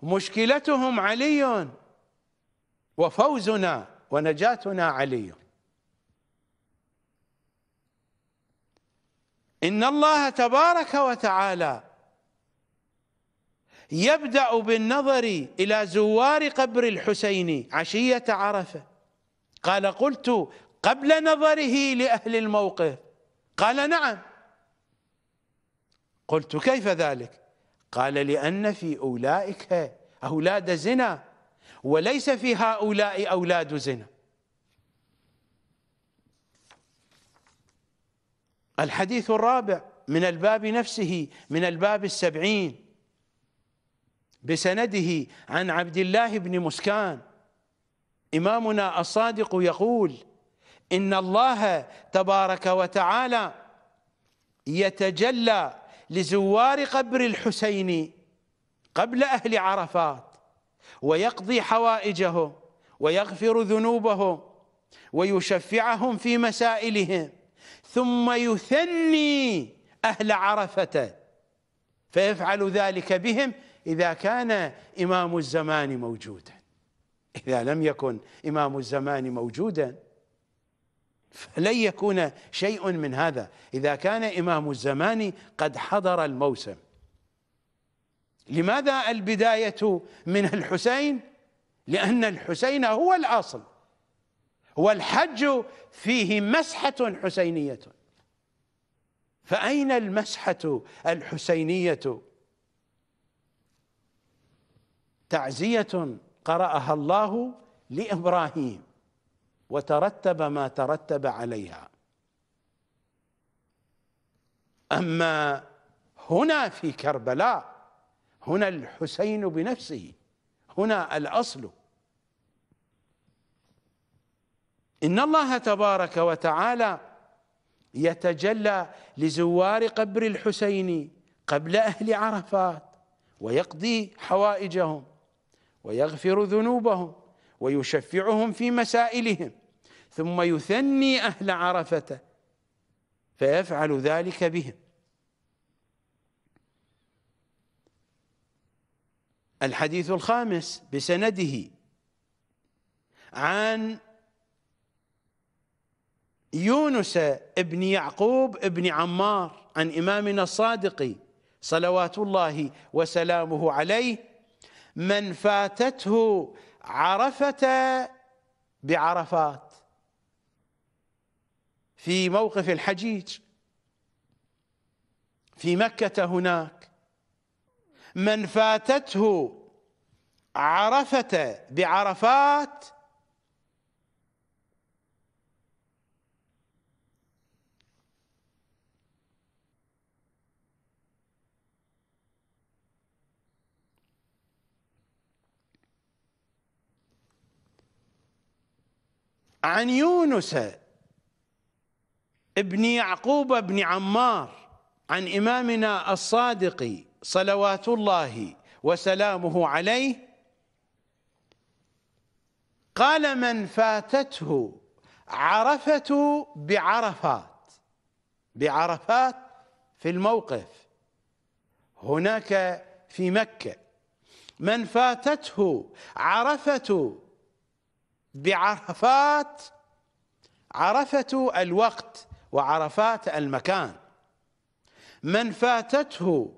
Speaker 1: مشكلتهم علي وفوزنا ونجاتنا علي. إن الله تبارك وتعالى يبدأ بالنظر إلى زوار قبر الحسين عشية عرفة. قال قلت قبل نظره لأهل الموقف. قال نعم. قلت كيف ذلك؟ قال لأن في أولئك أولاد زنا وليس في هؤلاء أولاد زنا. الحديث الرابع من الباب نفسه من الباب السبعين. بسنده عن عبد الله بن مسكان. إمامنا الصادق يقول إن الله تبارك وتعالى يتجلى لزوار قبر الحسين قبل أهل عرفات ويقضي حوائجهم ويغفر ذنوبهم ويشفعهم في مسائلهم ثم يثني أهل عرفة فيفعل ذلك بهم إذا كان إمام الزمان موجودا. إذا لم يكن إمام الزمان موجودا فلن يكون شيء من هذا. إذا كان إمام الزمان قد حضر الموسم. لماذا البداية من الحسين؟ لأن الحسين هو الأصل. والحج فيه مسحة حسينية. فأين المسحة الحسينية؟ تعزية قرأها الله لإبراهيم وترتب ما ترتب عليها. أما هنا في كربلاء هنا الحسين بنفسه هنا الأصل. إن الله تبارك وتعالى يتجلى لزوار قبر الحسين قبل أهل عرفات ويقضي حوائجهم. ويغفر ذنوبهم ويشفعهم في مسائلهم ثم يثني أهل عرفة فيفعل ذلك بهم. الحديث الخامس بسنده عن يونس ابن يعقوب ابن عمار عن إمامنا الصادق صلوات الله وسلامه عليه من فاتته عرفة بعرفات. في موقف الحجيج. في مكة هناك. من فاتته عرفة بعرفات عن يونس ابن يعقوب بن عمار عن إمامنا الصادق صلوات الله وسلامه عليه قال من فاتته عرفة بعرفات بعرفات في الموقف هناك في مكة من فاتته عرفة بعرفات عرفة الوقت وعرفات المكان. من فاتته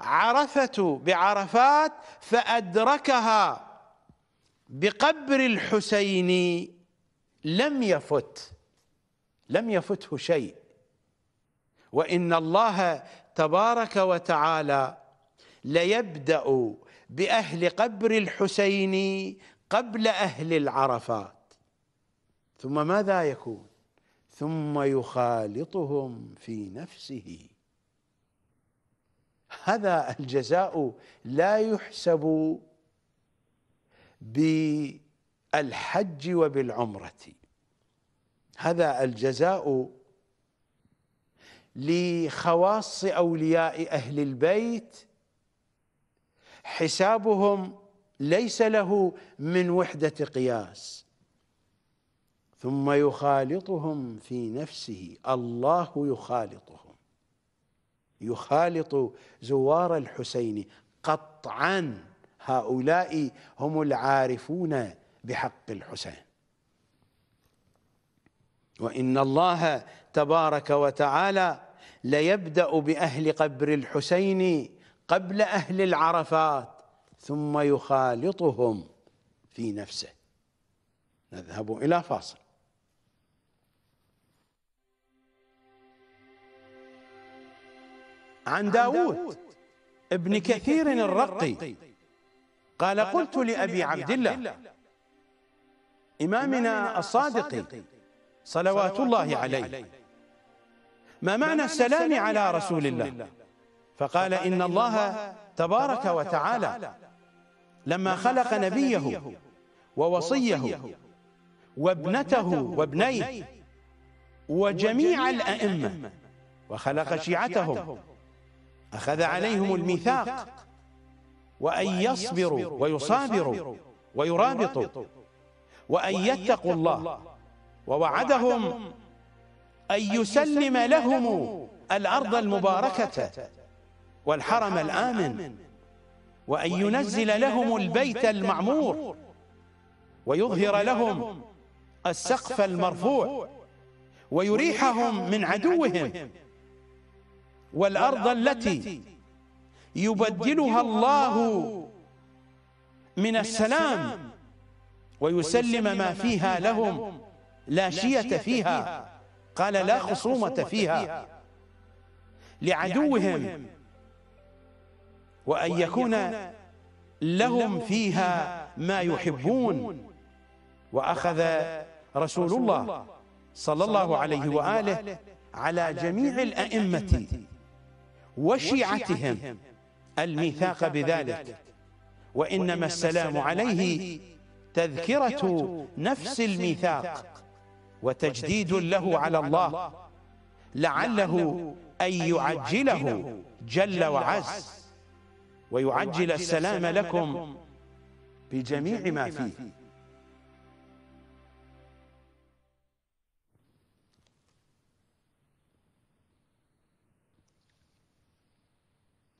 Speaker 1: عرفة بعرفات فأدركها بقبر الحسين لم يفت لم يفته شيء. وإن الله تبارك وتعالى ليبدأ بأهل قبر الحسين قبل أهل العرفات. ثم ماذا يكون؟ ثم يخالطهم في نفسه. هذا الجزاء لا يحسب بالحج وبالعمرة. هذا الجزاء لخواص أولياء أهل البيت حسابهم ليس له من وحدة قياس. ثم يخالطهم في نفسه. الله يخالطهم. يخالط زوار الحسين. قطعا هؤلاء هم العارفون بحق الحسين. وإن الله تبارك وتعالى ليبدأ بأهل قبر الحسين قبل أهل العرفات. ثم يخالطهم في نفسه. نذهب إلى فاصل. عن داود ابن كثير الرقي قال قلت لأبي عبد الله إمامنا الصادق صلوات الله عليه. ما معنى السلام على رسول الله؟ فقال إن الله تبارك وتعالى. لما خلق نبيه ووصيه وابنته وابنيه وجميع الأئمة وخلق شيعتهم أخذ عليهم الميثاق وأن يصبروا ويصابروا ويرابطوا وأن يتقوا الله ووعدهم أن يسلم لهم الأرض المباركة والحرم الآمن. وأن ينزل لهم البيت المعمور. ويظهر لهم السقف المرفوع. ويريحهم من عدوهم. والأرض التي يبدلها الله من السلام. ويسلم ما فيها لهم. لا شية فيها. قال لا خصومة فيها. لعدوهم. وأن يكون لهم فيها ما يحبون. وأخذ رسول الله صلى الله عليه وآله على جميع الأئمة وشيعتهم. الميثاق بذلك. وإنما السلام عليه تذكرة نفس الميثاق. وتجديد له على الله. لعله أن يعجله جل وعز. ويعجل السلام لكم بجميع ما فيه.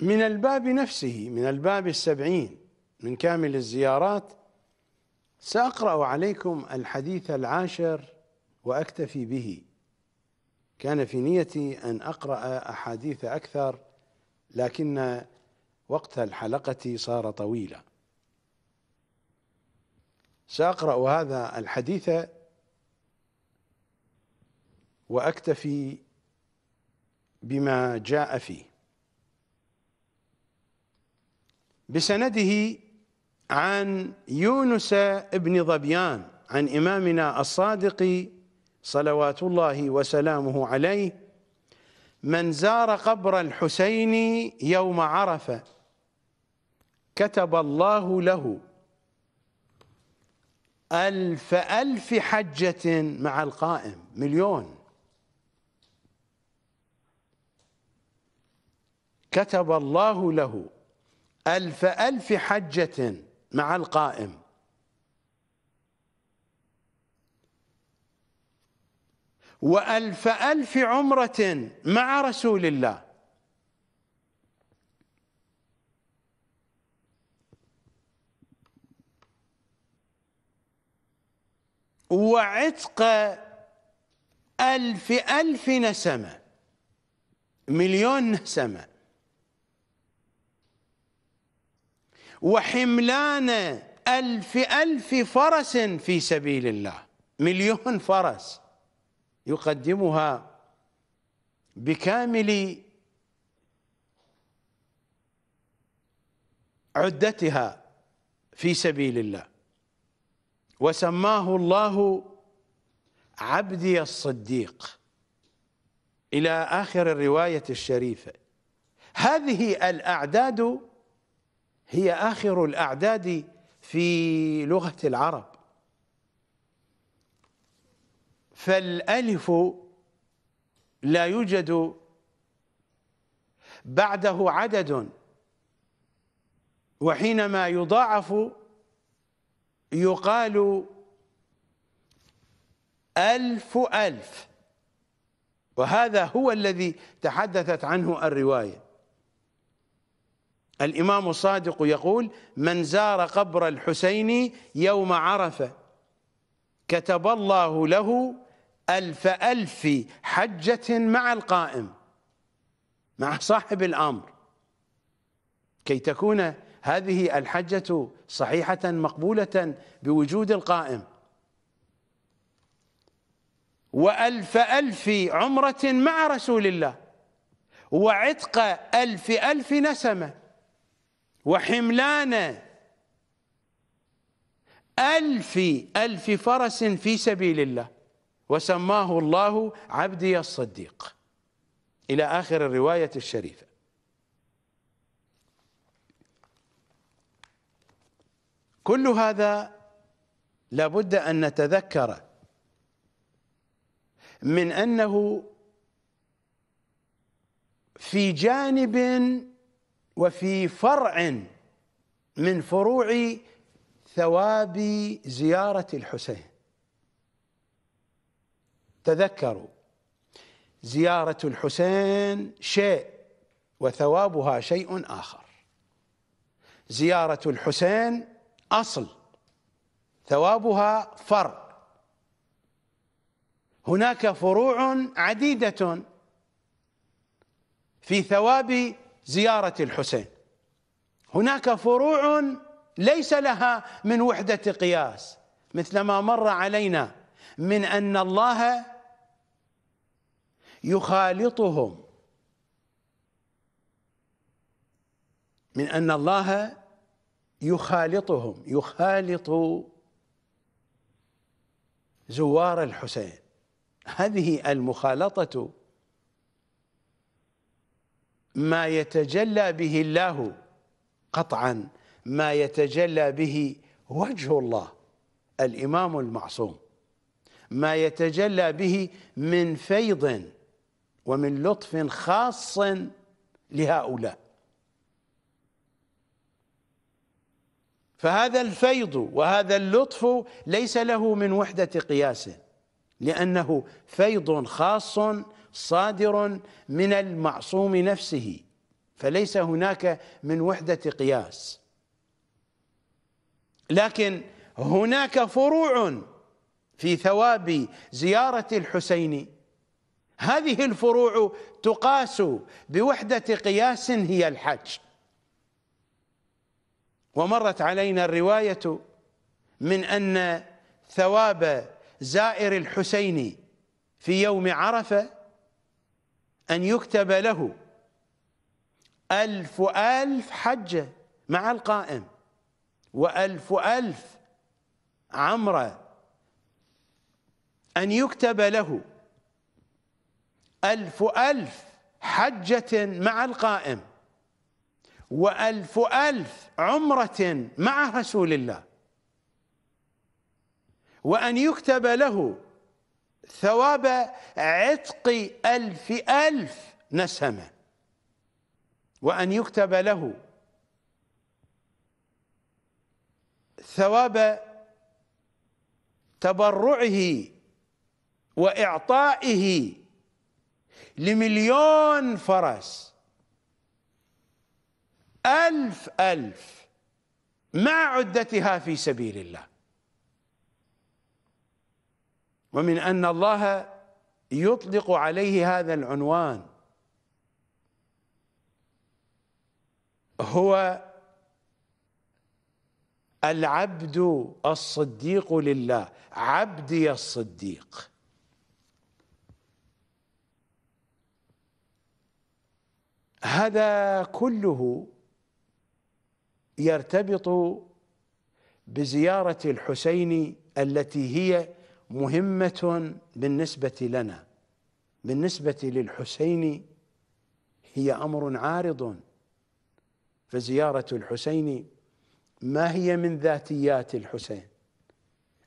Speaker 1: من الباب نفسه من الباب السبعين من كامل الزيارات سأقرأ عليكم الحديث العاشر وأكتفي به. كان في نيتي أن أقرأ أحاديث أكثر لكن وقت الحلقة صار طويلا. سأقرأ هذا الحديث وأكتفي بما جاء فيه. بسنده عن يونس بن ظبيان عن إمامنا الصادق صلوات الله وسلامه عليه من زار قبر الحسين يوم عرفة كتب الله له ألف ألف حجة مع القائم مليون. كتب الله له ألف ألف حجة مع القائم. وألف ألف عمرة مع رسول الله. وعتق ألف ألف نسمة. مليون نسمة. وحملان ألف ألف فرس في سبيل الله. مليون فرس يقدمها بكامل عدتها في سبيل الله. وسماه الله عبدي الصديق. إلى آخر الرواية الشريفة. هذه الأعداد هي آخر الأعداد في لغة العرب. فالألف لا يوجد بعده عدد. وحينما يضاعف يقال ألف ألف. وهذا هو الذي تحدثت عنه الرواية. الإمام الصادق يقول من زار قبر الحسين يوم عرفة كتب الله له ألف ألف حجة مع القائم مع صاحب الأمر. كي تكون هذه الحجة صحيحة مقبولة بوجود القائم. وألف ألف عمرة مع رسول الله وعتق ألف ألف نسمة وحملان ألف ألف فرس في سبيل الله. وسماه الله عبدي الصديق. إلى آخر الرواية الشريفة. كل هذا لابد أن نتذكر من أنه في جانب وفي فرع من فروع ثواب زيارة الحسين. تذكروا زيارة الحسين شيء وثوابها شيء آخر. زيارة الحسين أصل ثوابها فرع هناك فروع عديدة في ثواب زيارة الحسين. هناك فروع ليس لها من وحدة قياس مثل ما مر علينا من أن الله يخالطهم. من أن الله يخالطهم يخالط زوار الحسين. هذه المخالطة ما يتجلى به الله قطعا ما يتجلى به وجه الله الإمام المعصوم. ما يتجلى به من فيض ومن لطف خاص لهؤلاء. فهذا الفيض وهذا اللطف ليس له من وحدة قياس لأنه فيض خاص صادر من المعصوم نفسه فليس هناك من وحدة قياس. لكن هناك فروع في ثواب زيارة الحسين. هذه الفروع تقاس بوحدة قياس هي الحج. ومرت علينا الرواية من أن ثواب زائر الحسين في يوم عرفة أن يكتب له ألف ألف حجة مع القائم وألف ألف عمرة أن يكتب له ألف ألف حجة مع القائم. وألف ألف عمرة مع رسول الله. وأن يكتب له ثواب عتق ألف ألف نسمة. وأن يكتب له ثواب تبرعه وإعطائه لمليون فرس. ألف ألف مع عدتها في سبيل الله. ومن أن الله يطلق عليه هذا العنوان هو العبد الصديق لله عبدي الصديق. هذا كله يرتبط بزيارة الحسين التي هي مهمة بالنسبة لنا. بالنسبة للحسين هي أمر عارض. فزيارة الحسين ما هي من ذاتيات الحسين؟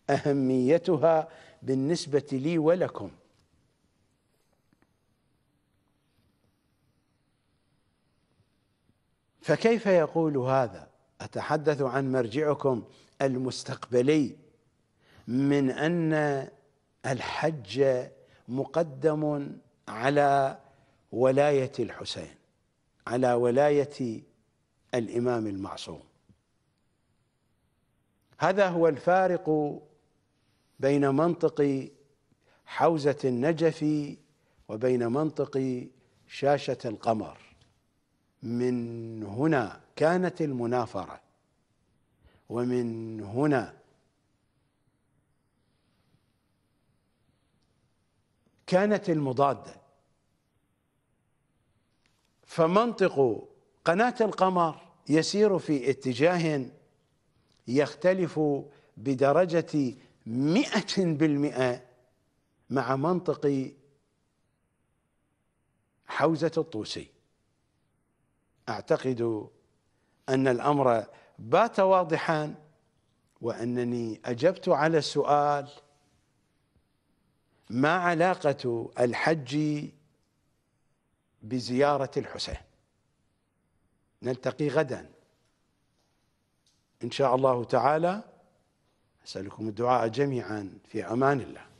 Speaker 1: أهميتها بالنسبة لي ولكم. فكيف يقول هذا؟ أتحدث عن مرجعكم المستقبلي من أن الحج مقدم على ولاية الحسين على ولاية الإمام المعصوم. هذا هو الفارق بين منطق حوزة النجف وبين منطق شاشة القمر. من هنا كانت المنافرة. ومن هنا كانت المضادة. فمنطق قناة القمر يسير في اتجاه يختلف بدرجة مئة بالمئة مع منطق حوزة الطوسي. أعتقد أن الأمر بات واضحا وأنني أجبت على السؤال ما علاقة الحج بزيارة الحسين. نلتقي غدا. إن شاء الله تعالى أسألكم الدعاء جميعا في أمان الله.